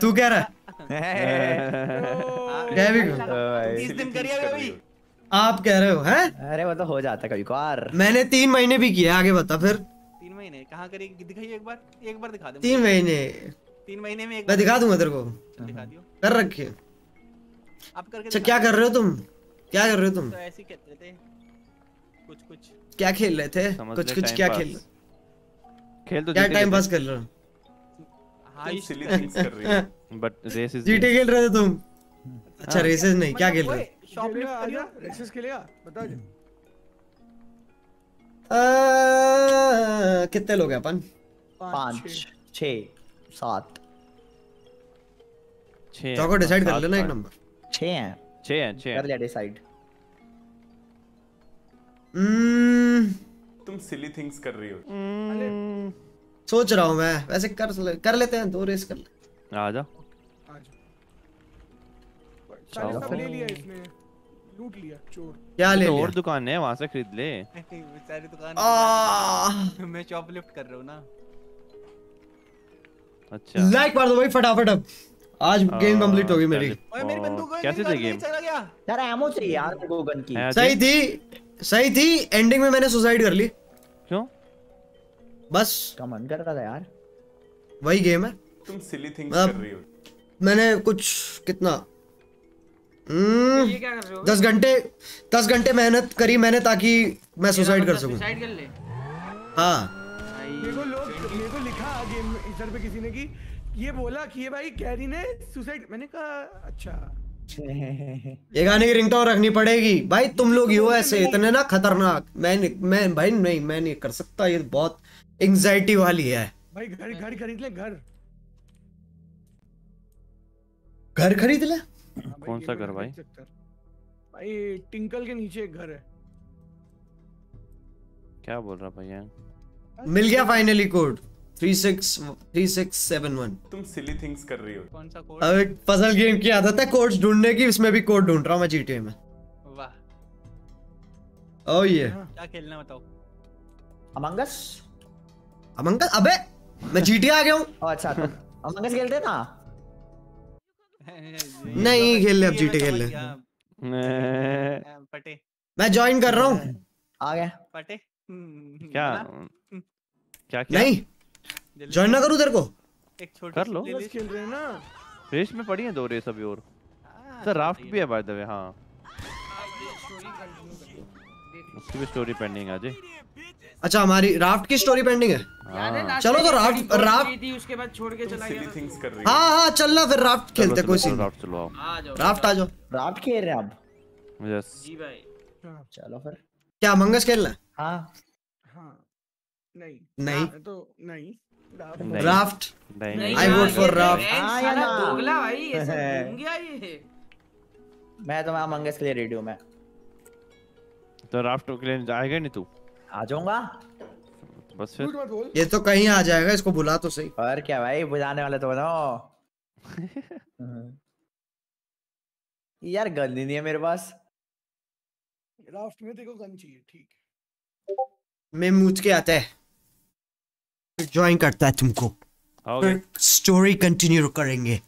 Speaker 1: तू कह रहा है। भी
Speaker 12: तीस दिन करिए
Speaker 5: कर
Speaker 12: भाई
Speaker 1: आप कह रहे हो हैं?
Speaker 11: अरे वो तो हो जाता है कभी कभार।
Speaker 1: मैंने तीन महीने भी किया आगे बता फिर।
Speaker 12: तीन महीने? कहाँ करी दिखाइए एक बार एक बार दिखा दो
Speaker 1: तीन महीने।
Speaker 12: तीन महीने में एक
Speaker 1: मैं
Speaker 12: बार
Speaker 1: दिखा दूँगा तेरे को।
Speaker 12: दिखा दियो।
Speaker 1: कर रखे
Speaker 12: आप करके
Speaker 1: अच्छा क्या कर रहे हो तुम? क्या कर रहे हो तुम?
Speaker 12: तो ऐसे ही कहते थे कुछ कुछ।
Speaker 1: क्या खेल रहे थे? कुछ कुछ क्या। खेल
Speaker 10: खेल तो
Speaker 1: क्या टाइम पास कर रहे हो?
Speaker 12: हाँ
Speaker 5: रही हो।
Speaker 10: बट रेस इज़
Speaker 1: जीटे खेल रहे थे तुम? अच्छा रेसेस नहीं क्या खेल
Speaker 12: मतलब
Speaker 1: रहे
Speaker 13: रेसेस खेलेगा बता दे।
Speaker 1: कितने लोग हैं अपन?
Speaker 11: पाँच छ। सात।
Speaker 10: छह
Speaker 1: चौको डिसाइड कर लेना एक नंबर
Speaker 11: छह हैं।
Speaker 10: छह हैं छह
Speaker 11: कर लिया डिसाइड
Speaker 5: तुम सिली थिंग्स कर रही हो।
Speaker 1: सोच रहा हूँ मैं। वैसे कर कर लेते हैं दो रेस कर ले।
Speaker 10: आ जा।
Speaker 13: सारे
Speaker 10: चलो।
Speaker 13: सब ले लिया इसने। लूट लिया चोर।
Speaker 1: क्या ले
Speaker 10: तो और दुकान है वहाँ से खरीद ले।
Speaker 12: बेचारी दुकान मैं शॉप लिफ्ट कर रहा हूँ ना।
Speaker 10: अच्छा।
Speaker 1: लाइक मार दो भाई फटाफट अब। आज गेम कंप्लीट होगी मेरी।
Speaker 12: ओए मेरी बंदूक
Speaker 10: कैसे थी गेम
Speaker 12: चला गया।
Speaker 11: यार एमो चाहिए यार मेरे को गन की।
Speaker 1: सही थी। सही थी एंडिंग में मैंने सुसाइड कर ली।
Speaker 10: क्यों?
Speaker 1: बस।
Speaker 11: का मन कर रहा था यार?
Speaker 1: वही गेम है।
Speaker 5: तुम सिली थिंग्स कर रही हो।
Speaker 1: मैंने कुछ कितना? हम्म,
Speaker 2: ये क्या कर रहे हो?
Speaker 1: दस घंटे दस घंटे मेहनत करी मैंने ताकि मैं सुसाइड कर सकूँ।
Speaker 2: सुसाइड कर ले।
Speaker 1: हाँ।
Speaker 13: मेरे को लोग मेरे को लिखा गेम में इधर पे किसी ने कि ये बोला कि ये भाई कैरी ने सुसाइड मैंने कहा अच्छा। (laughs)
Speaker 1: ये गाने की रिंगटोन रखनी पड़ेगी। भाई तुम लोग ही हो ऐसे इतने ना खतरनाक। मैं नहीं- मैं भाई नहीं मैं नहीं कर सकता। ये बहुत एंजाइटी वाली है।
Speaker 13: भाई घर घर खरीद ले घर।
Speaker 1: घर खरीद ले?
Speaker 13: हाँ
Speaker 10: कौन सा घर भाई?
Speaker 13: है। भाई टिंकल के नीचे एक घर है।
Speaker 10: क्या बोल रहा भैया?
Speaker 1: मिल गया finally code three six three six seven one.
Speaker 5: तुम सिली थिंग्स कर रही हो।
Speaker 12: कौन सा कोड
Speaker 1: अब एक पजल गेम की आदत है कोड्स ढूँढने की इसमें भी कोड ढूंढ रहा हूँ मैं जीटीए में।
Speaker 12: वाह।
Speaker 1: ओ ये।
Speaker 12: क्या खेलना बताओ।
Speaker 1: अबे मैं जीटीए आ गया हूँ। (laughs)
Speaker 11: अच्छा तो अमंगस खेलते ना? (laughs)
Speaker 1: नहीं खेल ले अब जीटे खेल ले। (laughs)
Speaker 12: पटे।
Speaker 1: मैं ज्वाइन कर रहा हूँ।
Speaker 11: आ गया।
Speaker 12: पटे। हम्म,
Speaker 10: क्या? क्या क्या?
Speaker 1: नहीं। ज्वाइन ना करूँ तेरे को।
Speaker 12: एक छोटी
Speaker 10: कर लो।
Speaker 13: बस खेल रहे हैं ना।
Speaker 10: रेस में पड़ी है दो रेस अभी और।
Speaker 12: हाँ,
Speaker 10: सर राफ्ट भी है बाय द वे हाँ। उसकी भी स्टोरी पेंडिंग है अजय
Speaker 1: अच्छा हमारी राफ्ट की स्टोरी पेंडिंग है।
Speaker 2: है।
Speaker 1: चलो तो राफ्ट- राफ्ट-
Speaker 2: थी उसके बाद छोड़ के चला गया।
Speaker 5: थिंग्स कर रही हो।
Speaker 1: हाँ हाँ चलना फिर राफ्ट खेलते कोई सीन
Speaker 10: राफ्ट चलो आओ।
Speaker 1: राफ्ट आ जाओ।
Speaker 11: राफ्ट खेल रहे हैं अब।
Speaker 10: यस
Speaker 2: जी भाई।
Speaker 11: चलो फिर।
Speaker 1: क्या मंगस खेलना है?
Speaker 11: हाँ।
Speaker 13: हाँ। नहीं।
Speaker 1: नहीं।
Speaker 13: तो नहीं। राफ्ट।
Speaker 1: राफ्ट
Speaker 2: ये revenge
Speaker 11: हाँ या
Speaker 2: साला दोगला भाई ऐसे (laughs) घूम गया ये।
Speaker 11: मैं तो मैं अमंगस के लिए रेडी हूँ मैं।
Speaker 10: तो राफ्ट के लिए आएगा नहीं तू?
Speaker 11: आ जाऊँगा।
Speaker 10: बस फिर।
Speaker 1: ये तो कहीं आ जाएगा इसको बुला तो सही।
Speaker 11: और क्या भाई बुलाने वाले तो बनो। (laughs) यार गन नहीं है मेरे पास।
Speaker 13: राफ्ट में देखो गन चाहिए ठीक
Speaker 1: मैं मूझ के आता है। ज्वाइन करता है तुमको। स्टोरी कंटिन्यू करेंगे।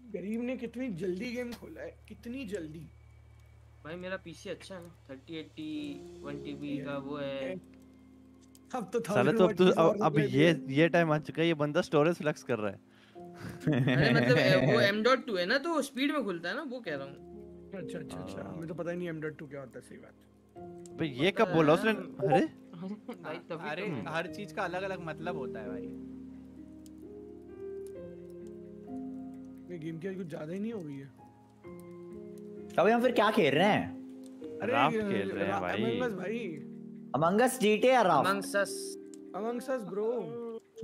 Speaker 13: गरीब ने कितनी जल्दी गेम खोला है कितनी जल्दी।
Speaker 2: भाई मेरा पीसी अच्छा है ना? थर्टी एट्टी वन टीबी का वो है।
Speaker 13: अब तो
Speaker 10: साला तो अब तो अब अब ये ये टाइम आ चुका है ये बंदा स्टोरेज फ्लक्स कर रहा है।
Speaker 2: अरे मतलब (laughs) वो एम डॉट टू है ना तो स्पीड में खुलता है ना वो कह रहा हूँ।
Speaker 13: अच्छा अच्छा अच्छा। हमें तो पता ही नहीं एम डॉट टू क्या होता है सही बात।
Speaker 10: भाई ये कब बोला उसने? अरे। (laughs)
Speaker 2: भाई तभी
Speaker 12: अरे
Speaker 2: तो-
Speaker 12: हर चीज़ का अलग अलग मतलब होता है भाई।
Speaker 13: ये गेम की आज कुछ ज़्यादा ही नहीं हो गई है।
Speaker 11: अभी हम फिर क्या खेल रहे हैं?
Speaker 13: अरे
Speaker 10: राफ्ट खेल रहे हैं भाई।
Speaker 13: Among Us भाई।
Speaker 11: अमंगस जीटे या राफ्ट
Speaker 13: Among Us ब्रो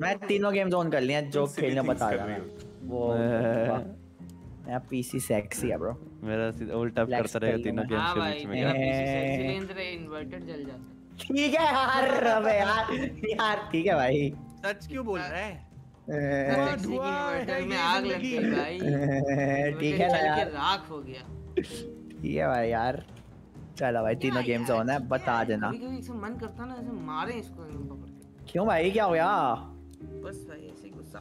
Speaker 11: मैं तीनों गेम जोन कर लिए जो खेलने बता रहा है। वो (laughs) मेरा पीसी सेक्सी है ब्रो
Speaker 10: मेरा सीधा उल्टा करता रहेगा तीनों। गेम्स के बीच
Speaker 2: मेरा पीसी सेक्सी रेंज रे इन्वर्टर जल जाता है।
Speaker 11: ठीक है यार अबे यार यार ठीक है भाई।
Speaker 12: सच क्यों बोल रहा है?
Speaker 14: में आग लग गई भाई।
Speaker 11: ठीक है ना यार।
Speaker 14: राख हो गया।
Speaker 11: ठीक है भाई यार। चलो भाई तीनों गेम्स ऑन है बता देना।
Speaker 14: मन करता ना ऐसे मारे इसको
Speaker 11: क्यों भाई क्या हो गया?
Speaker 14: बस भाई ऐसे गुस्सा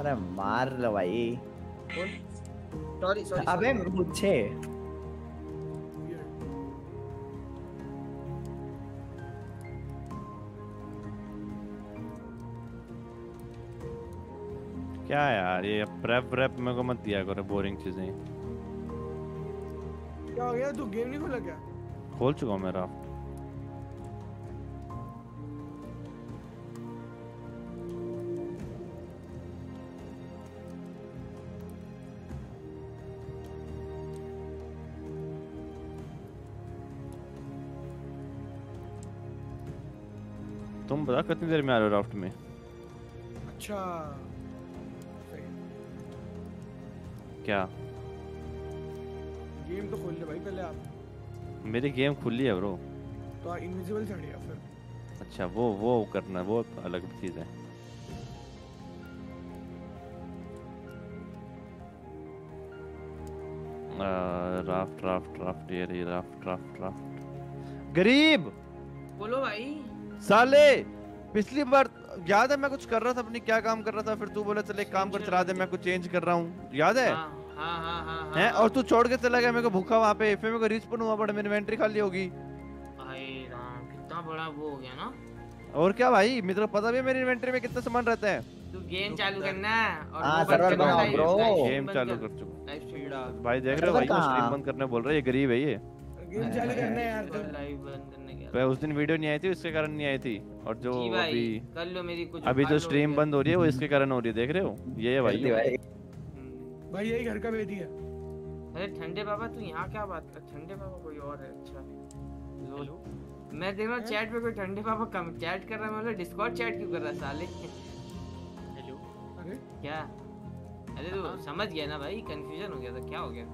Speaker 11: अरे मार लो भाई।
Speaker 14: सॉरी सॉरी
Speaker 11: अबे मुझे।
Speaker 10: क्या यार ये प्रेप व्रेप मेरे को मत दिया करो बोरिंग चीज़ें।
Speaker 13: क्या हो गया? तू गेम नहीं खोला क्या?
Speaker 10: खोल चुका हूँ मेरा। तुम बता कितनी देर में आ रहे हो राफ्ट में?
Speaker 13: अच्छा।
Speaker 10: क्या?
Speaker 13: गेम तो खोल ले भाई पहले आप।
Speaker 10: मेरी गेम खुली है ब्रो
Speaker 13: तो इनविजिबल चढ़ गया फिर।
Speaker 10: अच्छा वो वो करना वो अलग चीज़ है। राफ्ट राफ्ट राफ्ट ये रही राफ्ट राफ्ट राफ्ट गरीब!
Speaker 14: बोलो भाई।
Speaker 10: साले पिछली बार याद है मैं कुछ कर रहा था अपनी? क्या काम कर रहा था? फिर तू बोला चल एक काम कर चला दे मैं कुछ चेंज कर रहा हूँ। याद है?
Speaker 14: हाँ हाँ हाँ हाँ
Speaker 10: और तू छोड़ के चला गया मेरे को भूखा वहाँ पे। फिर मेरे को रिस्पॉन हुआ पड़ा मेरी इन्वेंटरी खाली होगी।
Speaker 14: भाई राम कितना बड़ा वो हो गया ना?
Speaker 10: और क्या भाई? मेरे को पता भी मेरी इन्वेंटरी में कितना सामान रहता है।
Speaker 14: तू गेम चालू करना है और
Speaker 11: हाँ,
Speaker 14: करना,
Speaker 11: बनाओ,
Speaker 14: stream
Speaker 10: गेम चालू
Speaker 14: कर-
Speaker 10: चुका भाई देख रहे हो भाई स्ट्रीम बंद करने बोल रहा है ये गरीब है ये।
Speaker 13: गेम (laughs) चालू करना है यार तो।
Speaker 14: लाइव बंद
Speaker 10: भाई उस दिन वीडियो नहीं आई थी उसके कारण नहीं आई थी। और जो अभी
Speaker 14: कर लो मेरी कुछ
Speaker 10: अभी जो स्ट्रीम बंद हो रही है वो इसके कारण हो रही है देख रहे हो? ये है भाई।
Speaker 11: भाई।
Speaker 14: हम्म।
Speaker 13: भाई यही घर का बेटी है।
Speaker 14: अरे ठंडे बाबा तू यहाँ क्या बात कर? ठंडे बाबा कोई और है अच्छा। हेलो? मैं देख रहा हूँ चैट पे कोई ठंडे बाबा कम चैट कर रहा है मतलब डिस्कॉर्ड चैट क्यों कर रहा है साले?
Speaker 12: हेलो?
Speaker 13: अरे?
Speaker 14: क्या? अरे तू समझ गया ना भाई कंफ्यूजन हो गया था क्या हो गया?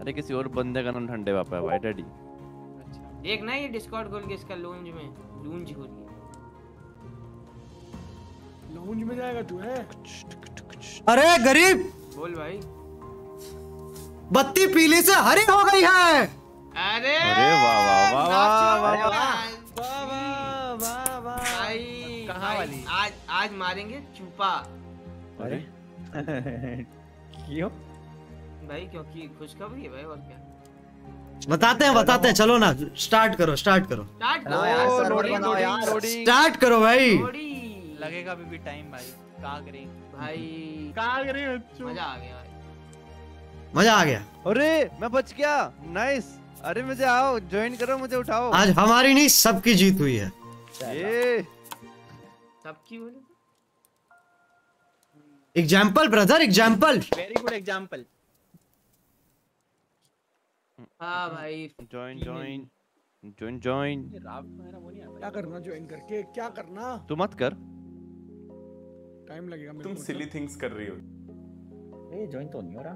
Speaker 10: अरे किसी और बंदे का नाम ठंडे पापा है भाई डैडी।
Speaker 14: देख ना ये डिस्कॉर्ड खोल के इसका लूंज में लूंज खोल के।
Speaker 13: लाउंज में जाएगा तू है?
Speaker 1: अरे गरीब!
Speaker 14: बोल भाई।
Speaker 1: बत्ती पीली से हरी हो गई है।
Speaker 14: अरे!
Speaker 10: अरे वाह वाह वाह वाह वाह
Speaker 14: नाचो
Speaker 10: वाह
Speaker 14: भाई। भाई
Speaker 12: कहाँ वाली?
Speaker 14: आज आज मारेंगे चुपा।
Speaker 11: अरे। (laughs) क्यों?
Speaker 14: भाई क्योंकि खुशखबरी है भाई और क्या?
Speaker 1: बताते हैं बताते हैं चलो ना। स्टार्ट करो स्टार्ट करो।
Speaker 14: स्टार्ट
Speaker 1: करो। भाई।
Speaker 12: लगेगा अभी भी टाइम भाई करें
Speaker 14: भाई।
Speaker 12: करें
Speaker 14: मज़ा आ गया
Speaker 1: मज़ा आ गया।
Speaker 10: अरे मैं बच गया। नाइस अरे मुझे आओ ज्वाइन करो मुझे उठाओ।
Speaker 1: आज हमारी नहीं सबकी जीत हुई है।
Speaker 10: ये।
Speaker 14: सबकी बोले
Speaker 1: example brother example
Speaker 12: very good example
Speaker 14: हाँ भाई
Speaker 10: ज्वाइन ज्वाइन ज्वाइन ज्वाइन
Speaker 12: ये राफ्ट मेरा वो नहीं आता।
Speaker 13: क्या करना ज्वाइन करके? क्या करना?
Speaker 10: तू मत कर।
Speaker 13: टाइम लगेगा
Speaker 5: तुम सिली थिंग्स कर रही हो।
Speaker 11: ए जॉइन तो नहीं हो रहा।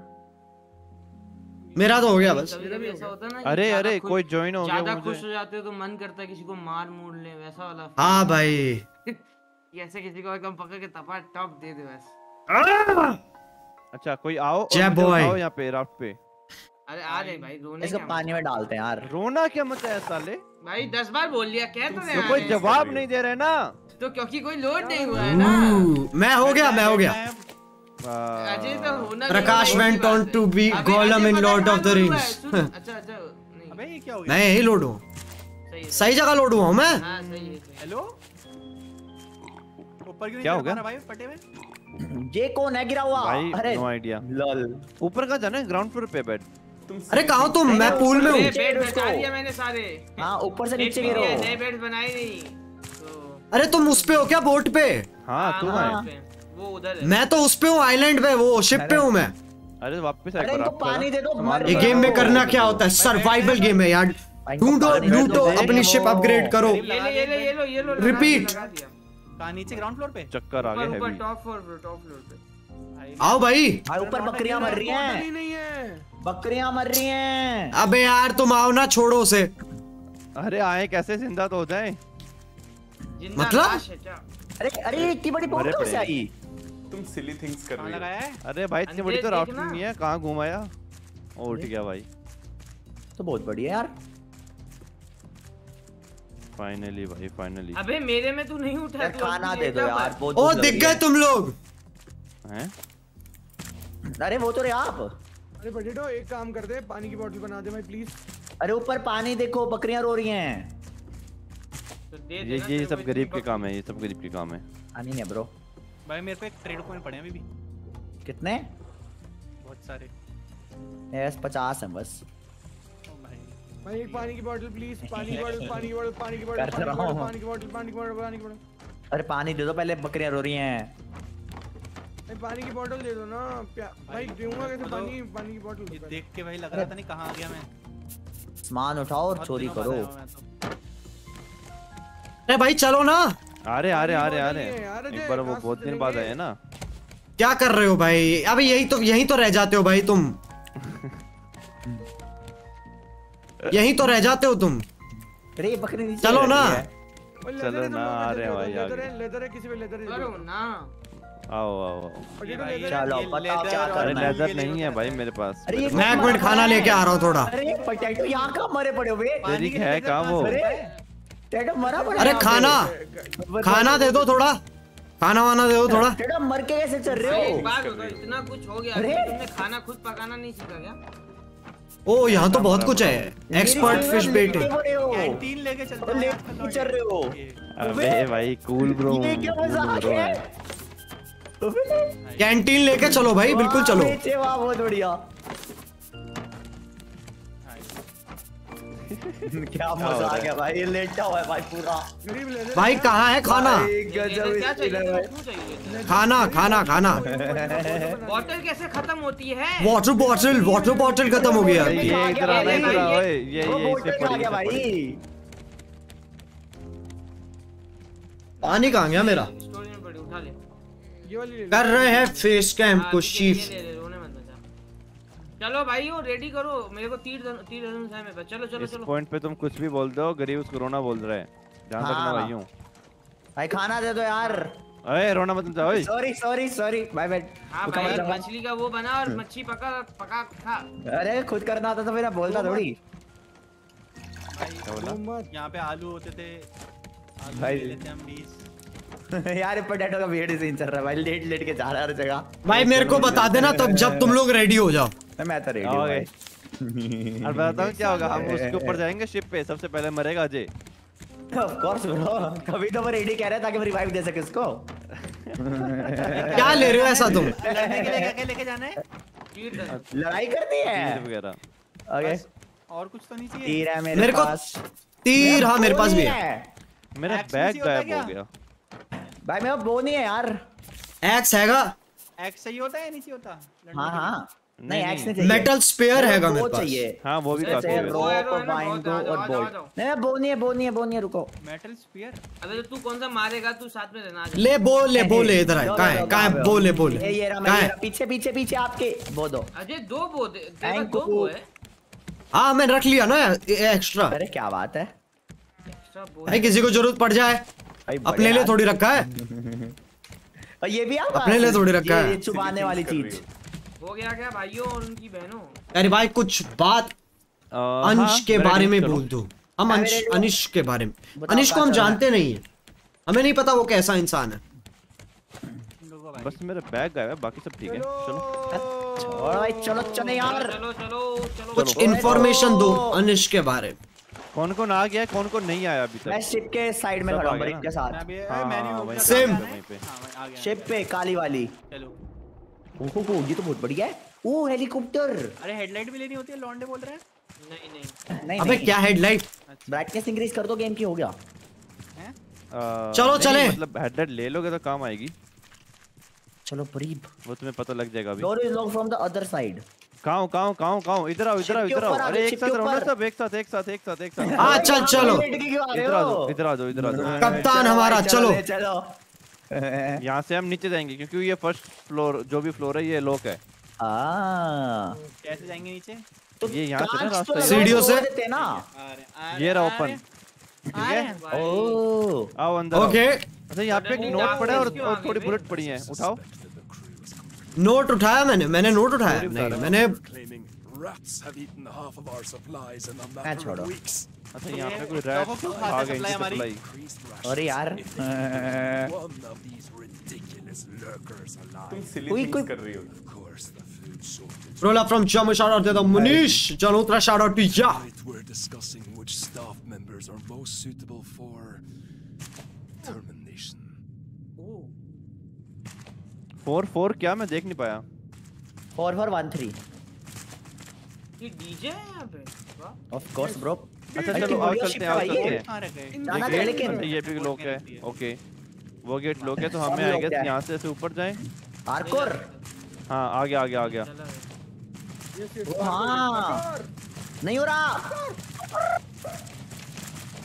Speaker 1: मेरा तो हो गया बस।
Speaker 14: है
Speaker 10: अरे अरे कोई ज्वाइन हो
Speaker 14: ज़्यादा
Speaker 10: गया
Speaker 14: खुश हो जाते हो तो मन करता है किसी को मार मूड ले वैसा वाला
Speaker 1: हाँ भाई। (laughs)
Speaker 14: ऐसे किसी को एकदम पकड़ के तपा टॉप दे दे बस।
Speaker 10: अच्छा कोई आओ और
Speaker 1: जय boy।
Speaker 10: उठाओ यहाँ पे राफ्ट पे।
Speaker 14: अरे आ रहे भाई रोने
Speaker 11: इसको पानी में डालते हैं यार।
Speaker 10: रोना क्या मचा है साले?
Speaker 14: भाई दस बार बोल लिया कह तो रहे
Speaker 10: तो कोई जवाब नहीं दे रहे ना।
Speaker 14: तो क्योंकि कोई लोड नहीं हुआ है ना।
Speaker 1: मैं हो गया मैं हो गया।
Speaker 14: अजय तो होना
Speaker 1: प्रकाश
Speaker 14: पता
Speaker 1: Lord
Speaker 14: कहाँ
Speaker 1: of the
Speaker 14: लोड हुआ है?
Speaker 1: Rings।
Speaker 14: सुन, अच्छा अच्छा
Speaker 12: अबे ये क्या हो गया
Speaker 1: मैं यही लोड हूँ।
Speaker 14: सही
Speaker 1: जगह लोड हुआ हूँ मैं।
Speaker 14: हाँ सही है
Speaker 12: हेलो ऊपर क्यों नहीं
Speaker 10: क्या हो गया?
Speaker 12: रहा भाई पट्टे में
Speaker 11: ये कौन है? गिरा हुआ।
Speaker 10: भाई
Speaker 11: अरे
Speaker 10: नो आइडिया
Speaker 11: लॉल।
Speaker 10: ऊपर का जाना है ग्राउंड फ्लोर पे बेड
Speaker 5: तुम
Speaker 1: अरे कहा तुम? मैं पूल में हूँ।
Speaker 11: हाँ ऊपर से नीचे गिरो।
Speaker 14: तो
Speaker 1: अरे तुम उस पे हो क्या बोट पे?
Speaker 10: हाँ तू
Speaker 14: हाँ,
Speaker 10: है।
Speaker 14: वो उधर
Speaker 1: मैं तो उस पे हूँ आइलैंड पे वो शिप पे हूँ मैं।
Speaker 10: अरे वापस
Speaker 11: अरे इनको पानी दे दो मर
Speaker 1: ये गेम में करना क्या होता है? सर्वाइवल गेम है यार। ढूंढो लूटो अपनी शिप अपग्रेड करो।
Speaker 14: ये ले ये ले ये लो ये लो।
Speaker 12: कहाँ नीचे ग्राउंड फ्लोर पे?
Speaker 10: चक्कर आ
Speaker 14: ऊपर टॉप फ्लोर पे टॉप फ्लोर पे।
Speaker 1: आओ भाई।
Speaker 11: भाई ऊपर बकरियाँ मर रही
Speaker 13: है।
Speaker 11: बकरियाँ मर रही हैं।
Speaker 1: अबे यार तुम आओ ना छोड़ो उसे।
Speaker 10: अरे आए कैसे ज़िंदा तो हो जाए।
Speaker 1: मतलब?
Speaker 2: लाश है क्या?
Speaker 11: अरे अरे इतनी बड़ी
Speaker 10: मरे
Speaker 11: पोर्ट से आई
Speaker 5: तुम सिली थिंग्स कर
Speaker 12: कहाँ
Speaker 5: रही हो।
Speaker 10: अरे भाई इतनी बड़ी तो राफ्टिंग नहीं है। कहाँ घुमाया? ओ उठ गया भाई।
Speaker 11: तो बहुत बढ़िया यार।
Speaker 10: फाइनली भाई फाइनली।
Speaker 2: अबे मेरे में तू नहीं उठा तू
Speaker 11: खाना दे दो यार बहुत
Speaker 1: ओ दिख गए तुम लोग।
Speaker 10: हैं?
Speaker 11: अरे वो तो रे आप।
Speaker 13: अरे पोटैटो एक काम कर दे पानी की बोतल बना दे भाई प्लीज़
Speaker 11: अरे ऊपर पानी देखो बकरियाँ रो रही हैं।
Speaker 2: तो दे
Speaker 10: ये ये सब गरीब के काम है ये सब गरीब के काम है।
Speaker 11: पानी है ब्रो
Speaker 12: भाई मेरे पे एक ट्रेड कॉइन पड़े हैं अभी भी।
Speaker 11: कितने?
Speaker 12: बहुत सारे।
Speaker 11: यस पचास है बस।
Speaker 12: भाई।
Speaker 13: भाई एक पानी की बोतल प्लीज़ पानी की (laughs) बोतल पानी की बोतल पानी की बोतल पानी की
Speaker 11: रहा
Speaker 13: बोतल पानी की बोतल पानी की बोतल पानी की बोतल
Speaker 11: अरे पानी दे दो पहले बकरियाँ रो रही हैं।
Speaker 13: पानी की बोतल दे दो ना। भाई दूँगा कैसे पानी पानी की बोतल
Speaker 12: ये देख के भाई लग रहा था नहीं कहाँ आ गया मैं।
Speaker 11: सामान उठाओ और चोरी करो।
Speaker 12: तो।
Speaker 1: अरे भाई चलो ना।
Speaker 10: रहे
Speaker 13: है यार, अजय,
Speaker 10: एक बार वो बहुत दिन बाद आए ना।
Speaker 1: क्या कर रहे हो भाई? अबे यही तो यही तो रह जाते हो भाई तुम। यही तो रह जाते हो तुम।
Speaker 11: अरे ये बकरी नीचे
Speaker 1: चलो ना।
Speaker 10: चलो ना, आ रहे हैं भाई,
Speaker 13: लेदर है? किसी पे लेदर है?
Speaker 2: करो ना।
Speaker 10: आओ आओ
Speaker 11: चलो
Speaker 10: अरे
Speaker 11: है।
Speaker 10: लेदर नहीं है भाई मेरे पास।
Speaker 1: मैं एक मिनट खाना लेके आ रहा हूँ थोड़ा।
Speaker 11: अरे पोटैटो यहाँ कहाँ मरे पड़े हो बे?
Speaker 10: तेरी है कहाँ वो?
Speaker 11: अरे मरा पड़ा
Speaker 1: अरे खाना खाना दे दो थोड़ा। खाना वाना दे दो थोड़ा।
Speaker 11: मर के कैसे चल रहे हो?
Speaker 2: इतना कुछ हो गया।
Speaker 11: अरे!
Speaker 2: तुमने खाना खुद पकाना नहीं सीखा क्या?
Speaker 1: ओ यहाँ तो बहुत कुछ है। एक्सपर्ट फ़िश बेटे
Speaker 12: कैंटीन लेके
Speaker 11: चल रहे हो।
Speaker 10: अबे भाई कूल ब्रो
Speaker 11: ये क्या मज़ाक है।
Speaker 1: कैंटीन लेके चलो भाई बिल्कुल चलो।
Speaker 11: बहुत बढ़िया। (laughs) क्या मज़ा आ गया भाई ये लेटा हुआ है भाई पूरा।
Speaker 1: भाई कहाँ है खाना? खाना खाना खाना।
Speaker 2: बॉटल कैसे खत्म होती है?
Speaker 1: वाटर बॉटल वाटर बॉटल खत्म हो गया।
Speaker 10: ये इधर आना इधर आओ
Speaker 2: ये-
Speaker 10: ये इसे पड़ी।
Speaker 11: भाई।
Speaker 1: पानी कहाँ गया मेरा?
Speaker 2: स्टोरी में पड़ी उठा लो।
Speaker 1: कर रहे हैं फेस कैम
Speaker 2: हाँ,
Speaker 1: को शीफ
Speaker 2: चलो भाई वो रेडी करो। मेरे को तीर धनु- तीर धनुष है मेरे चलो चलो
Speaker 10: इस
Speaker 2: चलो।
Speaker 10: पॉइंट पे तुम कुछ भी बोल दो गरीब उसको रोना बोल रहा है। ध्यान रखना
Speaker 11: हाँ।
Speaker 10: भाइयों।
Speaker 11: भाई खाना दे दो यार।
Speaker 10: अरे रोना मत जाओ
Speaker 11: sorry sorry sorry bye bye
Speaker 2: हाँ भाई मछली का वो बना और मच्छी पका पका खा।
Speaker 11: अरे खुद करना आता तो मेरा बोलता थोड़ी।
Speaker 12: यहाँ पे आलू होते थे। आलू ले लेते हम बीस। (laughs)
Speaker 11: यार ये पोटैटो का वेट सीन चल रहा है भाई। लेट लेट के जा रहा है हर जगह।
Speaker 1: भाई मेरे को बता देना तब जब (laughs) तुम लोग रेडी हो जाओ।
Speaker 11: मैं तो रेडी हूँ भाई।
Speaker 10: और बताता हूँ क्या होगा हम (laughs) उसके ऊपर जाएँगे शिप पे सबसे पहले मरेगा अजय।
Speaker 11: ऑफ़ कोर्स ब्रो कभी तो मैं रेडी कह रहा था ताकि मैं रिवाइव दे सके उसको।
Speaker 1: क्या ले रहे हो ऐसा तुम?
Speaker 12: लड़ने के लिए क्या क्या लेके जाना है।
Speaker 2: तीर
Speaker 11: लड़ाई करनी है।
Speaker 10: तीर वगैरह।
Speaker 11: ओके
Speaker 12: और कुछ तो नहीं चाहिए।
Speaker 11: तीर है मेरे,
Speaker 1: मेरे
Speaker 11: पास।
Speaker 1: तीर हाँ मेरे पास भी है।
Speaker 11: है।
Speaker 10: मेरा बैग गायब हो गया।
Speaker 11: भाई मेरा वो नहीं है यार।
Speaker 1: एक्स हैगा।
Speaker 12: एक्स सही होता है या नहीं चाहिए होता?
Speaker 11: हाँ
Speaker 12: के
Speaker 11: हाँ। नहीं एक्स नहीं। चाहिए।
Speaker 1: मेटल स्पेयर हैगा मेरे पास।
Speaker 11: चाहिए।
Speaker 10: हाँ वो भी काफ़ी है।
Speaker 2: वो
Speaker 11: रोप
Speaker 2: arrow है ना,
Speaker 11: बाइंडो
Speaker 2: बहुत- आ
Speaker 11: और बोल्ट नहीं वो नहीं है वो नहीं है वो नहीं है रुको।
Speaker 12: मेटल स्पीयर
Speaker 2: अबे तो तू कौन सा मारेगा? तू साथ में रहना आ जा।
Speaker 1: ले बोले बोले इधर आए।
Speaker 11: लो,
Speaker 1: कहाँ
Speaker 11: लो,
Speaker 1: है?
Speaker 11: लो,
Speaker 1: कहाँ है?
Speaker 11: लो।
Speaker 1: बोले
Speaker 11: ये
Speaker 1: बोले।
Speaker 11: ये रहा मैं
Speaker 1: कहाँ है?
Speaker 11: पीछे पीछे पीछे आपके। वो दो।
Speaker 2: अजय दो बो दे तेरे दो. बो है।
Speaker 1: हाँ मैं रख लिया ना एक्स्ट्रा
Speaker 11: अरे क्या बात है।
Speaker 2: एक्स्ट्रा बो
Speaker 1: भाई किसी को ज़रूरत पड़ जाए। अपने लिए थोड़ी रखा है
Speaker 11: और ये भी आप
Speaker 1: अपने लिए थोड़ी रखा है।
Speaker 11: ये चुबाने वाली चीज़
Speaker 2: हो गया क्या भाइयों और उनकी बहनों
Speaker 1: अरे भाई कुछ बात अंश
Speaker 10: हाँ,
Speaker 1: के बारे में बोल दो हम अंश अनिश के बारे में अनिश को हम
Speaker 11: है?
Speaker 1: जानते नहीं है हमें नहीं पता वो कैसा इंसान है
Speaker 10: बस मेरा बैग गायब है बाकी सब ठीक है चलो
Speaker 11: चलो चलो यार
Speaker 2: चलो चलो चलो
Speaker 1: कुछ इन्फॉर्मेशन दो अनिश के बारे में
Speaker 10: कौन कौन आ गया कौन कौन नहीं आया अभी तक?
Speaker 11: मैं शिप के साइड में खड़ा हूँ ब्रिक के साथ?
Speaker 10: हाँ, हाँ,
Speaker 12: काम
Speaker 10: वहीं
Speaker 12: है। मैं गया।
Speaker 11: शिप पे काली वाली।
Speaker 12: चलो।
Speaker 11: ओहो हो ये तो बहुत बढ़िया है। ओ हेलीकॉप्टर
Speaker 12: अरे हेडलाइट भी लेनी होती है? लॉन्डे बोल रहे हैं?
Speaker 2: नहीं नहीं।
Speaker 11: नहीं
Speaker 1: अबे क्या हेडलाइट
Speaker 11: ब्राइटनेस इंक्रीज कर दो गेम की हो गया।
Speaker 12: हैं?
Speaker 1: चलो,
Speaker 10: नहीं,
Speaker 1: चलें।
Speaker 10: मतलब हेडलाइट ले लोगे तो काम आएगी।
Speaker 11: चलो परीब।
Speaker 10: वो तुम्हें पता लग जाएगा अभी।
Speaker 11: Door is lock from the other side
Speaker 10: कहाँ कहाँ कहाँ कहाँ इधर आओ इधर आओ इधर आओ। अरे एक साथ रहो ना सब एक साथ एक साथ एक साथ एक साथ।
Speaker 1: हाँ चल चलो।
Speaker 10: इधर आ जाओ इधर आ जाओ इधर आ जाओ।
Speaker 1: कप्तान हमारा चलो
Speaker 11: चलो।
Speaker 10: यहाँ से हम नीचे जाएँगे क्योंकि ये फ़र्स्ट फ्लोर जो भी फ्लोर है ये लॉक है।
Speaker 11: आ
Speaker 12: कैसे जाएँगे नीचे?
Speaker 10: तो ये यहाँ से ना
Speaker 11: तो
Speaker 10: रास्ता
Speaker 1: सीढ़ियों से?
Speaker 10: ये रहा ओपन ठीक है?
Speaker 11: ओ
Speaker 10: आओ अंदर
Speaker 1: ओके।
Speaker 10: अच्छा यहाँ पे एक नोट पड़ा है और थोड़ी बुलेट पड़ी। है। उठाओ।
Speaker 1: नोट उठाया मैंने मैंने नोट उठाया नहीं मैंने
Speaker 9: rats have eaten half of our supplies in a matter
Speaker 11: छोड़ो।
Speaker 9: of weeks.
Speaker 10: अच्छा यहाँ पे कोई रैट खा गए सप्लाई
Speaker 11: अरे यार कोई- कोई-
Speaker 5: कर रही हो
Speaker 9: Of course, the food shortage.
Speaker 1: roll up from Jammu shout out to the Munish Janotra shout out to ya
Speaker 9: we're discussing which staff members are most suitable for termination.
Speaker 10: Four four क्या मैं देख नहीं पाया।
Speaker 11: Four four one three.
Speaker 2: ये डीजे है यहाँ पे?
Speaker 11: ऑफ़ कोर्स ब्रो
Speaker 10: अच्छा चलो आओ चलते हैं आओ चलते हैं?
Speaker 11: जाना
Speaker 10: गेट
Speaker 11: लेकिन
Speaker 10: ये भी लोग है। ओके वो गेट लोग है तो हमें आई गेस
Speaker 11: है।
Speaker 10: यहाँ से ऐसे ऊपर जाएँ।
Speaker 11: आरकोर
Speaker 10: हाँ आ गया आ गया। आ गया
Speaker 11: हाँ। नहीं हो रहा। हो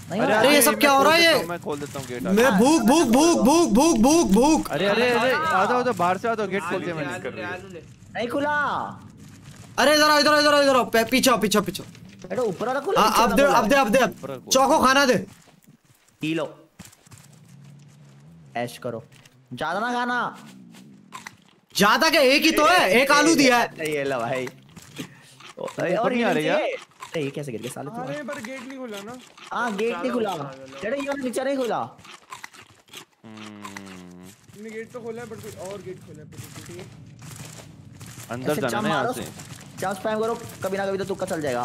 Speaker 10: अरे
Speaker 1: ये सब क्या हो रहा है? ये?
Speaker 10: मैं खोल देता हूँ गेट
Speaker 1: मैं भूख भूख भूख भूख भूख भूख भूख।
Speaker 10: अरे अरे अरे आ जाओ जाओ बाहर से आ जाओ गेट खोलते हैं
Speaker 2: आलू ले,
Speaker 10: मैंने
Speaker 11: नहीं खुला।
Speaker 1: अरे इधर इधर इधर इधर पीछे पीछे पीछे।
Speaker 11: बेटा ऊपर वाला खुला
Speaker 1: हाँ, अब दे अब दे अब दे चौको खाना दे।
Speaker 11: पी लो ऐश करो। ज़्यादा ना खाना।
Speaker 1: ज़्यादा क्या? एक ही तो है एक आलू दिया है।
Speaker 11: ये लो भाई। और
Speaker 10: नहीं आ रही यार?
Speaker 11: अरे ये कैसे गिर गया साले
Speaker 13: अरे
Speaker 11: तू
Speaker 13: पर गेट नहीं खुला ना।
Speaker 11: हाँ गेट नहीं खुला। बेटा ये नीचे नहीं खुला।
Speaker 10: हम्म,
Speaker 13: हमने गेट तो खोला है पर कोई और गेट खोला है पर ठीक है।
Speaker 10: अंदर जाना ना यहाँ से।
Speaker 11: जंप स्पैम करो कभी ना कभी तो तुक्का चल जाएगा।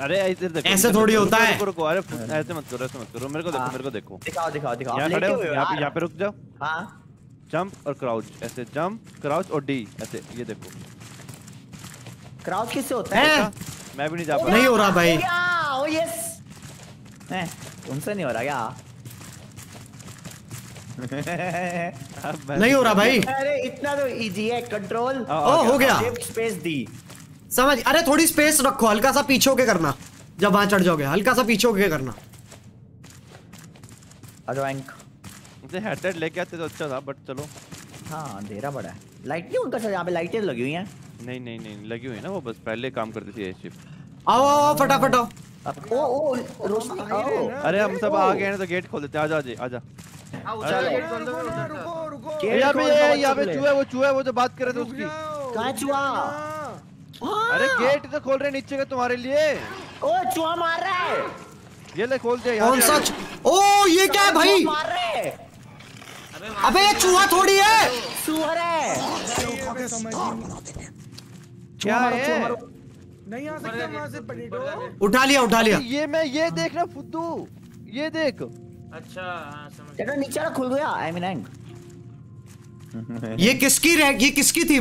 Speaker 10: अरे इधर देखो
Speaker 1: ऐसे थोड़ी होता है।
Speaker 10: रुको रुको अरे ऐसे मत करो ऐसे मत करो मेरे को देखो
Speaker 11: हाँ।
Speaker 10: मेरे को देखो।
Speaker 11: दिखाओ दिखाओ दिखाओ।
Speaker 10: यहाँ खड़े हो
Speaker 11: हुए हो
Speaker 10: पे। यहाँ पे रुक जाओ।
Speaker 11: हाँ।
Speaker 10: जंप और क्राउच ऐसे जंप क्राउच और डी ऐसे ये देखो।
Speaker 11: क्राउच किससे होता है?
Speaker 1: हैं?
Speaker 10: मैं भी नहीं जा पा
Speaker 1: नहीं हो रहा भाई।
Speaker 11: ओ यस उनसे नहीं हो रहा क्या?
Speaker 1: नहीं हो रहा भाई।
Speaker 11: अरे इतना तो इजी है कंट्रोल
Speaker 1: ओ हो गया।
Speaker 11: स्पेस दी
Speaker 1: समझ अरे थोड़ी स्पेस रखो हल्का सा पीछे होके करना। जब वहाँ चढ़ जाओगे हल्का सा पीछे होके करना।
Speaker 11: रैंक
Speaker 10: मुझे हेडसेट लेके आते तो अच्छा था बट चलो।
Speaker 11: हाँ अंधेरा बड़ा है। लाइट नहीं उनका सर यहाँ पे लाइटें लगी हुई हैं।
Speaker 10: नहीं नहीं नहीं लगी हुई है ना वो बस पहले काम करती थी ये शिप
Speaker 1: आओ आओ आओ, फटाफट आओ।
Speaker 11: ओ ओ रोशनी ओ
Speaker 10: अरे हम सब आ गए हैं तो गेट खोल देते हैं। आजा आजा आजा।
Speaker 2: हाँ, उधर
Speaker 10: चलो।
Speaker 2: गेट खोल दो,
Speaker 13: रुको रुको रुको
Speaker 11: गेट
Speaker 10: यहाँ पे यहाँ पे। चूहा है वो चूहा है वो जो बात कर रहे थे उसकी।
Speaker 11: कहाँ चूहा? हाँ।
Speaker 10: अरे गेट तो खोल रहे हैं नीचे का तुम्हारे लिए।
Speaker 11: ओ चूहा मार रहा है।
Speaker 10: ये ले खोल दिया यहाँ
Speaker 1: कौन
Speaker 10: से
Speaker 1: ओ ये क्या है भाई?
Speaker 11: चूहा मार रहे हैं।
Speaker 1: अबे ये चूहा थोड़ी है।
Speaker 11: सुअर है।
Speaker 10: क्या है?
Speaker 13: नहीं आ सकता वहाँ से पटेटो
Speaker 1: उठा लिया उठा लिया।
Speaker 10: ये मैं ये देख ना फुद्दू। ये देख।
Speaker 2: अच्छा हाँ समझ
Speaker 11: चलो नीचे वाला खुल गया आई मीन एंग
Speaker 1: ये किसकी रैक ये किसकी थी?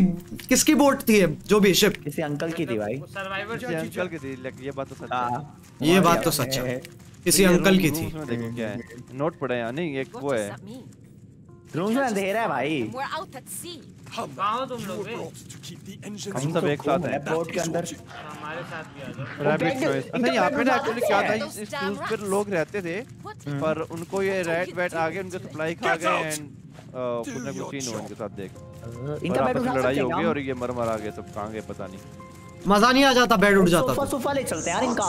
Speaker 1: किसकी बोट थी जो भी शिप
Speaker 11: किसी अंकल की थी भाई।
Speaker 2: सर्वाइवर
Speaker 10: ये अंकल की थी? लेकिन ये बात तो सच है।
Speaker 11: हाँ।
Speaker 1: ये बात तो सच है। किसी अंकल की थी।
Speaker 10: देखो क्या है। नोट पड़ा है यहाँ नहीं एक वो है।
Speaker 11: रूम में अंधेरा है भाई.
Speaker 2: कहाँ हो तुम लोग
Speaker 9: the engines
Speaker 10: हम सब एक साथ हैं।
Speaker 11: बोट के अंदर।
Speaker 2: हमारे साथ भी आ जाओ।
Speaker 10: रैबिट नॉइस अच्छा
Speaker 11: इनका
Speaker 10: यहाँ पे ना एक्चुअली क्या था? इस क्रूज पर लोग रहते थे पर उनको ये रैट वैट आ गए उनके सप्लाई खा गए एंड कुछ ना कुछ सीन हुआ इनके साथ देख।
Speaker 11: इनका
Speaker 10: आपस
Speaker 11: उठा
Speaker 10: में लड़ाई हो गई और ये मर मर आ गए सब कहाँ गए पता नहीं।
Speaker 1: मज़ा नहीं आ जाता बेड उठ जाता
Speaker 11: सोफा
Speaker 1: तो।
Speaker 11: सोफा ले चलते यार इनका।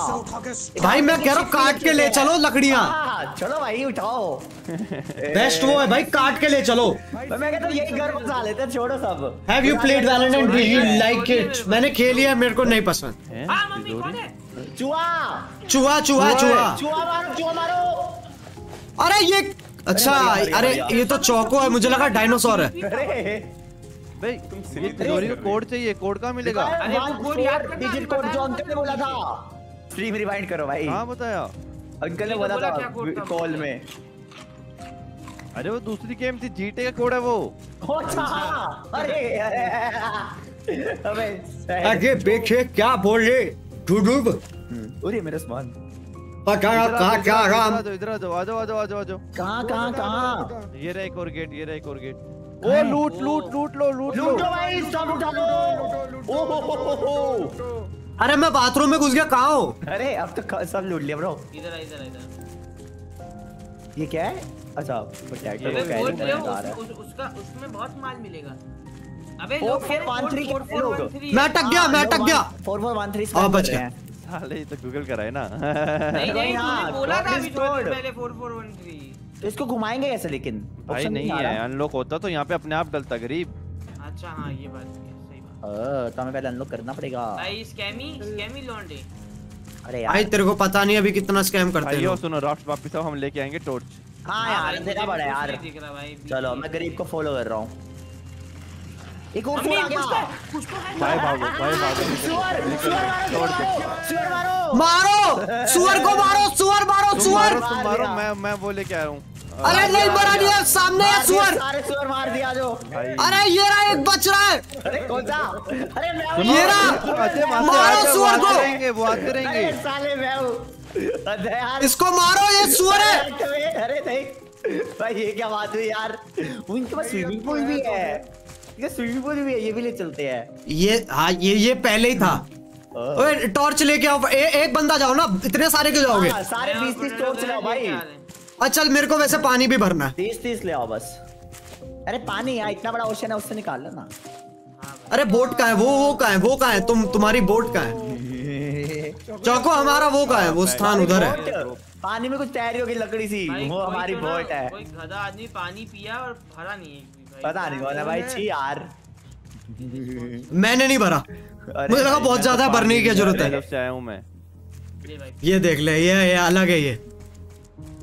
Speaker 1: भाई मैं कह रहा हूँ काट के ले चलो लकड़ियाँ।
Speaker 11: हाँ, चलो भाई उठाओ। (laughs)
Speaker 1: बेस्ट वो है भाई काट के ले चलो।
Speaker 11: मैं मैं कहता हूँ यही घर बसा लेते छोड़ो सब।
Speaker 1: Have you played Valentine do you like it मैंने खेली है मेरे को नहीं पसंद।
Speaker 10: हैं?
Speaker 2: हाँ?
Speaker 11: चूहा।
Speaker 1: चूहा चूहा चूहा
Speaker 11: चूहा। मारो चूहा मारो।
Speaker 1: अरे ये अच्छा अरे ये तो चौको है मुझे लगा डायनासोर है।
Speaker 11: अरे
Speaker 10: भाई तिजोरी का कोड चाहिए कोड कहाँ मिलेगा?
Speaker 2: अरे कोड याद करना,
Speaker 11: डिजिट कोड जो अंकल ने बोला था। स्ट्रीम रिवाइंड करो भाई।
Speaker 10: कहाँ बताया?
Speaker 11: अंकल ने बोला
Speaker 2: बोला क्या कोड
Speaker 11: था? कॉल में।
Speaker 10: अरे वो दूसरी गेम थी जीटे का कोड है वो।
Speaker 11: अच्छा अरे अबे।
Speaker 1: आगे पीछे क्या बोल? रहे ढूढूब
Speaker 11: अरे मेरा सामान
Speaker 1: पता
Speaker 10: इधर
Speaker 1: कहा
Speaker 10: आ
Speaker 1: क्या राम।
Speaker 10: इधर आ जाओ आ जाओ आ जाओ आ जाओ आ जाओ। आ जाओ
Speaker 11: कहाँ कहाँ कहाँ?
Speaker 10: ये रहा एक और गेट ये रहा एक और गेट ओ लूट लूट लूट लो लूट लो।
Speaker 11: लूटो भाई सब उठा लो। ओ हो हो हो हो।
Speaker 1: अरे मैं बाथरूम में घुस गया कहाँ हो?
Speaker 11: अरे अब तो सब लूट लिया ब्रो
Speaker 2: इधर आ, इधर आ, इधर
Speaker 11: ये क्या है? अच्छा पोटैटो
Speaker 2: अबे
Speaker 11: को कैरी
Speaker 2: रहे
Speaker 11: आ रहा
Speaker 2: उस, उस, उसका उसमें बहुत माल मिलेगा।
Speaker 14: अबे लोग
Speaker 11: फोर वन थ्री लोग।
Speaker 1: मैं अटक गया मैं अटक गया।
Speaker 11: फोर फोर वन थ्री
Speaker 1: हाँ, बच गया।
Speaker 10: साले ये तो गूगल करा है ना।
Speaker 14: नहीं नहीं
Speaker 11: हाँ,
Speaker 14: तूने बोला था अभी थोड़ी. पहले 4413
Speaker 11: तो इसको घुमाएँगे कैसे लेकिन?
Speaker 10: भाई नहीं है
Speaker 11: रहा।
Speaker 10: अनलॉक होता तो यहाँ पे अपने आप डलता गरीब।
Speaker 14: अच्छा हाँ ये बात है सही बात।
Speaker 11: तो हमें पहले अनलॉक करना पड़ेगा।
Speaker 14: भाई स्कैमी स्कैमी लॉन्डे
Speaker 11: अरे
Speaker 1: भाई
Speaker 11: यार
Speaker 1: तेरे को पता नहीं अभी कितना स्कैम करते हैं
Speaker 10: सुनो राफ्ट वापस आओ हम लेके आएँगे टॉर्च
Speaker 11: हाँ यार देना पड़ा यार।
Speaker 14: दिख रहा भाई
Speaker 11: चलो मैं गरीब को फॉलो कर रहा हूँ। एक और फ़ोन आ गया।
Speaker 14: कुछ तो
Speaker 10: भाई भागो भाई भागो। (laughs)
Speaker 11: सुअर सुअर मारो सुअर मारो
Speaker 1: मारो। सुअर को मारो सुअर मारो सुअर!
Speaker 10: मारो मारो मैं मैं वो लेके आया हूँ।
Speaker 1: अरे नहीं नहीं है सामने है सुअर।
Speaker 11: सारे सुअर मार दिया जो।
Speaker 1: अरे ये रहा एक बच रहा है।
Speaker 11: अरे कौन सा? अरे मैं
Speaker 1: ये रहा।
Speaker 10: आते वहाँ से
Speaker 1: मारो सुअर को।
Speaker 10: रहेंगे वो आते रहेंगे।
Speaker 11: साले मैं हूँ।
Speaker 1: इसको मारो ये सुअर है।
Speaker 11: अरे नहीं। भाई ये क्या बात हुई यार? वो इनके पास स्विमिंग पूल भी है। ये स्विमिंग पूल भी है ये भी ले चलते हैं।
Speaker 1: ये हाँ ये ये पहले ही था। ओए टॉर्च लेके आओ। ए, एक बंदा जाओ ना इतने सारे क्यों जाओगे?
Speaker 11: हाँ, सारे बीस तीस टॉर्च ले आओ भाई।
Speaker 1: अच्छा चल मेरे को वैसे पानी भी भरना है।
Speaker 11: तीस तीस ले आओ बस। अरे पानी यार इतना बड़ा ओशन है उससे निकाल लो ना
Speaker 1: अरे बोट का है? वो वो का है? वो का है? तुम तुम्हारी बोट का है? चौको हमारा वो का है? वो स्थान उधर है।
Speaker 11: पानी में कुछ तैयारी होगी लकड़ी सी। वो हमारी
Speaker 14: तो
Speaker 11: बोट है।
Speaker 14: कोई गधा आदमी पानी पिया और भरा नहीं एक भी भाई
Speaker 11: पता नहीं कौन है भाई छी यार।
Speaker 1: मैंने नहीं भरा। मुझे लगा बहुत ज़्यादा भरने की क्या ज़रूरत है।
Speaker 10: जब से आया हूँ मैं।
Speaker 14: ले भाई
Speaker 1: ये देख ले ये ये अलग है ये।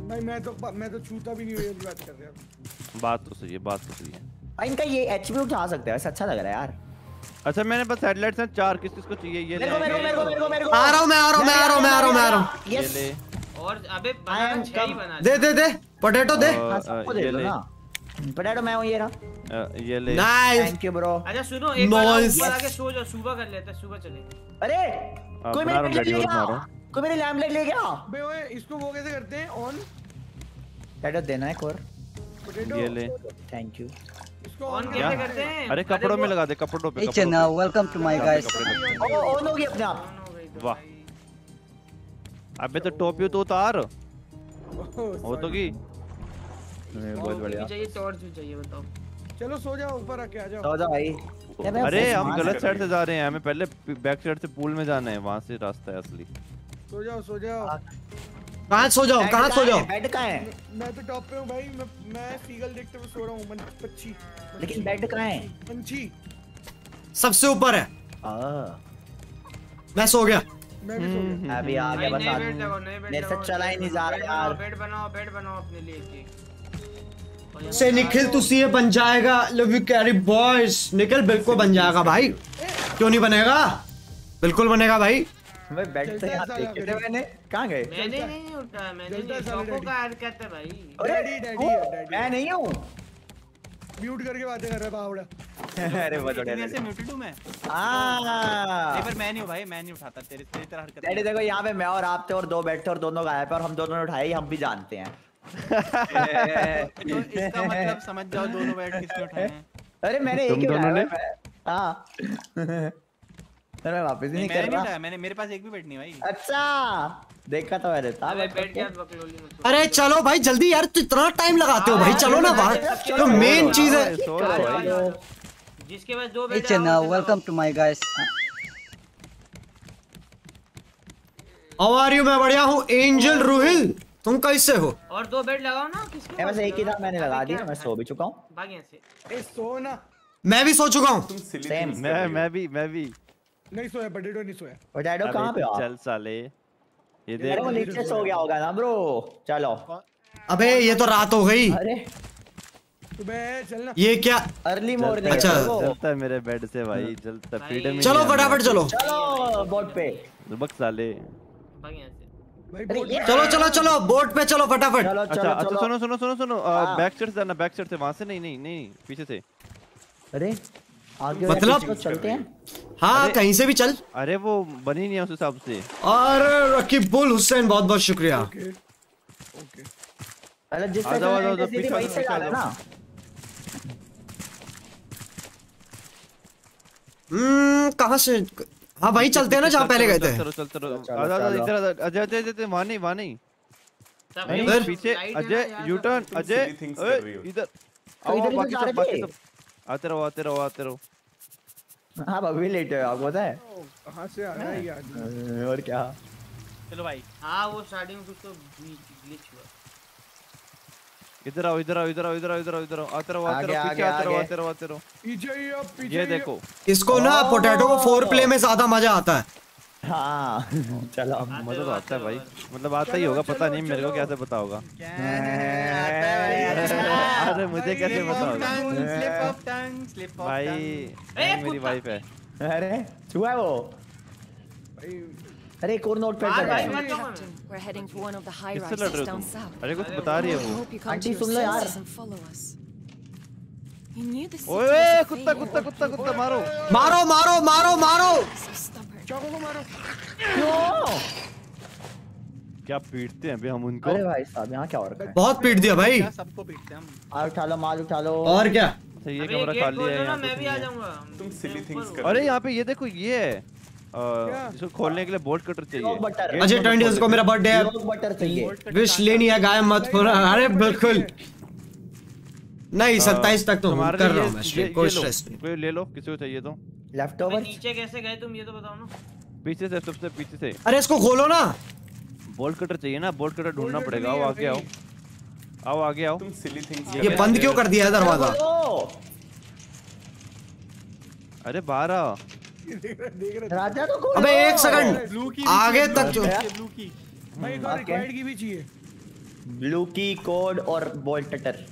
Speaker 13: भाई मैं तो मैं तो छूता भी नहीं हूँ ये बात कर रहे हैं
Speaker 10: बात तो सही है बात तो सही है।
Speaker 11: भाई इनका ये एचपी उठा सकते हैं वैसे अच्छा लग रहा है यार।
Speaker 10: अच्छा मैंने बस हेडलाइट्स हैं चार किस किस को चाहिए ये
Speaker 11: मेरे को मेरे को मेरे को मेरे को मेरे को।
Speaker 1: आ रहा हूँ मैं आ रहा हूँ मैं आ रहा हूँ मैं आ रहा हूँ मैं आ रहा हूँ।
Speaker 10: ये
Speaker 11: यस
Speaker 10: ले।
Speaker 14: और अबे बनाना छह ही बना
Speaker 1: दे दे दे पोटैटो दे।
Speaker 11: हाँ, सबको दे दो ना। पोटैटो मैं हूँ ये रहा।
Speaker 10: ये ले।
Speaker 1: नाइस
Speaker 11: थैंक यू ब्रो
Speaker 14: अच्छा सुनो एक बार ऊपर आके सो जाओ सुबह कर लेते हैं सुबह चले
Speaker 11: अरे कोई मेरी
Speaker 10: रेडी मारो
Speaker 11: कोई मेरी लैम्प ले गया।
Speaker 13: बे ओए इसको वो कैसे करते हैं? ऑन
Speaker 11: पोटैटो देना है एक और
Speaker 10: ये ले।
Speaker 11: थैंक यू
Speaker 13: इसको
Speaker 14: ऑन कैसे करते हैं?
Speaker 10: अरे कपड़ों में लगा दे कपड़ों पे कपड़ों
Speaker 6: welcome to my guys.
Speaker 11: ओ ऑन हो गया अपने आप।
Speaker 14: गई
Speaker 10: पे। वाह। अबे तो टोपी तो उतार।
Speaker 13: Oh,
Speaker 10: हो तो की
Speaker 11: बहुत बढ़िया।
Speaker 14: चाहिए टॉर्च भी चाहिए बताओ।
Speaker 13: चलो सो जाओ ऊपर आके आ जाओ।
Speaker 11: तो जा भाई।
Speaker 10: अरे हम गलत साइड से जा रहे हैं हमें पहले बैक साइड से पूल में जाना है वहाँ से रास्ता है असली।
Speaker 13: सो जाओ सो जाओ।
Speaker 1: कहाँ सो जाओ? कहाँ सो जाओ?
Speaker 11: बेड कहाँ है?
Speaker 13: मैं तो टॉप पे हूँ भाई। मैं मैं सीगल देखते हुए सो रहा हूँ मन पक्षी।
Speaker 11: लेकिन बेड कहाँ है?
Speaker 13: पंछी।
Speaker 1: सबसे ऊपर है। मैं सो गया।
Speaker 13: मैं भी सो गया।
Speaker 11: अभी आ गया बता मेरे से चला ही नहीं जा रहा यार।
Speaker 14: बेड बनाओ बेड बनाओ अपने लिए यहाँ
Speaker 1: से निखिल तू सीए बन जाएगा। Love you Carry boys Nikhil बिल्कुल बन जाएगा भाई। क्यों नहीं बनेगा? बिल्कुल बनेगा भाई।
Speaker 11: मैं तो
Speaker 13: है
Speaker 11: यहाँ देखे थे मैंने कहाँ गए?
Speaker 14: मैंने नहीं उठाया मैंने
Speaker 13: है
Speaker 14: चौको
Speaker 13: डैडी।
Speaker 14: का हरकत है भाई।
Speaker 11: अरे
Speaker 13: डैडी, डैडी है, डैडी।
Speaker 11: मैं नहीं हूँ।
Speaker 13: म्यूट करके बातें कर रहा बावड़ा।
Speaker 11: अरे बहुत
Speaker 12: इतने
Speaker 11: बढ़िया
Speaker 12: से म्यूटेड हूँ मैं
Speaker 11: हाँ।
Speaker 12: नहीं पर मैं नहीं हूँ भाई मैं नहीं उठाता तेरे तेरी तरह हरकत
Speaker 11: डैडी देखो यहाँ पे मैं और आप थे और दो बैठ और दोनों गायब है और हम दोनों ने उठाए हम भी जानते हैं।
Speaker 12: तो इसका मतलब समझ जाओ दोनों बैठ किसने उठाए हैं?
Speaker 11: अरे मैंने एक ही
Speaker 10: दोनों
Speaker 11: उठाया हाँ। अरे मैं वापस ही
Speaker 12: नहीं
Speaker 11: नहीं कर रहा।
Speaker 12: मैंने मेरे पास एक भी बैठ नहीं भाई।
Speaker 11: अच्छा देखा तो मैंने था
Speaker 14: बकलोली मत
Speaker 1: अरे चलो भाई जल्दी यार तू इतना टाइम लगाते हो भाई चलो ना बाहर। तो मेन चीज़ है।
Speaker 14: जिसके पास दो bed
Speaker 6: Chenna, welcome to my guys.
Speaker 1: How are you मैं बढ़िया हूँ। एंजल रूहिल तुम कैसे हो?
Speaker 14: और दो बेड लगाओ ना किसके
Speaker 11: बस
Speaker 14: पास
Speaker 11: एक ही था मैंने लगा दिया मैं सो भी चुका हूँ।
Speaker 14: भाग यहाँ से
Speaker 13: ए सो ना।
Speaker 1: मैं भी सो चुका हूँ।
Speaker 5: तुम
Speaker 11: Same.
Speaker 10: मैं मैं भी मैं भी।
Speaker 13: नहीं सोया पोटैटो नहीं सोया।
Speaker 10: अबे
Speaker 11: कहाँ पे हो
Speaker 10: चल साले ये देख।
Speaker 11: वो नीचे सो गया होगा ना ब्रो चलो।
Speaker 1: अबे ये तो रात हो गई।
Speaker 11: अरे।
Speaker 1: ये क्या?
Speaker 11: अर्ली मॉर्निंग
Speaker 1: अच्छा।
Speaker 10: जलता है मेरे बेड से भाई जलता
Speaker 14: भाई।
Speaker 10: फ्रीडम
Speaker 1: चलो फटाफट चलो।
Speaker 11: चलो बोट पे।
Speaker 10: बक साले।
Speaker 1: चलो चलो चलो बोट पे चलो फटाफट।
Speaker 10: अच्छा अच्छा सुनो सुनो सुनो सुनो
Speaker 11: हाँ।
Speaker 10: बैक साइड से जाना बैक साइड से वहाँ से नहीं नहीं नहीं पीछे से।
Speaker 11: अरे। आगे
Speaker 1: मतलब?
Speaker 11: चलते हैं?
Speaker 1: हाँ कहीं से भी चल।
Speaker 10: अरे वो बनी नहीं है उस हिसाब से।
Speaker 1: और रकीबुल हुसैन बहुत बहुत शुक्रिया।
Speaker 13: Okay okay.
Speaker 11: अरे जिस से ना।
Speaker 1: हम्म कहाँ से? हाँ वहीं चलते हैं ना जहाँ पहले गए थे।
Speaker 10: अजय अजय अजय वहाँ नहीं वहाँ नहीं
Speaker 1: इधर?
Speaker 10: पीछे अजय यू टर्न अजय। इधर।
Speaker 11: तो
Speaker 10: आओ
Speaker 11: तो
Speaker 10: बाकी सब बाकी सब। आते रहो आते रहो आते रहो
Speaker 11: हाँ अभी लेटे हो आपको पता है
Speaker 13: कहाँ से आ रहा है ये
Speaker 11: और क्या?
Speaker 12: चलो भाई।
Speaker 14: हाँ वो स्टार्टिंग में कुछ तो ग्लिच हुआ।
Speaker 10: इधर आओ इधर आओ इधर आओ इधर आओ इधर आओ इधर आओ। आते रहो आते रहो पीछे आते रहो आते रहो आते रहो
Speaker 13: पीछे
Speaker 10: ये देखो।
Speaker 1: इसको ना पोटैटो को फोर प्ले में ज़्यादा मज़ा आता है।
Speaker 11: हाँ। चलो
Speaker 10: मज़ा तो आता है भाई। मतलब आता ही होगा पता नहीं मेरे को कैसे पता होगा। अरे मुझे कैसे पता होगा?
Speaker 12: Slip of tongue slip of
Speaker 10: भाई मेरी वाइफ है।
Speaker 11: अरे छुआ वो? अरे एक और नोट पैड
Speaker 10: किससे लड़ रहे हो तुम? अरे कुछ बता रही है वो।
Speaker 11: आंटी सुन लो यार।
Speaker 10: ओए कुत्ता कुत्ता कुत्ता कुत्ता मारो।
Speaker 1: मारो मारो मारो मारो.
Speaker 13: चाकू को मारो
Speaker 11: क्यों?
Speaker 10: क्या पीटते हैं हम उनको?
Speaker 11: अरे भाई साहब यहाँ क्या हो रखा है?
Speaker 1: बहुत पीट दिया भाई।
Speaker 12: सबको पीटते हैं हम?
Speaker 11: उठा लो माल उठा लो।
Speaker 1: और क्या?
Speaker 10: अच्छा ये कमरा खाली है यहाँ
Speaker 14: मैं भी आ जाऊँगा।
Speaker 5: तुम silly things कर।
Speaker 10: अरे यहाँ पे ये देखो ये है इसको खोलने के लिए बोल्ट कटर चाहिए।
Speaker 1: अजय ट्वेंटी को मेरा बर्थडे है।
Speaker 11: बटर चाहिए।
Speaker 1: विश लेनी है गाय मत अरे बिल्कुल। नहीं सत्ताईस तक तो कर रहा हूँ कोई स्ट्रेस नहीं।
Speaker 10: ले लो किसी को चाहिए तो।
Speaker 11: लेफ़्ट ओवर
Speaker 14: नीचे कैसे गए तुम? ये तो बताओ ना।
Speaker 10: पीछे से सबसे पीछे से।
Speaker 1: अरे इसको खोलो ना।
Speaker 10: बोल्ट कटर चाहिए ना बोल्ट कटर ढूंढना पड़ेगा। आओ आगे आओ। आओ आगे आओ।
Speaker 5: तुम silly things
Speaker 1: ये बंद क्यों कर दिया है दरवाज़ा?
Speaker 10: अरे बाहर आओ
Speaker 11: राजा तो खोलो
Speaker 1: अबे एक सेकंड आगे तक जो
Speaker 12: ब्लू की
Speaker 13: भाई एक रिक्वायर्ड की भी चाहिए।
Speaker 11: ब्लू की कोड और बोल्ट कटर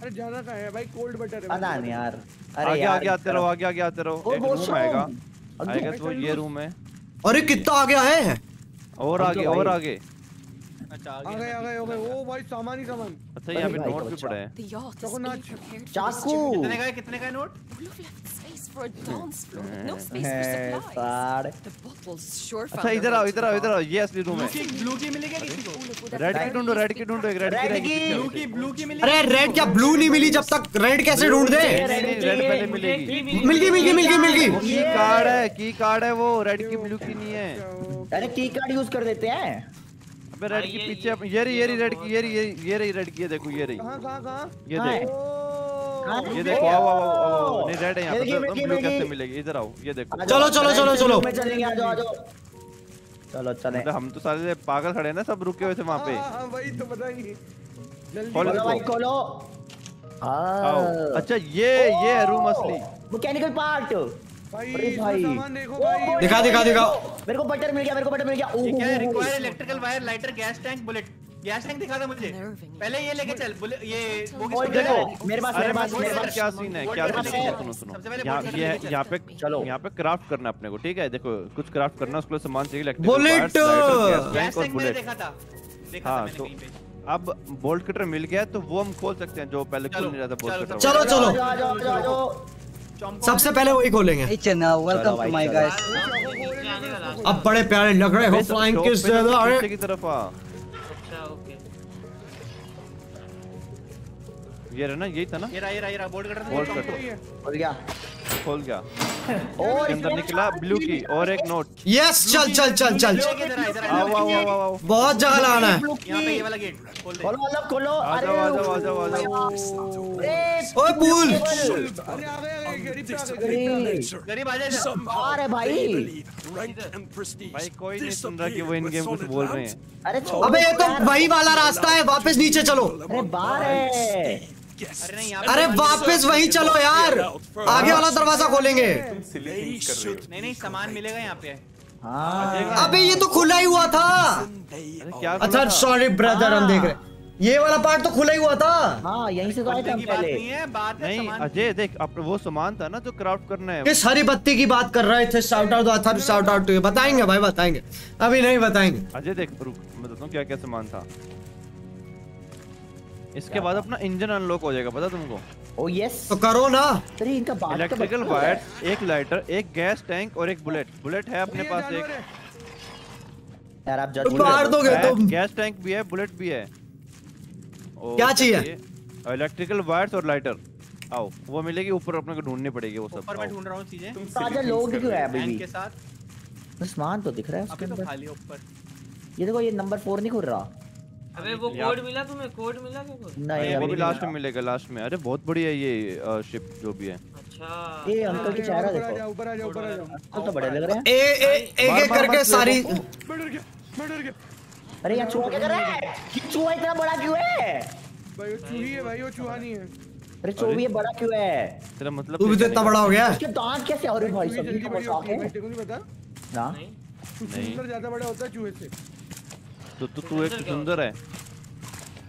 Speaker 13: अरे जाना कहाँ है भाई? कोल्ड बटर है
Speaker 11: पता नहीं यार। अरे
Speaker 10: आगे आगे आते रहो आगे आगे आते रहो। एक रूम आएगा। आएगा तो ये रूम है।
Speaker 1: अरे कितना आगे आए हैं?
Speaker 10: और आगे और आगे।
Speaker 12: अच्छा
Speaker 13: आ गए आ गए हो गए। ओ भाई सामान ही सामान।
Speaker 10: अच्छा यहाँ पे नोट भी
Speaker 11: अच्छा।
Speaker 10: पड़े हैं।
Speaker 13: चाकू.
Speaker 12: कितने का है कितने का है
Speaker 15: note space for a dance floor. No space for supplies. The bottles sure found
Speaker 10: अच्छा इधर आओ इधर आओ इधर. आओ। ये असली रूम है
Speaker 12: की ब्लू की मिलेगा किसी को?
Speaker 10: रेड की ढूंढो रेड की ढूंढो एक रेड की
Speaker 11: Red की।
Speaker 12: ब्लू की ब्लू की मिलेगी
Speaker 1: अरे रेड क्या ब्लू नहीं मिली जब तक? रेड कैसे ढूंढ दे?
Speaker 10: रेड पहले मिलेगी
Speaker 1: मिल गई मिल गई मिल गई मिल गई।
Speaker 10: की कार्ड है की कार्ड है वो रेड की ब्लू की नहीं है।
Speaker 11: अरे की कार्ड यूज़ कर देते हैं।
Speaker 10: अबे रेड की पीछे ये रही ये रही रेड की ये रही ये रही रेड की ये देखो ये रही।
Speaker 13: कहाँ कहाँ कहाँ?
Speaker 10: ये
Speaker 11: है?
Speaker 10: देखो ये देखो आओ आओ आओ नहीं रेड है यहाँ पे
Speaker 11: गई,
Speaker 10: ब्लू कैसे मिलेगी इधर आओ ये देखो।
Speaker 1: चलो, चलो, चलो, चलो।
Speaker 11: में चलेंगे आ जाओ आ जाओ। चलो चले।
Speaker 10: मतलब हम तो सारे पागल खड़े हैं ना सब रुके हुए थे वहाँ पे।
Speaker 13: हाँ, हाँ, वही तो नहीं। जल्दी
Speaker 10: खोलो
Speaker 11: भाई। खोलो।
Speaker 10: आओ।
Speaker 11: हाँ
Speaker 10: अच्छा ये ये है रूम असली।
Speaker 11: Mechanical part.
Speaker 13: भाई
Speaker 11: अरे भाई।
Speaker 13: सामान देखो भाई।
Speaker 1: दिखा, दिखा, दिखा।
Speaker 11: मेरे को बटर मिल गया मेरे को बटर मिल गया।
Speaker 12: ये क्या है require electrical wire lighter gas tank bullet gas tank दिखा था मुझे पहले ये लेके चल ये वो
Speaker 11: देखो मेरे पास मेरे पास मेरे पास
Speaker 10: क्या सीन है क्या सीन है सुनो सुनो
Speaker 12: सबसे पहले
Speaker 10: यहाँ
Speaker 12: बोल्ट
Speaker 10: ये यहाँ पे
Speaker 11: चलो।
Speaker 10: यहाँ पे क्राफ्ट करना अपने को ठीक है देखो कुछ क्राफ्ट करना है उसके लिए सामान चाहिए इलेक्ट्रिकल
Speaker 1: Bullet!
Speaker 12: गैस टैंक मैंने देखा था देखा था
Speaker 10: हाँ
Speaker 12: मैंने
Speaker 10: तो
Speaker 12: कहीं पे
Speaker 10: अब बोल्ट कटर मिल गया तो वो हम खोल सकते हैं जो पहले खुल नहीं रहा था बोल्ट कटर
Speaker 1: चलो चलो सबसे पहले वही खोलेंगे.
Speaker 14: नीचे आने का रास्ता
Speaker 1: अब बड़े प्यारे लग रहे हो फ्लाइंग किस
Speaker 10: तो
Speaker 1: अरे
Speaker 10: की तरफ़ आ ये रहा ना यही था ना?
Speaker 12: ये रहा ये रहा ये रहा बोल्ट कटर
Speaker 10: बोल्ट
Speaker 12: चौंको
Speaker 10: कटर
Speaker 11: हो। गया।
Speaker 10: खोल गया। (laughs)
Speaker 11: और
Speaker 10: अंदर निकला ब्लू की और एक नोट
Speaker 1: यस चल चल चल चल।
Speaker 10: आओ आओ आओ आओ
Speaker 1: बहुत जगह लाना है।
Speaker 12: यहाँ पे। ये वाला गेट खोल दे।
Speaker 11: खोलो मतलब खोलो।
Speaker 10: आ जाओ आ जाओ आ जाओ आ जाओ।
Speaker 1: ओए पूल
Speaker 13: अरे आ गए गरीब गरीब आ
Speaker 12: जाए।
Speaker 11: अरे भाई.
Speaker 10: भाई कोई नहीं सुन रहा कि वो इन गेम कुछ बोल रहे हैं।
Speaker 11: अरे
Speaker 1: अबे ये तो। वही वाला रास्ता है वापस नीचे चलो।
Speaker 11: अरे बाहर है।
Speaker 12: अरे
Speaker 1: वापस वही चलो यार। आगे वाला दरवाज़ा खोलेंगे।
Speaker 5: हो।
Speaker 12: नहीं नहीं सामान मिलेगा यहाँ पे।
Speaker 11: हाँ।
Speaker 1: अबे ये तो खुला ही हुआ था। अच्छा सॉरी ब्रदर हम देख रहे ये वाला पार्ट तो खुला ही हुआ था।
Speaker 11: हाँ यहीं से तो आए थे हम
Speaker 12: बात
Speaker 11: पहले।
Speaker 12: नहीं है बात
Speaker 10: नहीं अजय देख अब वो सामान था ना जो क्राफ्ट करना है
Speaker 1: किस हरी बत्ती की बात कर रहे थे। शाउट आउट था शाउट आउट टू बताएँगे भाई बताएँगे। अभी नहीं बताएँगे।
Speaker 10: अजय देख रुक मैं बताता हूँ क्या क्या सामान था। इसके बाद अपना इंजन अनलॉक हो जाएगा पता तुमको?
Speaker 11: ओ यस
Speaker 1: तो करो ना।
Speaker 11: अरे इनका बात तो
Speaker 10: इलेक्ट्रिकल
Speaker 11: है।
Speaker 10: वायर्स एक लाइटर एक गैस टैंक और एक बुलेट बुलेट है अपने पास एक।
Speaker 11: यार आप जज
Speaker 1: मार दोगे तुम।
Speaker 10: गैस टैंक भी है बुलेट भी है।
Speaker 1: क्या चाहिए?
Speaker 10: इलेक्ट्रिकल वायर्स और लाइटर आओ वो मिलेगी ऊपर अपने को ढूंढनी पड़ेगी वो सब।
Speaker 12: ऊपर मैं ढूंढ रहा हूँ चीज़ें।
Speaker 5: तुम silly
Speaker 11: लोग क्यों है अभी? भी
Speaker 12: के साथ?
Speaker 11: सामान तो दिख रहा है उसके
Speaker 12: अभी तो
Speaker 11: अंदर।
Speaker 12: खाली ऊपर।
Speaker 11: ये देखो ये नंबर फोर नहीं खुल रहा।
Speaker 14: अबे वो कोड मिला तुम्हें? कोड मिला क्या कोड
Speaker 10: नहीं वो भी लास्ट में मिलेगा लास्ट में। अरे बहुत बढ़िया है ये शिप जो भी है।
Speaker 14: अच्छा।
Speaker 11: ये अंकल की चेहरा देखो।
Speaker 13: ऊपर आ जा ऊपर आ जा
Speaker 11: अंकल तो बड़े लग रहे हैं।
Speaker 1: ए ए एक एक करके सारी
Speaker 13: मैं डर गया मैं डर गया
Speaker 11: अरे यार चूहा क्या कर रहा है? चूहा इतना बड़ा क्यों है?
Speaker 13: भाई वो चूही है भाई वो चूहा नहीं है।
Speaker 11: अरे चूहा ये बड़ा क्यों है?
Speaker 10: तेरा मतलब
Speaker 1: तू भी तो इतना बड़ा हो गया?
Speaker 11: उसके दांत कैसे और भाई सब?
Speaker 13: जल्दी
Speaker 11: मज़ाक
Speaker 13: है
Speaker 11: है?
Speaker 13: तेरे को नहीं पता?
Speaker 11: ना।
Speaker 10: नहीं।
Speaker 13: सुंदर ज़्यादा बड़ा होता है चूहे से।
Speaker 10: तो तू तू एक सुंदर है।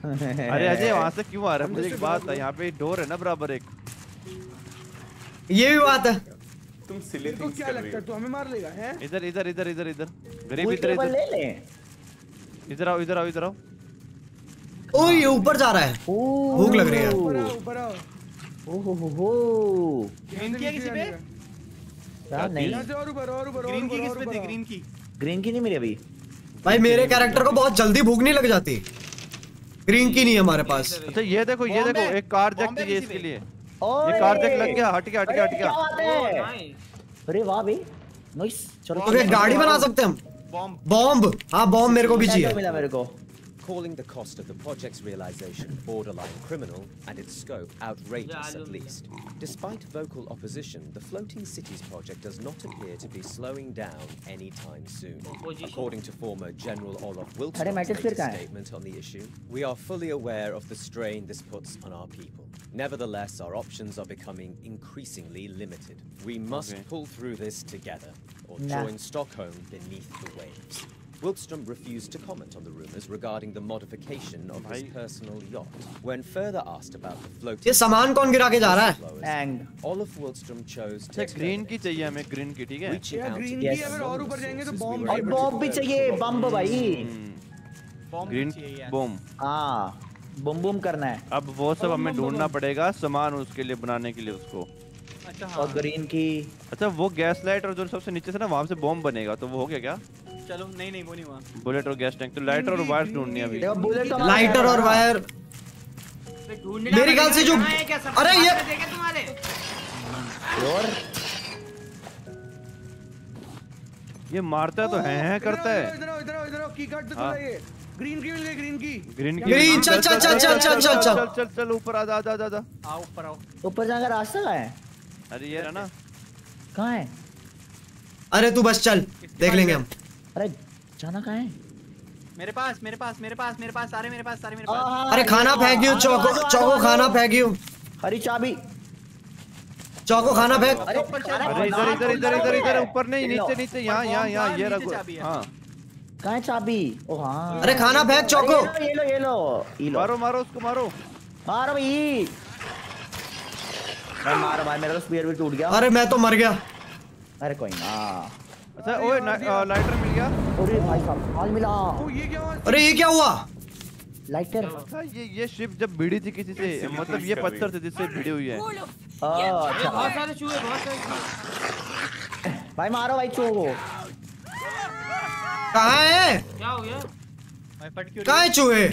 Speaker 10: (laughs) अरे अजय वहाँ से क्यों आ रहा है? मुझे एक बात है यहाँ पे डोर है ना बराबर एक।
Speaker 1: ये भी बात है।
Speaker 5: तुम सिली
Speaker 13: तो
Speaker 5: थिंग्स
Speaker 13: क्या लगता है? तू हमें मार लेगा हैं?
Speaker 10: इधर इधर इधर इधर इधर। गरीब इधर इधर।
Speaker 11: ले ले।
Speaker 10: इधर आओ इधर आओ इधर आओ।
Speaker 1: ओए ये ऊपर जा रहा है। भूख लग रही है।
Speaker 13: ऊपर आओ ऊपर आओ।
Speaker 11: ओ हो हो हो
Speaker 12: ग्रीन की किसी पे?
Speaker 11: नहीं।
Speaker 13: और ऊपर और ऊपर
Speaker 12: ग्रीन की किस पे थी? ग्रीन की।
Speaker 11: ग्रीन की नहीं मिली अभी।
Speaker 1: भाई मेरे कैरेक्टर को बहुत जल्दी भूख नहीं लग जाती। ग्रीन की नहीं है हमारे पास।
Speaker 10: अच्छा ये देखो ये देखो एक कार जैक चाहिए इसके लिए। ये कार जैक लग गया हट गया हट गया हट
Speaker 11: अरे
Speaker 10: गया
Speaker 11: अरे वाह भाई। नाइस चलो
Speaker 1: एक गाड़ी बना सकते हैं हम?
Speaker 12: बॉम्ब।
Speaker 1: बॉम्ब। हाँ बॉम्ब मेरे को भी चाहिए।
Speaker 11: मिला मेरे को।
Speaker 16: calling the cost of the project's realization borderline criminal and its scope outrageous at least. Despite vocal opposition, the Floating Cities project does not appear to be slowing down anytime soon. According to former General Olaf
Speaker 11: Wilkes'
Speaker 16: statement on the issue, we are fully aware of the strain this puts on our people. Nevertheless, our options are becoming increasingly limited. We must
Speaker 10: okay.
Speaker 16: pull through this together, or
Speaker 11: nah.
Speaker 16: join Stockholm beneath the waves. Wilkstrom refused to comment on the rumours regarding the modification of his personal yacht. When further asked about the floating
Speaker 1: ये सामान कौन गिरा के जा रहा है?
Speaker 11: एंग
Speaker 16: Olaf Wilkstrom chose to
Speaker 10: अच्छा ग्रीन की चाहिए हमें ग्रीन की ठीक है?
Speaker 16: Reaching
Speaker 13: यार ग्रीन की अगर और ऊपर जाएँगे तो बॉम्ब
Speaker 11: और बॉम्ब भी चाहिए
Speaker 16: from
Speaker 11: बम्ब भाई।
Speaker 10: ग्रीन
Speaker 12: चाहिए
Speaker 11: हाँ बम बम करना है।
Speaker 10: अब वो सब हमें ढूंढना पड़ेगा सामान उसके लिए बनाने के लिए उसको।
Speaker 12: अच्छा हाँ।
Speaker 11: और ग्रीन की
Speaker 10: अच्छा वो गैस लाइट और जो सबसे नीचे से ना वहाँ से बॉम्ब बनेगा तो वो हो गया क्या?
Speaker 12: चलो नहीं नहीं वो नहीं हुआ।
Speaker 10: बुलेट और गैस टैंक तो लाइटर और वायर्स ढूंढनी है अभी।
Speaker 11: बुलेट तो
Speaker 1: लाइटर और वायर मेरे ख्याल से जो- अरे ये-
Speaker 14: देखे तुम्हारे?
Speaker 11: और?
Speaker 10: ये मारता तो है है करता है।
Speaker 13: इधर इधर इधर की कार्ड से
Speaker 10: हाँ।
Speaker 13: ये। ग्रीन की मिल गई ग्रीन की।
Speaker 10: ग्रीन की।
Speaker 1: ग्रीन, चल, चल, चल, चल, चल, चल, चल।
Speaker 10: चल चल चल ऊपर आ जा जा जा जा
Speaker 12: आओ ऊपर आओ।
Speaker 11: ऊपर जाने का रास्ता कहाँ है?
Speaker 10: अरे ये है ना।
Speaker 11: कहाँ है?
Speaker 1: अरे तू बस चल देख लेंगे हम।
Speaker 11: अरे जाना कहाँ है?
Speaker 12: मेरे पास मेरे पास मेरे पास मेरे पास सारे मेरे पास सारे मेरे पास।
Speaker 1: अरे खाना
Speaker 11: ये लो,
Speaker 1: फेंकियो
Speaker 11: आ
Speaker 1: चौको चौको खाना
Speaker 11: जाओ।
Speaker 1: फेंकियो
Speaker 11: हरी चाबी।
Speaker 1: चौको खाना फेंक।
Speaker 11: अरे
Speaker 10: इधर इधर इधर इधर इधर ऊपर नहीं नीचे नीचे यहाँ यहाँ यहाँ ये रखो।
Speaker 12: चाबी है।
Speaker 11: कहाँ है चाबी? ओ हाँ।
Speaker 1: अरे खाना फेंक चौको।
Speaker 11: ये लो ये लो ये लो।
Speaker 10: मारो मारो उसको मारो।
Speaker 11: मारो भाई। भाई मारो भाई मेरा तो स्पीयर भी टूट गया।
Speaker 1: अरे मैं तो मर गया।
Speaker 11: अरे कोई ना।
Speaker 10: अच्छा ओए लाइटर मिल गया।
Speaker 11: अरे भाई साहब हाल मिला।
Speaker 13: ओ ये क्या हुआ?
Speaker 1: अरे ये क्या हुआ?
Speaker 11: लाइटर
Speaker 10: अच्छा ये ये शिप जब भिड़ी थी किसी से मतलब ये पत्थर थे जिससे भिड़ी हुई है।
Speaker 11: अच्छा।
Speaker 14: बहुत सारे चूहे बहुत सारे चूहे
Speaker 11: भाई मारो भाई चो को
Speaker 1: कहाँ है?
Speaker 14: क्या हो गया?
Speaker 12: भाई फट क्यों
Speaker 1: कहाँ है? चूहे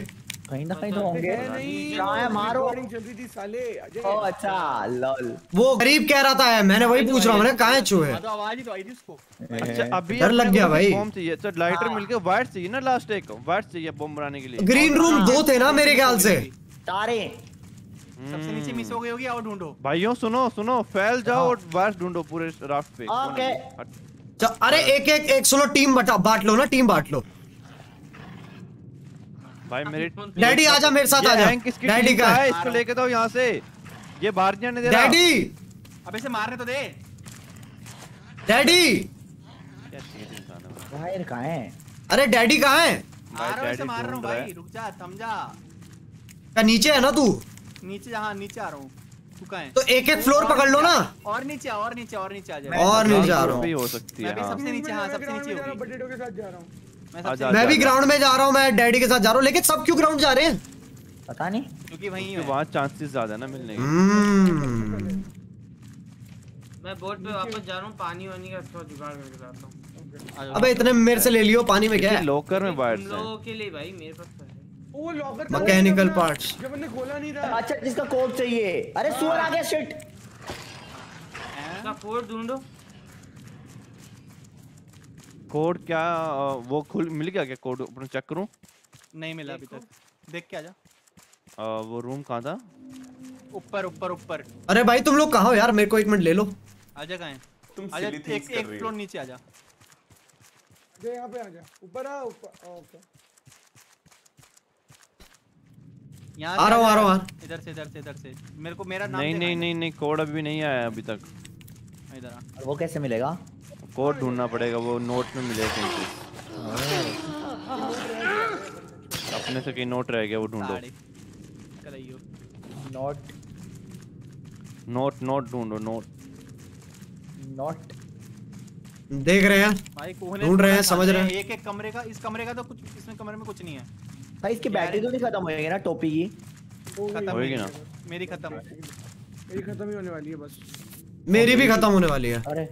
Speaker 11: कहीं ना कहीं तो होंगे।
Speaker 13: है नहीं
Speaker 11: कहाँ है मारो।
Speaker 13: रिकॉर्डिंग थी साले
Speaker 11: ओ अच्छा लॉल।
Speaker 1: वो गरीब कह रहा था मैंने वही पूछ रहा हूँ मैंने कहाँ है चूहे।
Speaker 12: हाँ तो आवाज़ ही तो आई थी उसको।
Speaker 10: अच्छा अभी
Speaker 1: डर लग गया भाई।
Speaker 10: चाहिए। अच्छा लाइटर मिल गया वाइट चाहिए ना लास्ट एक। वाइट चाहिए बॉम्ब बनाने के लिए।
Speaker 1: ग्रीन रूम दो थे ना मेरे ख्याल से।
Speaker 11: तारे।
Speaker 12: सबसे नीचे मिस हो गई होगी और ढूंढो।
Speaker 10: भाइयों सुनो सुनो फैल जाओ और वाइट ढूंढो पूरे राफ्ट पे।
Speaker 11: ओके।
Speaker 1: अरे एक एक एक सुनो टीम बटा बांट लो ना टीम बांट लो।
Speaker 10: भाई मेरे
Speaker 1: डैडी आजा मेरे साथ आजा। डैडी का
Speaker 10: है इसको लेके दो यहाँ से। ये बाहर नहीं आने दे रहा।
Speaker 1: डैडी।
Speaker 12: अबे से मारने तो दे।
Speaker 1: डैडी।
Speaker 10: क्या चीज़ इंसान है भाई।
Speaker 11: कहाँ है?
Speaker 1: अरे डैडी कहाँ है?
Speaker 12: आ रहा हूँ ऐसे
Speaker 10: डैडी
Speaker 12: मार रहा हूँ भाई। रुक जा थम जा
Speaker 1: क्या नीचे है ना तू?
Speaker 12: नीचे हाँ नीचे आ रहा हूँ। तू कहाँ है?
Speaker 1: तो एक एक फ्लोर पकड़ लो ना।
Speaker 12: और नीचे और नीचे और नीचे आ जा।
Speaker 1: और नीचे आ रहा
Speaker 10: भी
Speaker 1: हूँ
Speaker 10: हो सकती
Speaker 12: मैं भी सबसे नीचे हाँ सबसे नीचे
Speaker 13: रहा बटेटो के साथ जा रहा हूँ।
Speaker 12: मैं
Speaker 1: भी ग्राउंड में जा रहा हूँ मैं डैडी के साथ जा रहा हूँ लेकिन सब क्यों ग्राउंड जा रहे हैं?
Speaker 11: पता नहीं।
Speaker 12: क्योंकि वहीं है।
Speaker 10: वहाँ चांसेस ज़्यादा है ना मिलने के।
Speaker 1: हम्म।
Speaker 14: मैं बोट पे वापस जा रहा हूँ पानी वानी का थोड़ा जुगाड़ करके हूँ।
Speaker 1: अबे इतने मेरे से ले लियो पानी में क्या है?
Speaker 10: लॉकर में है
Speaker 14: लोगों के लिए भाई मेरे पास
Speaker 13: वो लॉकर
Speaker 1: मैकेनिकल पार्ट्स
Speaker 13: जब मैंने खोला नहीं था।
Speaker 11: अच्छा जिसका कोड चाहिए। अरे सुअर आ गया शिट
Speaker 14: इसका कोड ढूंढो।
Speaker 10: कोड क्या वो खुल मिल गया क्या कोड अपना चेक करूँ?
Speaker 12: नहीं मिला अभी तक। देख। के आजा
Speaker 10: आ, वो रूम कहाँ था?
Speaker 12: ऊपर ऊपर ऊपर।
Speaker 1: अरे भाई तुम लोग कहाँ हो यार? मेरे को एक मिनट ले लो।
Speaker 12: आजा कहाँ है?
Speaker 5: तुम
Speaker 12: आजा एक एक फ्लोर। नीचे आजा
Speaker 13: दे यहाँ पे आ जा। ऊपर आ ऊपर ओके।
Speaker 12: यहाँ
Speaker 1: आ रहा हूँ, आ रहा हूँ, आ
Speaker 12: इधर से इधर से इधर से। मेरे को मेरा नाम
Speaker 10: नहीं नहीं नहीं नहीं कोड अभी नहीं आया अभी तक।
Speaker 12: इधर आ।
Speaker 11: वो कैसे मिलेगा?
Speaker 10: कोड ढूंढना पड़ेगा वो नोट में मिलेगा कहीं से अपने से कहीं नोट रह गया वो ढूंढो।
Speaker 11: नॉट
Speaker 10: नोट नोट ढूंढो नोट
Speaker 11: नॉट
Speaker 1: देख रहे हैं ढूंढ रहे हैं समझ रहे
Speaker 12: हैं।
Speaker 1: हैं
Speaker 12: एक एक कमरे का इस कमरे का तो कुछ इसमें कमरे में कुछ नहीं है।
Speaker 11: भाई इसकी बैटरी तो नहीं खत्म होएगी ना टोपी की?
Speaker 12: खत्म
Speaker 10: होएगी
Speaker 12: मेरी
Speaker 10: ना।
Speaker 12: मेरी खत्म।
Speaker 13: मेरी खत्म ही होने वाली है बस।
Speaker 1: मेरी भी खत्म होने वाली है।
Speaker 11: अरे।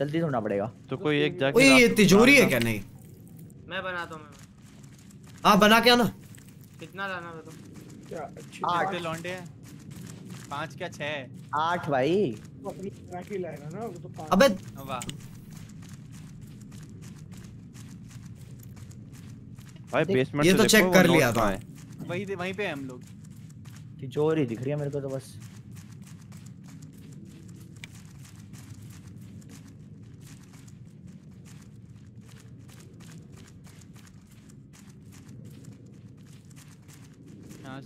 Speaker 11: जल्दी ढूंढना पड़ेगा।
Speaker 10: तो कोई एक
Speaker 1: ओए
Speaker 10: जाके
Speaker 1: ये तिजोरी है क्या? नहीं।
Speaker 14: मैं बनाता हूँ मैं
Speaker 1: हाँ। बना क्या ना?
Speaker 14: कितना लाना मैं तो
Speaker 13: क्या अच्छी
Speaker 11: आठ।
Speaker 12: लौंडे हैं। पाँच क्या छह
Speaker 11: आठ भाई।
Speaker 13: वो अपनी बना के लाएगा ना वो तो पाँच
Speaker 1: अबे
Speaker 12: वाह
Speaker 10: भाई बेसमेंट
Speaker 1: ये तो
Speaker 10: वो
Speaker 1: कर लिया था।
Speaker 10: है।
Speaker 12: वही वहीं पे हम लोग।
Speaker 11: तिजोरी दिख रही है मेरे को तो बस।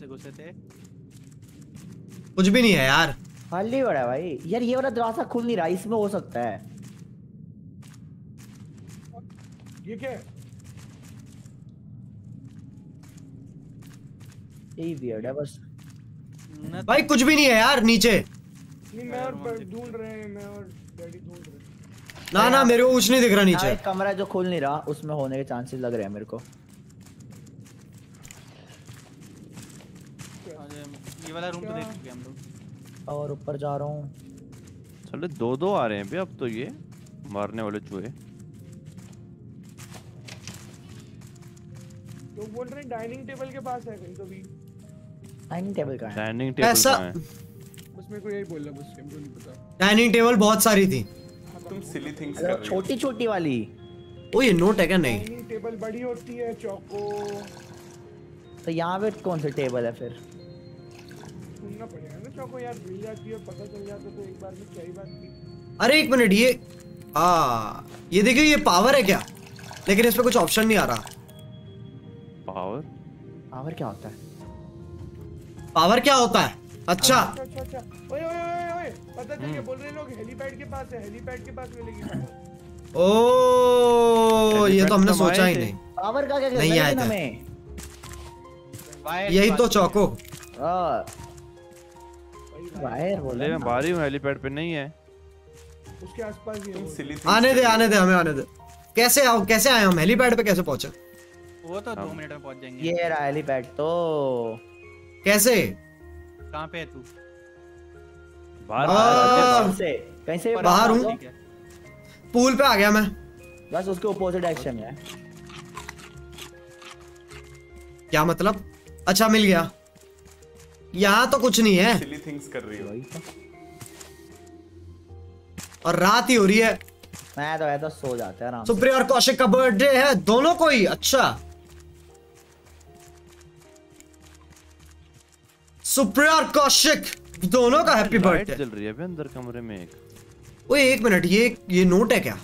Speaker 12: से घुसे थे।
Speaker 1: कुछ भी नहीं है यार।
Speaker 11: खाली बड़ा है भाई। यार ये वाला दरवाज़ा खुल नहीं रहा इसमें हो सकता है।
Speaker 13: ये क्या है?
Speaker 11: यही वियर्ड है बस।
Speaker 1: भाई कुछ भी नहीं है यार नीचे।
Speaker 13: नहीं मैं और ढूंढ रहे हैं मैं और डैडी ढूंढ रहे हैं।
Speaker 1: ना ना मेरे को कुछ नहीं दिख रहा नीचे।
Speaker 11: कमरा जो खुल नहीं रहा उसमें होने के चांसेस लग रहे हैं मेरे को
Speaker 12: और ये वाला रूम तो देख चुके हम लोग।
Speaker 11: और ऊपर जा रहा हूँ।
Speaker 10: चलो दो दो आ रहे हैं बे अब तो ये मारने वाले चूहे।
Speaker 13: तो बोल रहे हैं डाइनिंग टेबल के पास है कहीं तो भी।
Speaker 11: डाइनिंग टेबल कहाँ है?
Speaker 10: डाइनिंग टेबल
Speaker 1: ऐसा-
Speaker 10: है?
Speaker 13: बस मेरे को यही बोल रहा बस मेरे नहीं पता।
Speaker 1: डाइनिंग टेबल बहुत सारी थी।
Speaker 5: तुम सिली थिंग्स कर रही हो।
Speaker 11: छोटी छोटी वाली।
Speaker 1: ओ ये नोट है क्या? नहीं।
Speaker 13: डाइनिंग टेबल बड़ी होती है चौको
Speaker 11: तो यहाँ पे कौन सा टेबल है फिर?
Speaker 13: ढूंढना पड़ेगा ना चौको यार मिल जाती है पता चल जाता तो एक बार में क्या ही बात थी
Speaker 1: अरे एक मिनट ये आ ये देखिए ये पावर है क्या? लेकिन इस पे कुछ ऑप्शन नहीं आ रहा।
Speaker 10: पावर
Speaker 11: पावर क्या होता है?
Speaker 1: पावर क्या होता है? अच्छा।
Speaker 13: अच्छा अच्छा अच्छा। ओए ओए ओए ओए पता चल गया बोल रहे लोग हेलीपैड के पास है हेलीपैड के पास मिलेगी।
Speaker 1: ओ ये तो हमने सोचा ही नहीं।
Speaker 11: पावर का क्या
Speaker 1: नहीं आया था। यही तो चौको।
Speaker 11: हाँ। वायर बोल
Speaker 10: मैं बाहर ही हूँ हेलीपैड पे नहीं है।
Speaker 13: उसके आसपास ही है।
Speaker 1: आने दे आने दे हमें आने दे। कैसे आओ कैसे आए हम? हेलीपैड पे कैसे पहुँचे?
Speaker 12: वो तो दो मिनट में पहुँच जाएँगे।
Speaker 11: ये रहा हेलीपैड तो।
Speaker 1: कैसे?
Speaker 12: कहाँ पे है तू?
Speaker 10: बाहर
Speaker 11: से? कहीं से?
Speaker 1: बाहर हूँ।
Speaker 12: है।
Speaker 1: पूल पे आ गया मैं।
Speaker 11: बस उसके अपोजिट डायरेक्शन में है।
Speaker 1: क्या मतलब? अच्छा मिल गया। यहाँ तो कुछ नहीं है।
Speaker 5: थिंग्स कर रही हो।
Speaker 11: तो।
Speaker 1: और रात ही हो रही है।
Speaker 11: मैं तो है तो सो जाते हैं आराम
Speaker 1: सुप्रिया और कौशिक का बर्थडे है दोनों को ही? अच्छा। सुप्रिया और कौशिक दोनों का हैप्पी बर्थडे
Speaker 10: चल रही है अंदर कमरे में एक।
Speaker 1: ओए एक मिनट ये ये नोट है क्या?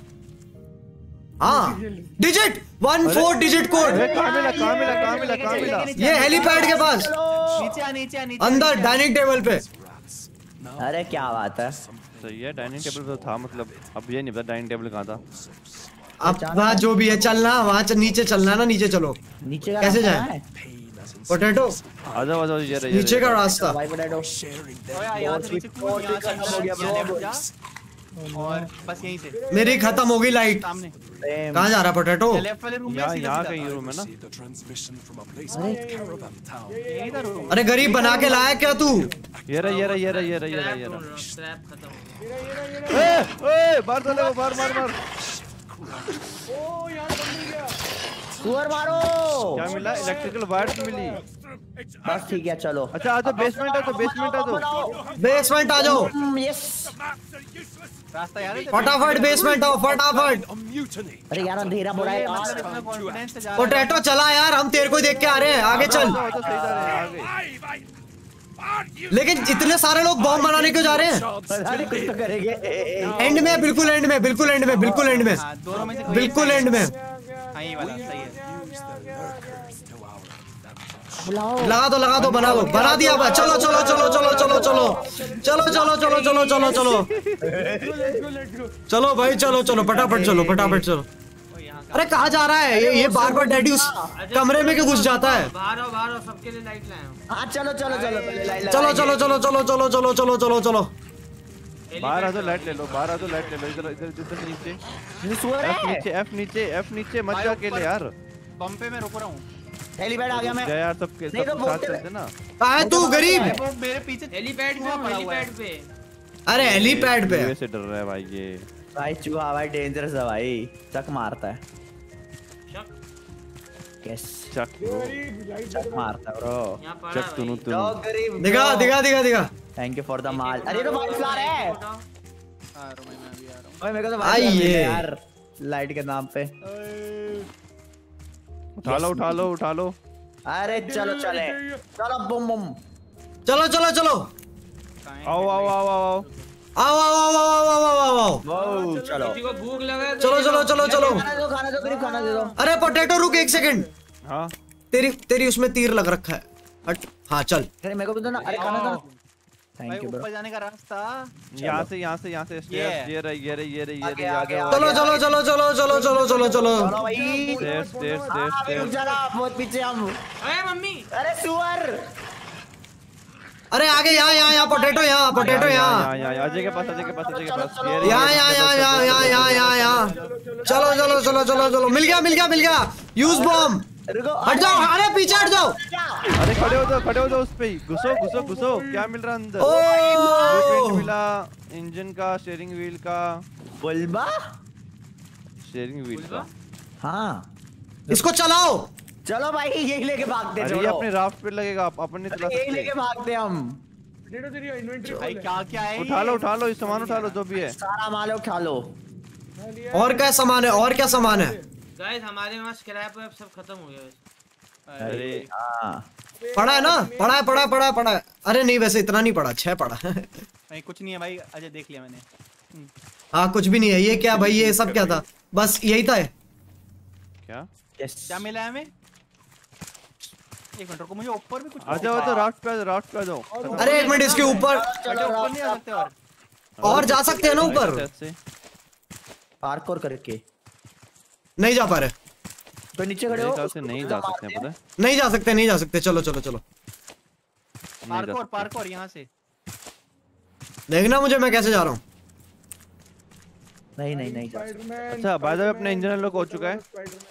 Speaker 1: हाँ digit one four digit code
Speaker 10: अरे कहाँ मिला कहाँ मिला कहाँ मिला कहाँ मिला
Speaker 1: ये हेलीपैड के पास।
Speaker 12: नीचे आ नीचे आ नीचे
Speaker 1: अंदर डाइनिंग टेबल पे।
Speaker 11: अरे क्या बात है।
Speaker 10: सही है डाइनिंग टेबल पे तो था मतलब अब ये नहीं पता डाइनिंग टेबल कहाँ था।
Speaker 1: अब वहाँ जो भी है चलना वहाँ नीचे चलना ना नीचे चलो।
Speaker 11: नीचे
Speaker 1: कैसे जाए? पोटैटो
Speaker 10: आ जाओ आ जाओ ये
Speaker 1: नीचे का रास्ता।
Speaker 11: भाई पोटैटो
Speaker 12: और बस यहीं से।
Speaker 1: मेरी खत्म हो गई लाइट
Speaker 12: सामने।
Speaker 1: जा रहा पोटेटो
Speaker 11: अरे
Speaker 1: गरीब बना के लाया क्या तू
Speaker 10: ये रहा ये रहा ये रहा ये रहा ये रहा ये
Speaker 14: रहा ये
Speaker 10: रहा
Speaker 14: ये रहा ये रहा ये रहा ये
Speaker 10: रहा। ये रहा ये रहा ये रहा ये
Speaker 13: रहा ये रहा ये रहा
Speaker 11: ये रहा
Speaker 10: ये रहा ये रहा ये रहा
Speaker 11: बस ठीक है चलो।
Speaker 10: अच्छा आ जाओ बेसमेंट आ जाओ बेसमेंट आ जाओ।
Speaker 1: बेसमेंट आ जाओ।
Speaker 11: हम्म, यस
Speaker 12: रास्ता यार
Speaker 1: फटाफट बेसमेंट आओ फटाफट।
Speaker 11: अरे यार अंधेरा हो रहा है।
Speaker 1: पोटैटो चला यार हम तेरे को ही देख के आ रहे हैं। आगे चल। लेकिन इतने सारे लोग बॉम्ब बनाने क्यों जा रहे हैं?
Speaker 11: कुछ तो करेंगे।
Speaker 1: एंड में बिल्कुल एंड में बिल्कुल एंड में बिल्कुल एंड में।
Speaker 12: हाँ,
Speaker 1: बिल्कुल एंड में। लगा दो लगा दो बना दो बना दिया बस चलो चलो चलो चलो चलो चलो चलो चलो चलो चलो चलो चलो चलो भाई चलो चलो फटाफट चलो फटाफट चलो अरे कहा जा रहा है ये ये बार बार डैडी उस कमरे में क्यों घुस जाता है
Speaker 14: हूँ
Speaker 11: हाँ चलो चलो चलो
Speaker 1: चलो चलो चलो चलो चलो चलो चलो चलो चलो
Speaker 10: बाहर आ तो लाइट ले लो बाहर आ तो लाइट ले लो इधर इधर इधर नीचे एफ़ नीचे एफ़ नीचे एफ़ नीचे मत जा अकेले यार
Speaker 12: बम पे मैं रुक रहा हूँ
Speaker 11: हेलीपैड आ गया मैं।
Speaker 10: यार सबके
Speaker 11: नहीं तो
Speaker 10: सब साथ
Speaker 11: बोलते
Speaker 10: चलते ना।
Speaker 1: कहाँ है तू गरीब?
Speaker 12: मेरे पीछे
Speaker 14: हेलीपैड पे
Speaker 12: पड़ा हुआ है।
Speaker 14: हेलीपैड पे?
Speaker 1: अरे हेलीपैड पे।
Speaker 10: से डर रहा है भाई ये।
Speaker 11: भाई चूहा भाई डेंजरस है भाई। चक मारता है। यस
Speaker 10: चक
Speaker 11: चक मारता है ब्रो
Speaker 10: चक तुनु तुनु।
Speaker 11: गरीब
Speaker 1: दिखा दिखा दिखा दिखा।
Speaker 11: थैंक यू फॉर द माल अरे तो वाइट फ्लावर है।
Speaker 12: हाँ रुको मैं भी आ रहा हूँ।
Speaker 11: ओए मेरे को तो
Speaker 1: आइए।
Speaker 11: वाइट यार लाइट के नाम पे।
Speaker 10: उठा लो उठा लो उठा लो
Speaker 11: अरे चलो चले। चलो बम बम।
Speaker 1: चलो चलो चलो।
Speaker 10: आओ आओ आओ आओ आओ।
Speaker 1: आओ आओ आओ आओ आओ आओ आओ आओ।
Speaker 11: चलो
Speaker 14: तो
Speaker 1: चलो चलो। चलो चलो
Speaker 11: खाना दो खाना दो गरीब खाना दे दो।
Speaker 1: अरे पोटैटो रुक एक सेकंड
Speaker 10: हाँ।
Speaker 1: तेरी तेरी उसमें तीर लग रखा है। हट। हाँ चल।
Speaker 11: अरे मेरे को भी दो ना। अरे खाना दो
Speaker 12: भाई
Speaker 11: थैंक यू ब्रो
Speaker 12: ऊपर जाने का रास्ता
Speaker 10: यहाँ से यहाँ से यहाँ से स्टेयर्स ये रही ये रही ये रही ये
Speaker 11: आगे,
Speaker 10: रही
Speaker 11: आगे,
Speaker 1: चलो चलो चलो चलो चलो चलो चलो चलो
Speaker 11: चलो भाई
Speaker 10: स्टेयर्स स्टेयर्स
Speaker 11: हाँ,
Speaker 10: स्टेयर्स
Speaker 11: जाना बहुत पीछे हम
Speaker 14: अरे मम्मी
Speaker 11: अरे सुअर
Speaker 1: अरे आगे यहाँ यहाँ यहाँ पोटैटो यहाँ पोटैटो यहाँ
Speaker 10: यहाँ यहाँ अजय के पास अजय के पास अजय के पास
Speaker 1: यहाँ यहाँ यहाँ यहाँ यहाँ यहाँ यहाँ चलो चलो चलो चलो चलो मिल गया मिल गया मिल गया यूज़ बॉम्ब
Speaker 11: रुको
Speaker 1: हट जाओ अरे पीछे हट जाओ।
Speaker 10: अरे खड़े हो जाओ खड़े हो जाओ उस पे घुसो घुसो घुसो। क्या मिल रहा अंदर?
Speaker 1: ओ
Speaker 10: मिला इंजन का स्टीयरिंग व्हील का।
Speaker 11: बुलबा?
Speaker 10: स्टीयरिंग व्हील का।
Speaker 11: हाँ।
Speaker 1: इसको चलाओ।
Speaker 11: चलो भाई यही लेके भागते
Speaker 10: अरे ये अपने राफ्ट पे लगेगा आप अपन चला
Speaker 11: यही लेके भागते हम।
Speaker 13: पोटैटो तेरी इन्वेंटरी
Speaker 12: भाई क्या क्या है?
Speaker 10: उठा लो उठा लो ये सामान उठा लो जो भी है।
Speaker 11: सारा माल उठा लो।
Speaker 1: और क्या सामान है और क्या सामान है?
Speaker 14: गाइस हमारे वहाँ स्क्रैप वेब सब खत्म हो गया वैसे।
Speaker 10: अरे
Speaker 11: हाँ।
Speaker 1: है। ना? पड़ा है है पड़ा है पड़ा है। अरे नहीं वैसे इतना नहीं पड़ा छह पड़ा है
Speaker 12: भाई कुछ नहीं है भाई अजय देख लिया मैंने।
Speaker 1: हाँ कुछ भी नहीं है। ये क्या भाई ये सब क्या था? बस यही था
Speaker 10: क्या?
Speaker 12: क्या मिला हमें? एक मिनट रुको मुझे ऊपर भी कुछ
Speaker 10: आ जाओ तो राफ्ट पे राफ्ट पे जाओ
Speaker 1: अरे एक मिनट इसके ऊपर
Speaker 12: ऊपर नहीं आ सकते और।
Speaker 1: और जा सकते हैं ना ऊपर।
Speaker 11: पार्कोर करके।
Speaker 1: नहीं जा पा रहे।
Speaker 11: तो नीचे खड़े हो।
Speaker 10: से नहीं जा सकते हैं, पता
Speaker 1: नहीं जा सकते नहीं जा सकते। चलो चलो चलो।
Speaker 12: पार्कोर पार्कोर यहाँ से।
Speaker 1: देखना मुझे मैं कैसे जा रहा हूँ।
Speaker 11: नहीं नहीं नहीं जा सकते।
Speaker 10: अच्छा बाय द वे अपना इंजन अनलॉक हो चुका है।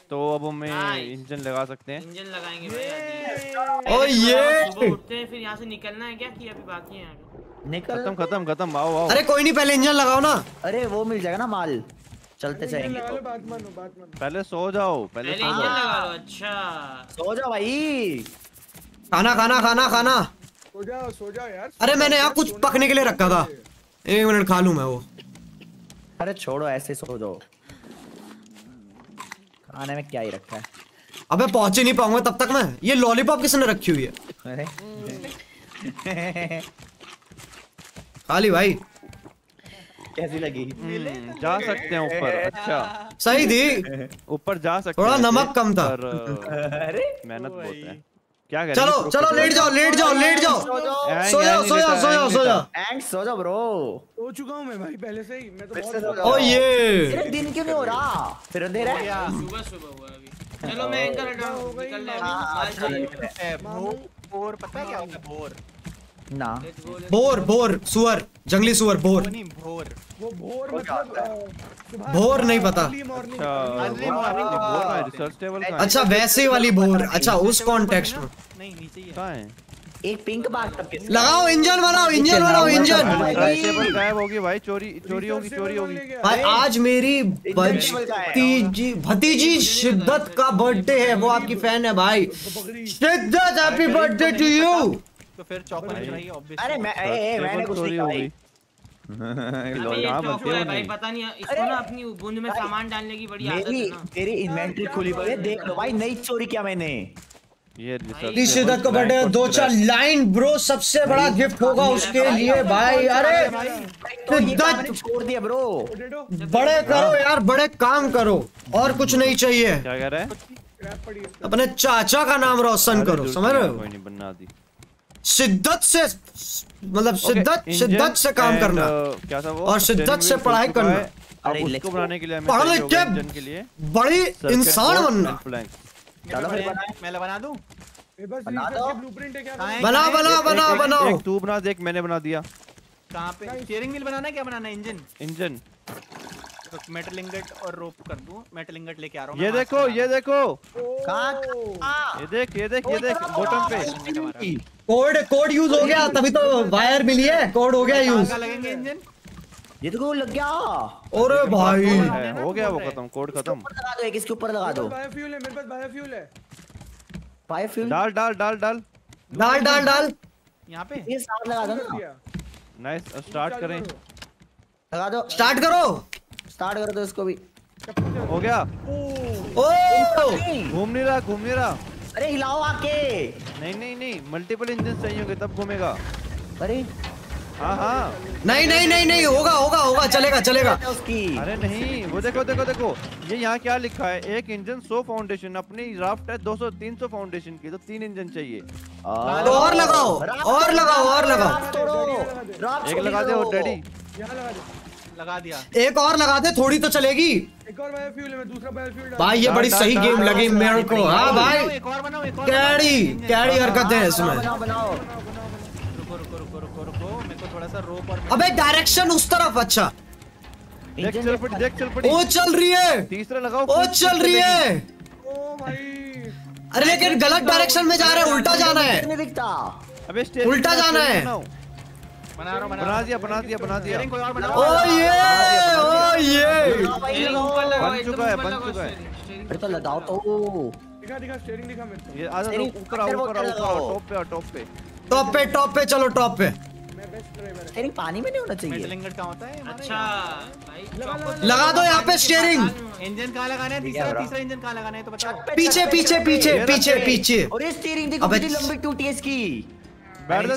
Speaker 10: तो अब हमें. इंजन लगा सकते हैं।
Speaker 14: इंजन लगाएँगे भाई
Speaker 1: ओ ये!
Speaker 14: उठते हैं फिर यहाँ से निकलना है क्या? कि अभी बाकी है
Speaker 11: निकल।
Speaker 10: खत्म खत्म खत्म। आओ आओ।
Speaker 1: अरे कोई नहीं पहले इंजन लगाओ ना।
Speaker 11: अरे वो मिल जाएगा ना माल। चलते जाएँगे। तो
Speaker 13: बात मानो बात मानो।
Speaker 10: पहले सो जाओ पहले सो जाओ।
Speaker 14: लगा लो अच्छा।
Speaker 11: सो जाओ भाई।
Speaker 1: खाना खाना खाना खाना।
Speaker 13: सो जाओ सो जाओ यार
Speaker 1: अरे मैंने यहाँ कुछ पकने के लिए रखा था। एक मिनट खा लूँ मैं वो।
Speaker 11: अरे छोड़ो ऐसे सो जाओ। खाने में क्या ही रखा है?
Speaker 1: अबे पहुँच ही नहीं पाऊँगा तब तक मैं। ये लॉलीपॉप किसने रखी हुई है?
Speaker 11: अरे।
Speaker 1: खा ली भाई।
Speaker 11: कैसी लगी?
Speaker 10: हम्म, जा सकते हैं ऊपर अच्छा।
Speaker 1: सही थी।
Speaker 10: ऊपर जा सकते
Speaker 1: थोड़ा नमक कम था। (laughs)
Speaker 11: अरे
Speaker 10: मेहनत बहुत है। क्या करें?
Speaker 1: चलो चलो लेट जाओ लेट जाओ लेट जाओ। सो जाओ। सो जाओ सो जाओ सो जाओ
Speaker 11: एंड सो जाओ ब्रो।
Speaker 13: सो चुका हूँ मैं भाई पहले से ही। मैं तो
Speaker 11: फिर
Speaker 1: ओ ये
Speaker 11: अरे दिन क्यों नहीं हो रहा। फिर अंधेरा है।
Speaker 14: सुबह सुबह हुआ अभी। चलो मैं एंकर हटाऊं। निकल ले अभी
Speaker 11: हाँ, निकले।
Speaker 12: ए, भोर भोर पता है क्या होता है? भोर।
Speaker 11: ना।
Speaker 1: बोर बोर सुअर जंगली सुअर बोर।
Speaker 12: भोर
Speaker 13: वो भोर मतलब
Speaker 1: भोर नहीं पता।
Speaker 10: अच्छा
Speaker 1: अच्छा वैसे वाली बोर। अच्छा उस कॉन्टेक्स्ट में।
Speaker 12: नहीं नीचे ही है।
Speaker 11: एक पिंक बात
Speaker 1: लगाओ इंजन बनाओ इंजन बनाओ इंजन।
Speaker 10: गायब होगी भाई चोरी चोरी होगी चोरी होगी।
Speaker 1: भाई आज मेरी भतीजी भतीजी शिद्दत का बर्थडे है वो आपकी फ़ैन है भाई। शिद्दत हैप्पी बर्थडे टू यू
Speaker 12: तो फिर चौपर चाहिए ऑब्वियस
Speaker 11: अरे मैं ए, ए, मैंने कुछ नहीं कहा भाई।
Speaker 14: अबे (laughs) ये चौको है भाई पता नहीं इसको ना अपनी बूंद में सामान डालने की बड़ी आदत
Speaker 11: मेरी
Speaker 14: है ना।
Speaker 11: तेरी इन्वेंटरी खुली पड़ी है देख लो भाई नई चोरी किया मैंने।
Speaker 10: ये
Speaker 1: शिद्दत का बर्थडे दो चार लाइन ब्रो सबसे बड़ा गिफ्ट होगा उसके लिए भाई अरे!
Speaker 11: तो छोड़ दिया ब्रो
Speaker 1: बड़े करो यार बड़े काम करो और कुछ नहीं चाहिए।
Speaker 10: क्या कह रहा है?
Speaker 1: अपने चाचा का नाम रोशन करो समझ रहे हो?
Speaker 10: कोई नहीं बनना दी।
Speaker 1: शिद्दत से मतलब शिद्दत
Speaker 10: Okay,
Speaker 1: शिद्दत से काम करना।
Speaker 10: uh, क्या था वो?
Speaker 1: और शिद्दत से पढ़ाई करना।
Speaker 10: अब उसको बनाने के लिए
Speaker 1: के
Speaker 10: के
Speaker 1: बड़ी इंसान बनना।
Speaker 12: मैं बना दूँ?
Speaker 13: बना दो। ब्लूप्रिंट क्या
Speaker 12: कहाँ?
Speaker 1: बनाओ
Speaker 12: कहाँ?
Speaker 1: बनाओ बनाओ।
Speaker 10: एक- तू बना देख मैंने बना दिया।
Speaker 12: कहाँ पे? स्टीयरिंग व्हील बनाना है क्या बनाना है? इंजन
Speaker 10: इंजन
Speaker 12: तो मेटल इंगट और रोप कर दूँ। मेटल इंगट लेके आ रहा हूँ
Speaker 10: ये देखो ये देखो। ये देख ये देख ये देख बॉटम पे।
Speaker 1: कोड कोड यूज़ हो गया। तभी तो वायर मिली है। कोड हो गया यूज़
Speaker 12: लगेंगे इंजन
Speaker 11: ये तो लग गया।
Speaker 1: अरे भाई
Speaker 10: हो गया वो खत्म कोड खत्म।
Speaker 11: लगा दो एक इसके ऊपर लगा दो।
Speaker 13: बायोफ्यूल है मेरे पास बायोफ्यूल है।
Speaker 11: बायोफ्यूल
Speaker 10: डाल डाल डाल डाल।
Speaker 1: डाल डाल डाल।
Speaker 12: यहाँ पे?
Speaker 11: ये साथ लगा दो ना।
Speaker 10: नाइस स्टार्ट करें।
Speaker 11: लगा दो।
Speaker 1: स्टार्ट करो।
Speaker 11: स्टार्ट कर दो इसको भी।
Speaker 10: हो गया।
Speaker 1: ओ!
Speaker 10: घूम नहीं रहा घूम नहीं रहा।
Speaker 11: अरे हिलाओ आके।
Speaker 10: नहीं नहीं नहीं मल्टीपल इंजन चाहिए होंगे तब घूमेगा।
Speaker 11: अरे।
Speaker 10: हाँ हाँ।
Speaker 1: नहीं नहीं नहीं नहीं होगा होगा होगा चलेगा चलेगा।
Speaker 11: उसकी।
Speaker 10: अरे नहीं वो देखो देखो देखो ये यहाँ क्या लिखा है? एक इंजन 100 फाउंडेशन अपनी राफ्ट है 200 300 फाउंडेशन की तो तीन इंजन चाहिए।
Speaker 1: तो और लगाओ और लगाओ और लगाओ।
Speaker 10: एक लगा दे और डैडी
Speaker 13: यहाँ लगा
Speaker 12: दिया
Speaker 1: एक और लगा दे थोड़ी तो चलेगी
Speaker 13: एक और बायोफ्यूल है मैं दूसरा बायोफ्यूल
Speaker 1: भाई ये बड़ी सही गेम लगी मेरे को हाँ भाई
Speaker 12: एक और बनाओ एक और
Speaker 1: कैडी कैडी हरकतें हैं इसमें
Speaker 11: बनाओ बनाओ
Speaker 12: रुको रुको रुको रुको रुको मेरे को थोड़ा सा रोप और
Speaker 1: अबे डायरेक्शन उस तरफ़ अच्छा
Speaker 10: देख चल पड़ी देख चल पड़ी
Speaker 1: ओ चल रही है
Speaker 10: तीसरा लगाओ
Speaker 1: ओ चल रही है
Speaker 13: ओ भाई
Speaker 1: अरे लेकिन गलत डायरेक्शन में जा रहे हैं उल्टा जाना है
Speaker 11: नहीं दिखता
Speaker 10: अबे
Speaker 1: उल्टा जाना है।
Speaker 12: बना रहा बना
Speaker 10: बना दिया बना दिया बना दिया।
Speaker 12: कोई और बनाओ
Speaker 1: ओ ये ओ ये।
Speaker 10: बन चुका है, बन चुका है।
Speaker 11: अरे तो लगाओ तो
Speaker 13: दिखा दिखा स्टीयरिंग दिखा मेरे को।
Speaker 10: ये आजा
Speaker 11: steering
Speaker 10: ऊपर आओ ऊपर आओ? टॉप पे आओ टॉप पे।
Speaker 1: टॉप पे टॉप पे चलो टॉप पे।
Speaker 13: मैं बेस्ट ड्राइवर
Speaker 11: स्टीयरिंग पानी में नहीं होना
Speaker 12: मेटल
Speaker 11: चाहिए।
Speaker 12: इंगट कहाँ होता है
Speaker 14: अच्छा भाई
Speaker 1: लगा दो यहाँ पे स्टीयरिंग
Speaker 12: इंजन कहाँ लगाना है? तीसरा तीसरा इंजन कहाँ लगाना है? तो बताओ।
Speaker 1: पीछे पीछे पीछे पीछे पीछे।
Speaker 11: और ये स्टीयरिंग देखो कितनी लंबी टूटी है इसकी।
Speaker 10: बैठ जा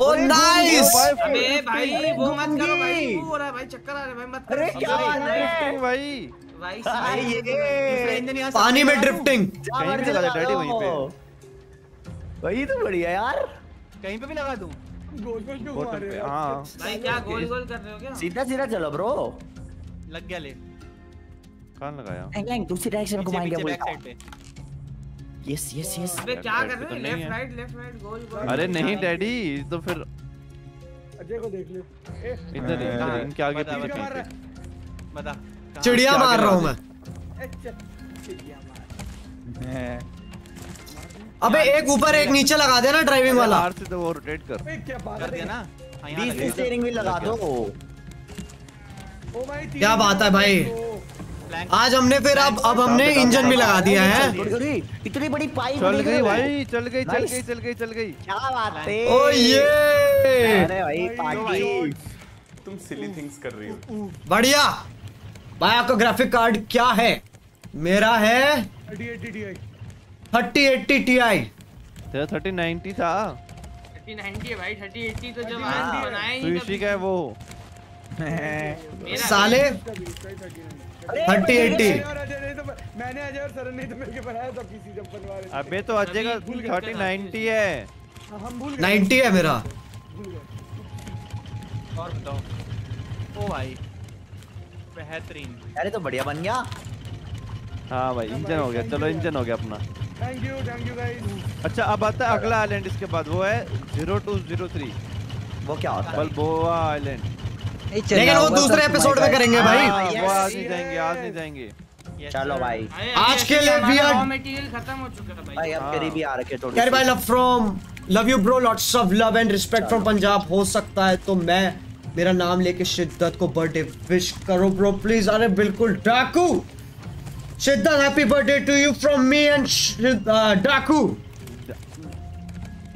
Speaker 13: ओ नाइस
Speaker 14: अबे भाई वो मत करो भाई वो हो रहा है भाई चक्कर आ रहा है भाई मत
Speaker 11: अरे
Speaker 14: करो।
Speaker 11: क्या है?
Speaker 10: Drifting भाई।
Speaker 14: भाई
Speaker 11: हाँ, ये
Speaker 1: पानी में ड्रिफ्टिंग
Speaker 10: कहीं भी लगा दे। डैडी वहीं पे।
Speaker 11: वही तो बढ़िया यार।
Speaker 12: कहीं पे भी लगा दूँ?
Speaker 13: गोल गोल क्यों
Speaker 10: बॉटम
Speaker 13: रहे हो।
Speaker 10: हाँ।
Speaker 14: भाई क्या गोल गोल कर रहे हो क्या?
Speaker 11: सीधा सीधा चलो ब्रो
Speaker 12: लग गया ले।
Speaker 10: कहाँ लगाया?
Speaker 11: एंग एंग दूसरी डायरेक्शन में घुमाएँगे
Speaker 12: पीछे
Speaker 11: यस यस यस
Speaker 14: अबे क्या कर रहे हैं? लेफ़्ट राइट लेफ़्ट राइट गोल गोल।
Speaker 10: अरे नहीं डैडी तो फिर
Speaker 13: अजय को देख ले।
Speaker 10: इधर इधर इनके आगे
Speaker 12: बता,
Speaker 10: पीछे।
Speaker 13: मार रहा
Speaker 10: पीछे
Speaker 13: है
Speaker 12: बता
Speaker 1: चिड़िया मार रहा हूँ मैं।
Speaker 13: ए, चल, चिड़िया मार।
Speaker 1: अबे एक ऊपर एक नीचे लगा देना ड्राइविंग वाला।
Speaker 10: बाहर से तो वो रोटेट कर।
Speaker 13: क्या बात
Speaker 12: कर दिया
Speaker 13: है?
Speaker 12: ना हाँ यहाँ
Speaker 11: बीच में स्टीयरिंग व्हील लगा दो।
Speaker 13: ओ भाई
Speaker 1: क्या बात है भाई? आज हमने फिर अब अब हमने इंजन भी लगा दिया है।
Speaker 11: इतनी बड़ी पाइप
Speaker 10: चल गई भाई चल गई चल गई चल गई चल गई।
Speaker 11: क्या बात है।
Speaker 1: ओ ये।
Speaker 11: अरे भाई पार्टी।
Speaker 5: तुम सिली थिंग्स कर रही हो।
Speaker 1: बढ़िया। भाई आपका ग्राफिक कार्ड क्या है? मेरा है
Speaker 13: 3080
Speaker 1: थर्टी एट्टी टी आई।
Speaker 10: तेरा थर्टी नाइनटी था।
Speaker 14: 3090 है भाई 3080 तो जब। आज ही।
Speaker 10: तो का है वो। (laughs)
Speaker 1: साले। थर्टी एट्टी
Speaker 13: तो मैंने अजय और सरन नहीं तो मिलके बनाया था पीसी जब बनवा रहे
Speaker 10: अबे तो अजय का थर्टी नाइनटी है।
Speaker 13: हाँ, हम भूल गए।
Speaker 1: नाइन्टी है मेरा।
Speaker 12: और बताओ। ओ भाई बेहतरीन।
Speaker 11: अरे तो बढ़िया बन गया।
Speaker 10: हाँ भाई इंजन हो गया। चलो इंजन हो गया अपना।
Speaker 13: Thank you thank you guys
Speaker 10: अच्छा अब आता है अगला आइलैंड इसके बाद वो है ज़ीरो टू ज़ीरो थ्री
Speaker 11: वो क्या होता है?
Speaker 10: बलबोआ आइलैंड
Speaker 1: लेकिन वो दूसरे एपिसोड में करेंगे भाई।
Speaker 10: हाँ, आज नहीं जाएँगे आज नहीं जाएँगे
Speaker 11: चलो भाई।
Speaker 1: आज के लिए we are-
Speaker 14: मटेरियल खत्म हो चुका है भाई।
Speaker 11: भाई अब करीबी आ रखे थोड़ी
Speaker 1: कैरी भाई love from love you bro lots of love and respect from Punjab हो सकता है तो मैं मेरा नाम लेके शिद्दत को बर्थडे विश करो ब्रो प्लीज़ अरे बिल्कुल Daku. Shiddat happy birthday to you from me and Daku.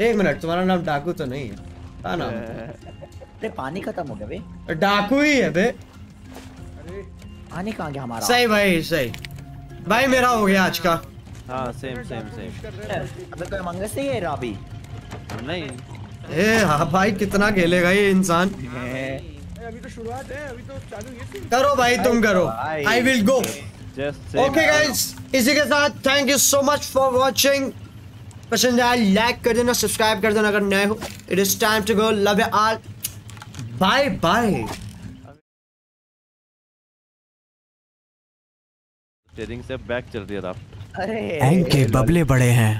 Speaker 1: एक मिनट तुम्हारा नाम डाकू तो नहीं है। नाम? है?
Speaker 11: अरे पानी खत्म हो गया बे
Speaker 1: डाकू ही है बे।
Speaker 11: पानी कहाँ गया हमारा?
Speaker 1: सही भाई सही। भाई मेरा हो गया आज का।
Speaker 10: हाँ सेम सेम सेम
Speaker 11: अबे कोई मंगस नहीं है राबी?
Speaker 10: नहीं।
Speaker 1: ए हाँ भाई कितना खेलेगा ये इंसान।
Speaker 13: अभी तो शुरुआत है अभी तो चालू
Speaker 1: करो भाई तुम करो। I will
Speaker 10: go
Speaker 1: okay guys इसी के साथ thank you so much for watching पसंद आया लाइक कर देना सब्सक्राइब कर देना अगर नए हो। It is time to go love you all bye bye
Speaker 10: steering से बैक चल रही है
Speaker 11: अरे।
Speaker 1: एंके के बबले बड़े हैं।